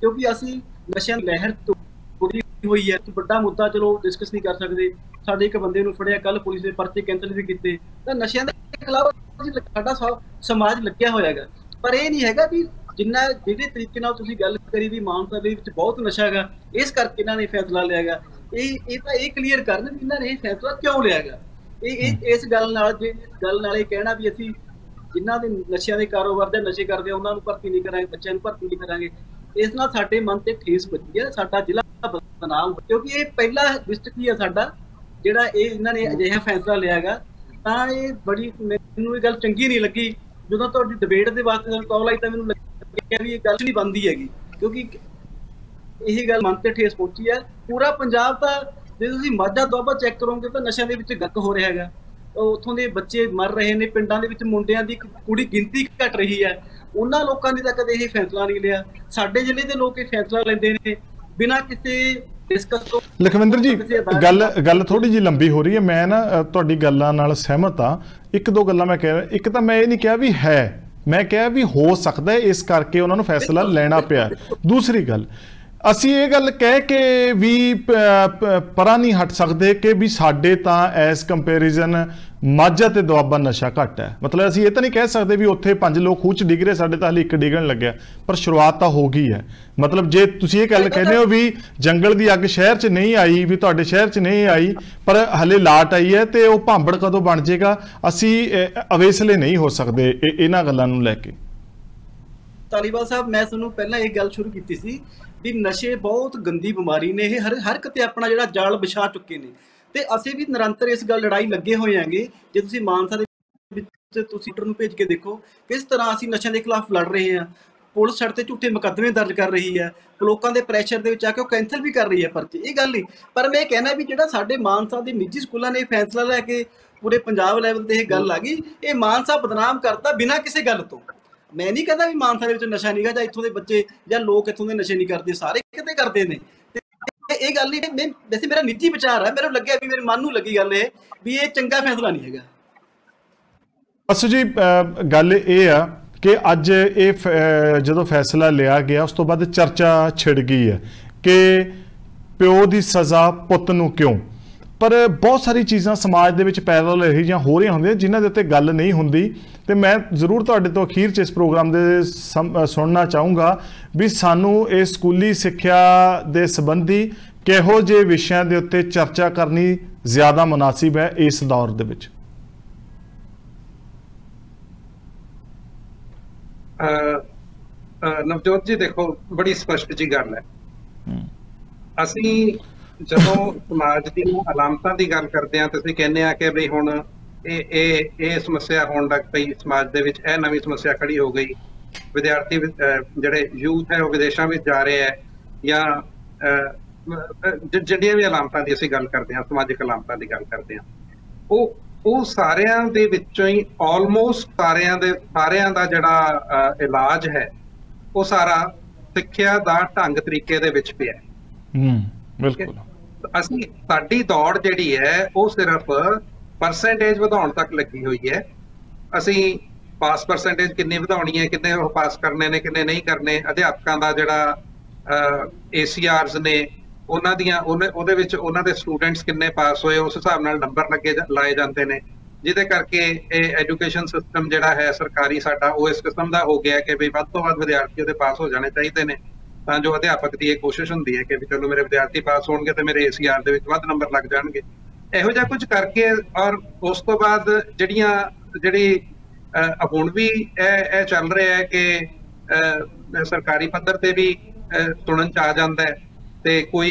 ਕਿਉਂਕਿ ਅਸੀਂ ਨਸ਼ਿਆਂ ਲਹਿਰ ਤੋਂ ਤੁਰੀ ਹੋਈ ਹੈ। ਵੱਡਾ ਮੁੱਦਾ ਚਲੋ ਡਿਸਕਸ ਨਹੀਂ ਕਰ ਸਕਦੇ। ਸਾਡੇ ਇੱਕ ਬੰਦੇ ਨੂੰ ਫੜਿਆ ਕੱਲ ਪੁਲਿਸ ਦੇ ਪਰਚੇ ਕੈਂਸਲ ਵੀ ਕੀਤੇ। ਤਾਂ ਨਸ਼ਿਆਂ ਦੇ ਖਿਲਾਫ ਸਾਡਾ ਸਮਾਜ ਲੱਗਿਆ ਹੋਇਆ ਹੈਗਾ। ਪਰ ਇਹ ਨਹੀਂ ਹੈਗਾ ਵੀ ਜਿੰਨਾ ਜਿਹੜੇ ਤਰੀਕੇ ਨਾਲ ਤੁਸੀਂ ਗੱਲ ਕਰੀ ਵੀ ਮਾਨਸਾ ਦੇ ਵਿੱਚ ਬਹੁਤ ਨਸ਼ਾ ਹੈਗਾ, ਇਸ ਕਰਕੇ ਇਹਨਾਂ ਨੇ ਫੈਸਲਾ ਲਿਆ ਹੈਗਾ। ਇਹ ਇਹ ਤਾਂ ਇਹ ਕਲੀਅਰ ਕਰਨ ਵੀ ਇਹਨਾਂ ਨੇ ਇਹ ਫੈਸਲਾ ਕਿਉਂ ਲਿਆ ਹੈਗਾ? ਇਹ ਇਸ ਗੱਲ ਨਾਲ ਜੇ ਇਸ ਗੱਲ ਨਾਲ ਇਹ ਕਹਿਣਾ ਵੀ ਅਸੀਂ ਜਿਨ੍ਹਾਂ ਦੇ ਨਸ਼ਿਆਂ ਦੇ ਕਾਰੋਬਾਰ ਦੇ ਨਸ਼ੇ ਕਰਦੇ ਆ ਉਹਨਾਂ ਨੂੰ ਭਰਤੀ ਨਹੀਂ ਕਰਾਂਗੇ ਬੱਚਿਆਂ ਨੂੰ ਭਰਤੀ ਨਹੀਂ ਕਰਾਂਗੇ ਇਸ ਨਾਲ ਸਾਡੇ ਮਨ ਤੇ ਠੇਸ ਵੱਜੀ ਹੈ ਸਾਡਾ ਜ਼ਿਲ੍ਹਾ ਬਦਨਾਮ ਕਿਉਂਕਿ ਇਹ ਪਹਿਲਾ ਡਿਸਟ੍ਰਿਕਟ ਹੀ ਹੈ ਸਾਡਾ ਜਿਹੜਾ ਇਹ ਇਹਨਾਂ ਨੇ ਅਜਿਹਾ ਫੈਸਲਾ ਲਿਆ ਹੈਗਾ। ਤਾਂ ਇਹ ਬੜੀ ਮੈਨੂੰ ਇਹ ਗੱਲ ਚੰਗੀ ਨਹੀਂ ਲੱਗੀ। ਜਦੋਂ ਤੁਹਾਡੀ ਡਿਬੇਟ ਦੇ ਵਾਸਤੇ ਤੁਹਾਨੂੰ ਕਾਲ ਆਈ ਤਾਂ ਮੈਨੂੰ ਲੱਗਿਆ ਵੀ ਇਹ ਗੱਲ ਨਹੀਂ ਬਣਦੀ ਹੈਗੀ। ਕਿਉਂਕਿ ਇਹ ਗੱਲ ਮਨ ਤੇ ਠੇਸ ਪਹੁੰਚੀ ਹੈ। ਪੂਰਾ ਪੰਜਾਬ ਤਾਂ ਜੇ ਤੁਸੀਂ ਮਾਝਾ ਦੁਆਬਾ ਚੈੱਕ ਕਰੋਗੇ ਤਾਂ ਨਸ਼ਿਆਂ ਦੇ ਵਿੱਚ ਗੱਕ ਹੋ ਰਿਹਾ ਹੈਗਾ। ਉੱਥੋਂ ਦੇ ਬੱਚੇ ਮਰ ਰਹੇ ਨੇ ਪਿੰਡਾਂ ਦੇ ਵਿੱਚ ਮੁੰਡਿਆਂ ਦੀ ਕੁੜੀ ਗਿਣਤੀ ਘਟ ਰਹੀ ਹੈ। ਉਹਨਾਂ ਲੋਕਾਂ ਨੇ ਤਾਂ ਕਦੇ ਇਹ ਫੈਸਲਾ ਨਹੀਂ ਲਿਆ। ਸਾਡੇ ਜ਼ਿਲ੍ਹੇ ਦੇ ਲੋਕ ਇਹ ਫੈਸਲਾ ਲੈਂਦੇ ਨੇ। ਬਿਨਾਂ ਕਿਸੇ ਡਿਸਕਸ ਤੋਂ ਲਖਵਿੰਦਰ ਜੀ ਗੱਲ ਗੱਲ ਥੋੜੀ ਜੀ ਲੰਬੀ ਹੋ ਰਹੀ ਹੈ। ਮੈਂ ਨਾ ਤੁਹਾਡੀ ਗੱਲਾਂ ਨਾਲ ਸਹਿਮਤ ਆ ਇੱਕ ਦੋ ਗੱਲਾਂ ਮੈਂ ਕਹਿ ਰਿਹਾ ਇੱਕ ਤਾਂ ਮੈਂ ਇਹ ਨਹੀਂ ਕਿਹਾ ਵੀ ਹੈ। ਮੈਂ ਕਿਹਾ ਵੀ ਹੋ ਸਕਦਾ ਹੈ ਇਸ ਕਰਕੇ ਉਹਨਾਂ ਨੂੰ ਫੈਸਲਾ ਲੈਣਾ ਪਿਆ। ਦੂਸਰੀ ਗੱਲ ਅਸੀਂ ਇਹ ਗੱਲ ਕਹਿ ਕੇ ਵੀ ਪਰਾਂ ਨਹੀਂ ਹਟ ਸਕਦੇ ਕਿ ਵੀ ਸਾਡੇ ਤਾਂ ਐਸ ਕੰਪੈਰੀਜ਼ਨ ਮਾਝਾ ਤੇ ਦੁਆਬਾ ਨਸ਼ਾ ਘੱਟ ਹੈ। ਮਤਲਬ ਅਸੀਂ ਇਹ ਤਾਂ ਨਹੀਂ ਕਹਿ ਸਕਦੇ ਵੀ ਉੱਥੇ ਪੰਜ ਲੋਕ ਖੂਚ ਡਿੱਗ ਰਹੇ ਸਾਡੇ ਤਾਂ ਹਲੇ ਇੱਕ ਡਿੱਗਣ ਲੱਗਿਆ। ਪਰ ਸ਼ੁਰੂਆਤ ਤਾਂ ਹੋ ਗਈ ਹੈ। ਮਤਲਬ ਜੇ ਤੁਸੀਂ ਇਹ ਗੱਲ ਕਹਿੰਦੇ ਹੋ ਵੀ ਜੰਗਲ ਦੀ ਅੱਗ ਸ਼ਹਿਰ 'ਚ ਨਹੀਂ ਆਈ ਵੀ ਤੁਹਾਡੇ ਸ਼ਹਿਰ 'ਚ ਨਹੀਂ ਆਈ ਪਰ ਹਲੇ ਲਾਟ ਆਈ ਹੈ ਤੇ ਉਹ ਭਾਂਬੜ ਕਦੋਂ ਬਣ ਜਾਏਗਾ ਅਸੀਂ ਅਵੇਸਲੇ ਨਹੀਂ ਹੋ ਸਕਦੇ ਇਹ- ਇਹਨਾਂ ਗੱਲਾਂ ਨੂੰ ਲੈ ਕੇ। ਤਾਲੀਬਾਨ ਸਾਹਿਬ ਮੈਂ ਤੁਹਾਨੂੰ ਪਹਿਲਾਂ ਇਹ ਗੱਲ ਸ਼ੁਰੂ ਕੀਤੀ ਸੀ ਵੀ ਨਸ਼ੇ ਬਹੁਤ ਗੰਦੀ ਬਿਮਾਰੀ ਨੇ, ਇਹ ਹਰ ਹਰ ਕਿਤੇ ਆਪਣਾ ਜਿਹੜਾ ਜਾਲ ਵਿਛਾ ਚੁੱਕੇ ਨੇ। ਤੇ ਅਸੀਂ ਵੀ ਨਿਰੰਤਰ ਇਸ ਗੱਲ ਲੜਾਈ ਲੱਗੇ ਹੋਏ ਆਂਗੇ ਜੇ ਤੁਸੀਂ ਮਾਨਸਾ ਦੇ ਵਿੱਚ ਤੁਸੀਂ ਟਰ ਨੂੰ ਭੇਜ ਕੇ ਦੇਖੋ, ਕਿਸ ਤਰ੍ਹਾਂ ਅਸੀਂ ਨਸ਼ਿਆਂ ਦੇ ਖਿਲਾਫ ਲੜ ਰਹੇ ਹਾਂ। ਪੁਲਿਸ ਸਾਡੇ ਤੇ ਝੂਠੇ ਮੁਕੱਦਮੇ ਦਰਜ ਕਰ ਰਹੀ ਹੈ। ਲੋਕਾਂ ਦੇ ਪ੍ਰੈਸ਼ਰ ਦੇ ਵਿੱਚ ਆ ਕੇ ਉਹ ਕੈਂਸਲ ਵੀ ਕਰ ਰਹੀ ਹੈ ਪਰਚੀ, ਇਹ ਗੱਲ ਨਹੀਂ। ਪਰ ਮੈਂ ਇਹ ਕਹਿਣਾ ਵੀ ਜਿਹੜਾ ਸਾਡੇ ਮਾਨਸਾ ਦੇ ਨਿੱਜੀ ਸਕੂਲਾਂ ਨੇ ਇਹ ਫੈਸਲਾ ਲੈ ਕੇ ਪੂਰੇ ਪੰਜਾਬ ਲੈਵਲ ਤੇ ਇਹ ਗੱਲ ਆ ਗਈ, ਇਹ ਮਾਨਸਾ ਬਦਨਾਮ ਕਰਤਾ ਬਿਨਾਂ ਕਿਸੇ ਗੱਲ ਤੋਂ। ਮੈਂ ਨਹੀਂ ਕਹਿੰਦਾ ਵੀ ਮਾਨਸਾ ਦੇ ਵਿੱਚ ਨਸ਼ਾ ਨਹੀਂਗਾ ਜਾਂ ਇੱਥੋਂ ਦੇ ਬੱਚੇ ਜਾਂ ਲੋਕ ਇੱਥੋਂ ਦੇ ਨਸ਼ੇ ਨਹੀਂ ਕਰਦੇ, ਸਾਰੇ ਕਿਤੇ ਕਰਦੇ ਨੇ। ਇਹ ਗੱਲ ਨਹੀਂ, ਮੈਂ ਵੈਸੇ ਮੇਰਾ ਨਿੱਜੀ ਵਿਚਾਰ ਹੈ, ਮੈਨੂੰ ਲੱਗਿਆ ਵੀ ਮੇਰੇ ਮਨ ਨੂੰ ਲੱਗੀ ਗੱਲ ਇਹ, ਵੀ ਇਹ ਚੰਗਾ ਫੈਸਲਾ ਨਹੀਂ ਹੈਗਾ। ਬਸ ਜੀ ਗੱਲ ਇਹ ਆ ਕਿ ਅੱਜ ਇਹ ਜਦੋਂ ਫੈਸਲਾ ਲਿਆ ਗਿਆ, ਉਸ ਤੋਂ ਬਾਅਦ ਚਰਚਾ ਛਿੜ ਗਈ ਹੈ ਕਿ ਪਿਓ ਦੀ ਸਜ਼ਾ ਪੁੱਤ ਨੂੰ ਕਿਉਂ? ਪਰ ਬਹੁਤ ਸਾਰੀ ਚੀਜ਼ਾਂ ਸਮਾਜ ਦੇ ਵਿੱਚ ਪੈਰਲਲ ਇਹੋ ਜਿਹੀਆਂ ਹੋ ਰਹੀਆਂ ਹੁੰਦੀਆਂ ਜਿਨ੍ਹਾਂ ਦੇ ਉੱਤੇ ਗੱਲ ਨਹੀਂ ਹੁੰਦੀ। ਤੇ ਮੈਂ ਜ਼ਰੂਰ ਤੁਹਾਡੇ ਤੋਂ ਅਖੀਰ 'ਚ ਇਸ ਪ੍ਰੋਗਰਾਮ ਦੇ ਸੁਣਨਾ ਚਾਹੂੰਗਾ ਵੀ ਸਾਨੂੰ ਇਹ ਸਕੂਲੀ ਸਿੱਖਿਆ ਦੇ ਸੰਬੰਧੀ ਕਿਹੋ ਜਿਹੇ ਵਿਸ਼ਿਆਂ ਦੇ ਉੱਤੇ ਚਰਚਾ ਕਰਨੀ ਜ਼ਿਆਦਾ ਮੁਨਾਸਿਬ ਹੈ ਇਸ ਦੌਰ ਦੇ ਵਿੱਚ। ਨਵਜੋਤ ਜੀ ਦੇਖੋ ਬੜੀ ਸਪਸ਼ਟ ਜੀ ਗੱਲ ਹੈ। ਅਸੀਂ ਜਦੋਂ ਸਮਾਜ ਦੀਆਂ ਅਲਾਮਤਾਂ ਦੀ ਗੱਲ ਕਰਦੇ ਹਾਂ ਤੇ ਅਸੀਂ ਕਹਿੰਦੇ ਆ ਕਿ ਬਈ ਹੁਣ ਇਹ ਇਹ ਇਹ ਸਮੱਸਿਆ ਹੋਣ ਲੱਗ ਪਈ ਸਮਾਜ ਦੇ ਵਿੱਚ ਇਹ ਨਵੀਂ ਸਮੱਸਿਆ ਖੜੀ ਹੋ ਗਈ। ਵਿਦਿਆਰਥੀ ਜਿਹੜੇ ਯੂਥ ਹੈ ਉਹ ਵਿਦੇਸ਼ਾਂ ਵਿੱਚ ਜਾ ਰਹੇ ਹੈ ਜਾਂ ਅਹ, ਜਿਹੜੀਆਂ ਵੀ ਅਲਾਮਤਾਂ ਦੀ ਅਸੀਂ ਗੱਲ ਕਰਦੇ ਹਾਂ ਸਮਾਜਿਕ ਅਲਾਮਤਾਂ ਦੀ ਗੱਲ ਕਰਦੇ ਹਾਂ ਉਹ ਉਹ ਸਾਰਿਆਂ ਦੇ ਵਿੱਚੋਂ ਹੀ ਆਲਮੋਸਟ ਸਾਰਿਆਂ ਦੇ ਸਾਰਿਆਂ ਦਾ ਜਿਹੜਾ ਇਲਾਜ ਹੈ ਉਹ ਸਾਰਾ ਸਿੱਖਿਆ ਦਾ ਢੰਗ ਤਰੀਕੇ ਦੇ ਵਿੱਚ ਪਿਆ ਹੂੰ ਬਿਲਕੁਲ। ਅਸੀਂ ਸਾਡੀ ਦੌੜ ਜਿਹੜੀ ਹੈ, ਉਹ ਸਿਰਫ ਪਰਸੈਂਟੇਜ ਵਧਾਉਣ ਤੱਕ ਲੱਗੀ ਹੋਈ ਹੈ। ਅਸੀਂ ਪਾਸ ਪਰਸੈਂਟੇਜ ਕਿੰਨੀ ਵਧਾਉਣੀ ਹੈ, ਕਿੰਨੇ ਉਹ ਪਾਸ ਕਰਨੇ ਨੇ, ਕਿੰਨੇ ਨਹੀਂ ਕਰਨੇ, ਅਧਿਆਪਕਾਂ ਦਾ ਜਿਹੜਾ ਏਸੀਆਰਸ ਨੇ, ਉਹਨਾਂ ਦੀਆਂ, ਉਹਨੇ- ਉਹਦੇ ਵਿੱਚ ਉਹਨਾਂ ਦੇ ਸਟੂਡੈਂਟਸ ਕਿੰਨੇ ਪਾਸ ਹੋਏ, ਉਸ ਹਿਸਾਬ ਨਾਲ ਨੰਬਰ ਲੱਗੇ ਜਾ- ਲਾਏ ਜਾਂਦੇ ਨੇ। ਜਿਹਦੇ ਕਰਕੇ ਇਹ ਐਜੂਕੇਸ਼ਨ ਸਿਸਟਮ ਜਿਹੜਾ ਹੈ, ਸਰਕਾਰੀ ਸਾਡਾ, ਉਹ ਇਸ ਕਿਸਮ ਦਾ ਹੋ ਗਿਆ ਕਿ ਵੀ ਵੱਧ ਤੋਂ ਵੱਧ ਵਿਦਿਆਰਥੀ ਉਹਦੇ ਪਾਸ ਹੋ ਜਾਣੇ ਚਾਹੀਦੇ ਨੇ। ਤਾਂ ਜੋ ਅਧਿਆਪਕ ਦੀ ਇਹ ਕੋਸ਼ਿਸ਼ ਹੁੰਦੀ ਹੈ ਕਿ ਵੀ ਚਲੋ ਮੇਰੇ ਵਿਦਿਆਰਥੀ ਪਾਸ ਹੋਣਗੇ ਤੇ ਮੇਰੇ ਏਸੀਆਰ ਦੇ ਵਿੱਚ ਵੱਧ ਨੰਬਰ ਲੱਗ ਜਾਣਗੇ। ਇਹੋ ਜਿਹਾ ਕੁਝ ਕਰਕੇ ਔਰ ਉਸ ਤੋਂ ਬਾਅਦ ਜਿਹੜੀਆਂ ਜਿਹੜੀ ਹੁਣ ਵੀ ਇਹ ਇਹ ਚੱਲ ਰਿਹਾ ਹੈ ਕਿ ਸਰਕਾਰੀ ਪੱਧਰ ਤੇ ਵੀ ਅਹ, ਚ ਆ ਜਾਂਦਾ ਹੈ ਤੇ ਕੋਈ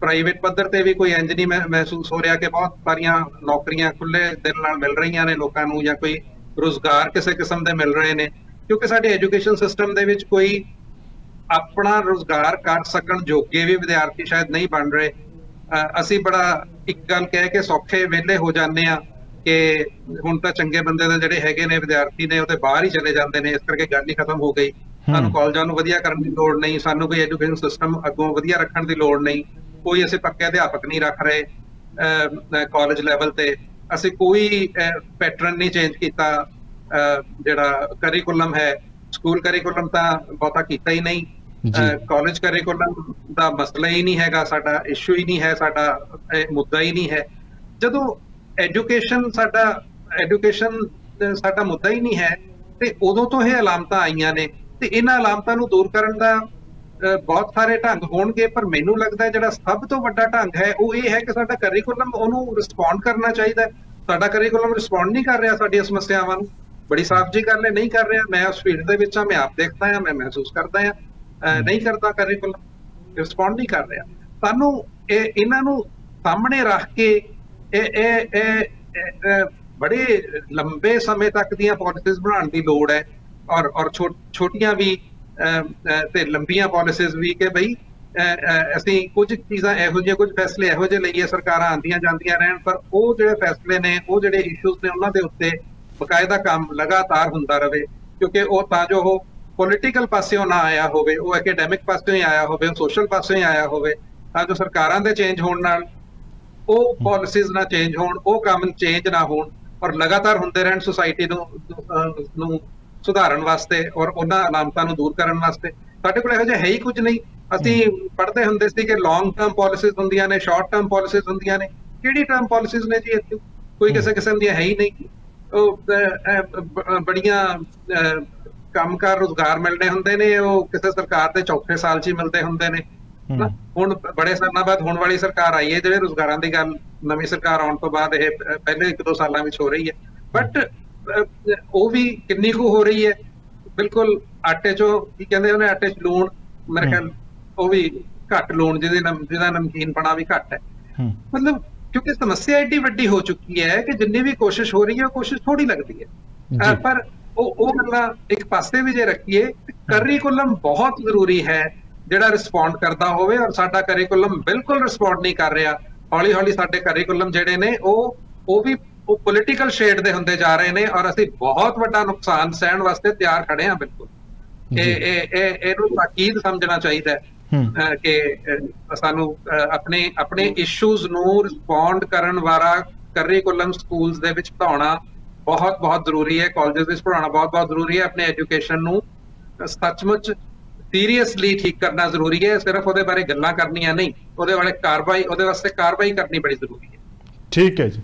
ਪ੍ਰਾਈਵੇਟ ਪੱਧਰ ਤੇ ਵੀ ਕੋਈ ਇੰਜ ਨਹੀਂ ਮਹਿ- ਮਹਿਸੂਸ ਹੋ ਰਿਹਾ ਕਿ ਬਹੁਤ ਸਾਰੀਆਂ ਨੌਕਰੀਆਂ ਖੁੱਲੇ ਦਿਲ ਨਾਲ ਮਿਲ ਰਹੀਆਂ ਨੇ ਲੋਕਾਂ ਨੂੰ ਜਾਂ ਕੋਈ ਰੋਜ਼ਗਾਰ ਕਿਸੇ ਕਿਸਮ ਦੇ ਮਿਲ ਰਹੇ ਨੇ। ਕਿਉਂਕਿ ਸਾਡੇ ਐਜੂਕੇਸ਼ਨ ਸਿਸਟਮ ਦੇ ਵਿੱਚ ਕੋਈ ਆਪਣਾ ਰੋਜ਼ਗਾਰ ਕਰ ਸਕਣ ਜੋਗੇ ਵੀ ਵਿਦਿਆਰਥੀ ਸ਼ਾਇਦ ਨਹੀਂ ਬਣ ਰਹੇ। ਅਸੀਂ ਬੜਾ ਇੱਕ ਗੱਲ ਕਹਿ ਕੇ ਸੌਖੇ ਵਿਹਲੇ ਹੋ ਜਾਂਦੇ ਆ ਕਿ ਹੁਣ ਤਾਂ ਚੰਗੇ ਬੰਦੇ ਦੇ ਜਿਹੜੇ ਹੈਗੇ ਨੇ ਵਿਦਿਆਰਥੀ ਨੇ ਉਹ ਤੇ ਬਾਹਰ ਹੀ ਚਲੇ ਜਾਂਦੇ ਨੇ ਇਸ ਕਰਕੇ ਗੱਲ ਹੀ ਖਤਮ ਹੋ ਗਈ। ਸਾਨੂੰ ਕਾਲਜਾਂ ਨੂੰ ਵਧੀਆ ਕਰਨ ਦੀ ਲੋੜ ਨਹੀਂ ਸਾਨੂੰ ਕੋਈ ਐਜੂਕੇਸ਼ਨ ਸਿਸਟਮ ਅੱਗੋਂ ਵਧੀਆ ਰੱਖਣ ਦੀ ਲੋੜ ਨਹੀਂ ਕੋਈ ਅਸੀਂ ਪੱਕੇ ਅਧਿਆਪਕ ਨਹੀਂ ਰੱਖ ਰਹੇ ਕਾਲਜ ਲੈਵਲ ਤੇ। ਅਸੀਂ ਕੋਈ ਪੈਟਰਨ ਨਹੀਂ ਚੇਂਜ ਕੀਤਾ ਜਿਹੜਾ ਕਰਿਕੂਲਮ ਹੈ ਸਕੂਲ ਕਰਿਕੂਲਮ ਤਾਂ ਬਹੁਤਾ ਕੀਤਾ ਹੀ ਨਹੀਂ। ਕਾਲਜ ਕਰਿਕੂਲਮ ਦਾ ਮਸਲਾ ਹੀ ਨਹੀਂ ਹੈਗਾ ਸਾਡਾ ਇਸ਼ੂ ਹੀ ਨਹੀਂ ਹੈ ਸਾਡਾ ਮੁੱਦਾ ਹੀ ਨਹੀਂ ਹੈ। ਜਦੋਂ ਐਜੂਕੇਸ਼ਨ ਸਾਡਾ ਐਜੂਕੇਸ਼ਨ ਸਾਡਾ ਮੁੱਦਾ ਹੀ ਨਹੀਂ ਹੈ ਤੇ ਉਦੋਂ ਤੋਂ ਇਹ ਅਲਾਮਤਾਂ ਆਈਆਂ ਨੇ। ਤੇ ਇਹਨਾਂ ਅਲਾਮਤਾਂ ਨੂੰ ਦੂਰ ਕਰਨ ਦਾ ਬਹੁਤ ਸਾਰੇ ਢੰਗ ਹੋਣਗੇ ਪਰ ਮੈਨੂੰ ਲੱਗਦਾ ਜਿਹੜਾ ਸਭ ਤੋਂ ਵੱਡਾ ਢੰਗ ਹੈ ਉਹ ਇਹ ਹੈ ਕਿ ਸਾਡਾ ਕਰਿਕੂਲਮ ਉਹਨੂੰ ਰਿਸਪੌਂਡ ਕਰਨਾ ਚਾਹੀਦਾ ਹੈ। ਸਾਡਾ ਕਰਿਕੂਲਮ ਰਿਸਪੌਂਡ ਨਹੀਂ ਕਰ ਰਿਹਾ ਸਾਡੀਆਂ ਸਮੱਸਿਆਵਾਂ ਨੂੰ। ਬੜੀ ਸਾਫ਼ ਜੀ ਗੱਲ ਹੈ ਨਹੀਂ ਕਰ ਰਿਹਾ ਮੈਂ ਉਸ ਫੀਲਡ ਦੇ ਵਿੱਚ ਹਾਂ ਮੈਂ ਆਪ ਦੇਖਦਾ ਹਾਂ ਮੈਂ ਮਹਿਸੂਸ ਕਰਦਾ ਹਾਂ ਨਹੀਂ ਕਰਦਾ ਕਰਿਕੂਲਮ ਰਿਸਪੌਂਡ ਨਹੀਂ ਕਰ ਰਿਹਾ। ਸਾਨੂੰ ਇਹ ਇਹਨਾਂ ਨੂੰ ਸਾਹਮਣੇ ਰੱਖ ਕੇ ਇਹ ਇਹ ਇਹ- ਬੜੇ ਲੰਬੇ ਸਮੇਂ ਤੱਕ ਦੀਆਂ ਪਾਲਿਸੀਜ਼ ਬਣਾਉਣ ਦੀ ਲੋੜ ਹੈ ਔਰ ਔਰ ਛੋਟੀਆਂ ਵੀ ਤੇ ਲੰਬੀਆਂ ਪਾਲਿਸੀਜ਼ ਵੀ ਕਿ ਅਹ, ਅਸੀਂ ਕੁਝ ਚੀਜ਼ਾਂ ਇਹੋ ਜਿਹੀਆਂ ਕੁਝ ਫੈਸਲੇ ਇਹੋ ਜਿਹੇ ਲਈਏ ਸਰਕਾਰਾਂ ਆਂਦੀਆਂ ਜਾਂਦੀਆਂ ਰਹਿਣ ਪਰ ਉਹ ਜਿਹੜੇ ਫੈਸਲੇ ਨੇ ਉਹ ਜਿਹੜੇ ਇਸ਼ੂਜ਼ ਨੇ ਉਹਨਾਂ ਦੇ ਉੱਤੇ ਬਕਾਇਦਾ ਕੰਮ ਲਗਾਤਾਰ ਹੁੰਦਾ ਰਵੇ ਕਿਉਂਕਿ ਉਹ ਤਾਂ ਜੋ ਉਹ ਪੋਲੀਟੀਕਲ ਪਾਸਿਓਂ ਨਾ ਆਇਆ ਹੋਵੇ ਉਹ ਐਕੈਡੈਮਿਕ ਪਾਸਿਓਂ ਹੀ ਆਇਆ ਹੋਵੇ ਉਹ ਸੋਸ਼ਲ ਪਾਸਿਓਂ ਹੀ ਆਇਆ ਹੋਵੇ ਤਾਂ ਜੋ ਸਰਕਾਰਾਂ ਦੇ ਚੇਂਜ ਹੋਣ ਨਾਲ ਉਹ ਪਾਲਿਸੀਜ਼ ਨਾ ਚੇਂਜ ਹੋਣ ਉਹ ਕੰਮ ਚੇਂਜ ਨਾ ਹੋਣ ਔਰ ਲਗਾਤਾਰ ਹੁੰਦੇ ਰਹਿਣ ਸੁਸਾਇਟੀ ਨੂੰ ਨੂੰ ਸੁਧਾਰਨ ਵਾਸਤੇ ਔਰ ਉਹਨਾਂ ਅਲਾਮਤਾਂ ਨੂੰ ਦੂਰ ਕਰਨ ਵਾਸਤੇ। ਸਾਡੇ ਕੋਲ ਇਹੋ ਜਿਹਾ ਹੈ ਹੀ ਕੁਝ ਨਹੀਂ। ਅਸੀਂ ਪੜ੍ਹਦੇ ਹੁੰਦੇ ਸੀ ਕਿ ਲੌਂਗ ਟਰਮ ਪਾਲਿਸੀਜ਼ ਹੁੰਦੀਆਂ ਨੇ ਸ਼ਾਰਟ ਟਰਮ ਪਾਲਿਸੀਜ਼ ਹੁੰਦੀਆਂ ਨੇ। ਕਿਹੜੀ ਟਰਮ ਪਾਲਿਸੀਜ਼ ਨੇ ਜੀ ਇੱਥੇ? ਕੋਈ ਕਿਸੇ ਕਿਸਮ ਦੀਆਂ ਹੈ ਹੀ ਨਹੀਂ। ਬੜੀਆਂ ਕੰਮਕਾਰ ਰੋਜ਼ਗਾਰ ਮਿਲਣੇ ਹੁੰਦੇ ਨੇ ਉਹ ਕਿਸੇ ਸਰਕਾਰ ਦੇ ਚੌਥੇ ਸਾਲ 'ਚ ਹੀ ਮਿਲਦੇ ਹੁੰਦੇ ਨੇ। ਹੁਣ ਬੜੇ ਸਾਲਾਂ ਬਾਅਦ ਹੁਣ ਵਾਲੀ ਸਰਕਾਰ ਆਈ ਹੈ ਜਿਹੜੇ ਰੋਜ਼ਗਾਰਾਂ ਦੀ ਗੱਲ ਨਵੀਂ ਸਰਕਾਰ ਆਉਣ ਤੋਂ ਬਾਅਦ ਇਹ ਪਹਿਲੇ ਇੱਕ ਦੋ ਸਾਲਾਂ ਵਿੱਚ ਹੋ ਰਹੀ ਹੈ। ਬਟ ਉਹ ਵੀ ਕਿੰਨੀ ਕੁ ਹੋ ਰਹੀ ਹੈ? ਬਿਲਕੁਲ ਆਟੇ ਚੋਂ ਕੀ ਕਹਿੰਦੇ ਉਹਨੇ ਆਟੇ 'ਚ ਲੂਣ ਮੇਰੇ ਖਿਆਲ ਉਹ ਵੀ ਘੱਟ ਲੂਣ ਜਿਹਦੇ ਨਮ- ਜਿਹਦਾ ਨਮਕੀਨ ਪਣਾ ਵੀ ਘੱਟ ਹੂੰ। ਮਤਲਬ ਕਿਉਂਕਿ ਸਮੱਸਿਆ ਏਡੀ ਵੱਡੀ ਹੋ ਚੁੱਕੀ ਹੈ ਕਿ ਜਿੰਨੀ ਵੀ ਕੋਸ਼ਿਸ਼ ਹੋ ਰਹੀ ਹੈ ਉਹ ਕੋਸ਼ਿਸ਼ ਥੋੜੀ ਲੱਗਦੀ ਹੈ। ਪਰ ਉਹ ਉਹ ਗੱਲਾਂ ਇੱਕ ਪਾਸੇ ਵੀ ਜੇ ਰੱਖੀਏ ਕਰਿਕੂਲਮ ਬਹੁਤ ਜ਼ਰੂਰੀ ਹੈ ਜਿਹੜਾ ਰਿਸਪੌਂਡ ਕਰਦਾ ਹੋਵੇ ਔਰ ਸਾਡਾ ਕਰਿਕੂਲਮ ਬਿਲਕੁਲ ਰਿਸਪੌਂਡ ਨਹੀਂ ਕਰ ਰਿਹਾ। ਹੌਲੀ ਹੌਲੀ ਸਾਡੇ ਕਰਿਕੂਲਮ ਜਿਹੜੇ ਨੇ ਉਹ ਉਹ ਵੀ ਉਹ ਪੋਲੀਟੀਕਲ ਸ਼ੇਡ ਦੇ ਹੁੰਦੇ ਜਾ ਰਹੇ ਨੇ ਔਰ ਅਸੀਂ ਬਹੁਤ ਵੱਡਾ ਨੁਕਸਾਨ ਸਹਿਣ ਵਾਸਤੇ ਤਿਆਰ ਖੜੇ ਹਾਂ ਬਿਲਕੁਲ। ਇਹ ਇਹ ਇਹ ਇਹਨੂੰ ਤਾਕੀਦ ਸਮਝਣਾ ਚਾਹੀਦਾ ਹੈ। ਕਿ ਸਾਨੂੰ ਆਪਣੇ ਆਪਣੇ ਇਸ਼ੂਜ਼ ਨੂੰ ਰਿਸਪੌਂਡ ਕਰਨ ਵਾਲਾ ਕਰਿਕੂਲਮ ਸਕੂਲਸ ਦੇ ਵਿੱਚ ਪੜਾਉਣਾ ਬਹੁਤ ਬਹੁਤ ਜ਼ਰੂਰੀ ਹੈ। ਕਾਲਜਸ ਵਿੱਚ ਪੜਾਉਣਾ ਬਹੁਤ ਬਹੁਤ ਜ਼ਰੂਰੀ ਹੈ। ਆਪਣੇ ਐਜੂਕੇਸ਼ਨ ਨੂੰ ਸੱਚਮੁੱਚ ਸੀਰੀਅਸਲੀ ਠੀਕ ਕਰਨਾ ਜ਼ਰੂਰੀ ਹੈ। ਸਿਰਫ ਉਹਦੇ ਬਾਰੇ ਗੱਲਾਂ ਕਰਨੀਆਂ ਨਹੀਂ ਉਹਦੇ ਬਾਰੇ ਕਾਰਵਾਈ ਉਹਦੇ ਵਾਸਤੇ ਕਾਰਵਾਈ ਕਰਨੀ ਬੜੀ ਜ਼ਰੂਰੀ ਹੈ। ਠੀਕ ਹੈ ਜੀ।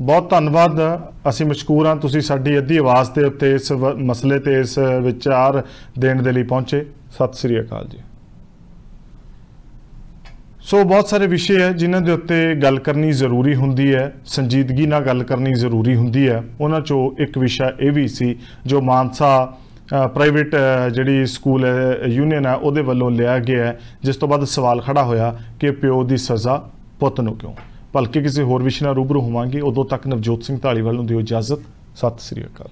ਬਹੁਤ ਧੰਨਵਾਦ। ਅਸੀਂ ਮਸ਼ਕੂਰ ਹਾਂ। ਤੁਸੀਂ ਸਾਡੀ ਅੱਧੀ ਆਵਾਜ਼ ਦੇ ਉੱਤੇ ਇਸ ਮਸਲੇ ਤੇ ਇਸ ਵਿਚਾਰ ਦੇਣ ਦੇ ਲਈ ਪਹੁੰਚੇ। ਸਤਿ ਸ੍ਰੀ ਅਕਾਲ ਜੀ। ਸੋ ਬਹੁਤ ਸਾਰੇ ਵਿਸ਼ੇ ਹੈ ਜਿਨ੍ਹਾਂ ਦੇ ਉੱਤੇ ਗੱਲ ਕਰਨੀ ਜ਼ਰੂਰੀ ਹੁੰਦੀ ਹੈ, ਸੰਜੀਦਗੀ ਨਾਲ ਗੱਲ ਕਰਨੀ ਜ਼ਰੂਰੀ ਹੁੰਦੀ ਹੈ। ਉਹਨਾਂ ਚੋਂ ਇੱਕ ਵਿਸ਼ਾ ਇਹ ਵੀ ਸੀ ਜੋ ਮਾਨਸਾ ਪ੍ਰਾਈਵੇਟ ਜਿਹੜੀ ਸਕੂਲ ਹੈ ਯੂਨੀਅਨ ਹੈ, ਉਹਦੇ ਵੱਲੋਂ ਲਿਆ ਗਿਆ ਜਿਸ ਤੋਂ ਬਾਅਦ ਸਵਾਲ ਖੜਾ ਹੋਇਆ ਕਿ ਪਿਓ ਦੀ ਸਜ਼ਾ ਪੁੱਤ ਨੂੰ ਕਿਉਂ? ਭਲਕੇ ਕਿਸੇ ਹੋਰ ਵਿਸ਼ੇ ਨਾਲ ਰੂਬਰੂ ਹੋਵਾਂਗੇ। ਉਦੋਂ ਤੱਕ ਨਵਜੋਤ ਸਿੰਘ ਢਾਲੀਵਾਲ ਨੂੰ ਦਿਓ ਇਜਾਜ਼ਤ। ਸਤਿ ਸ੍ਰੀ ਅਕਾਲ।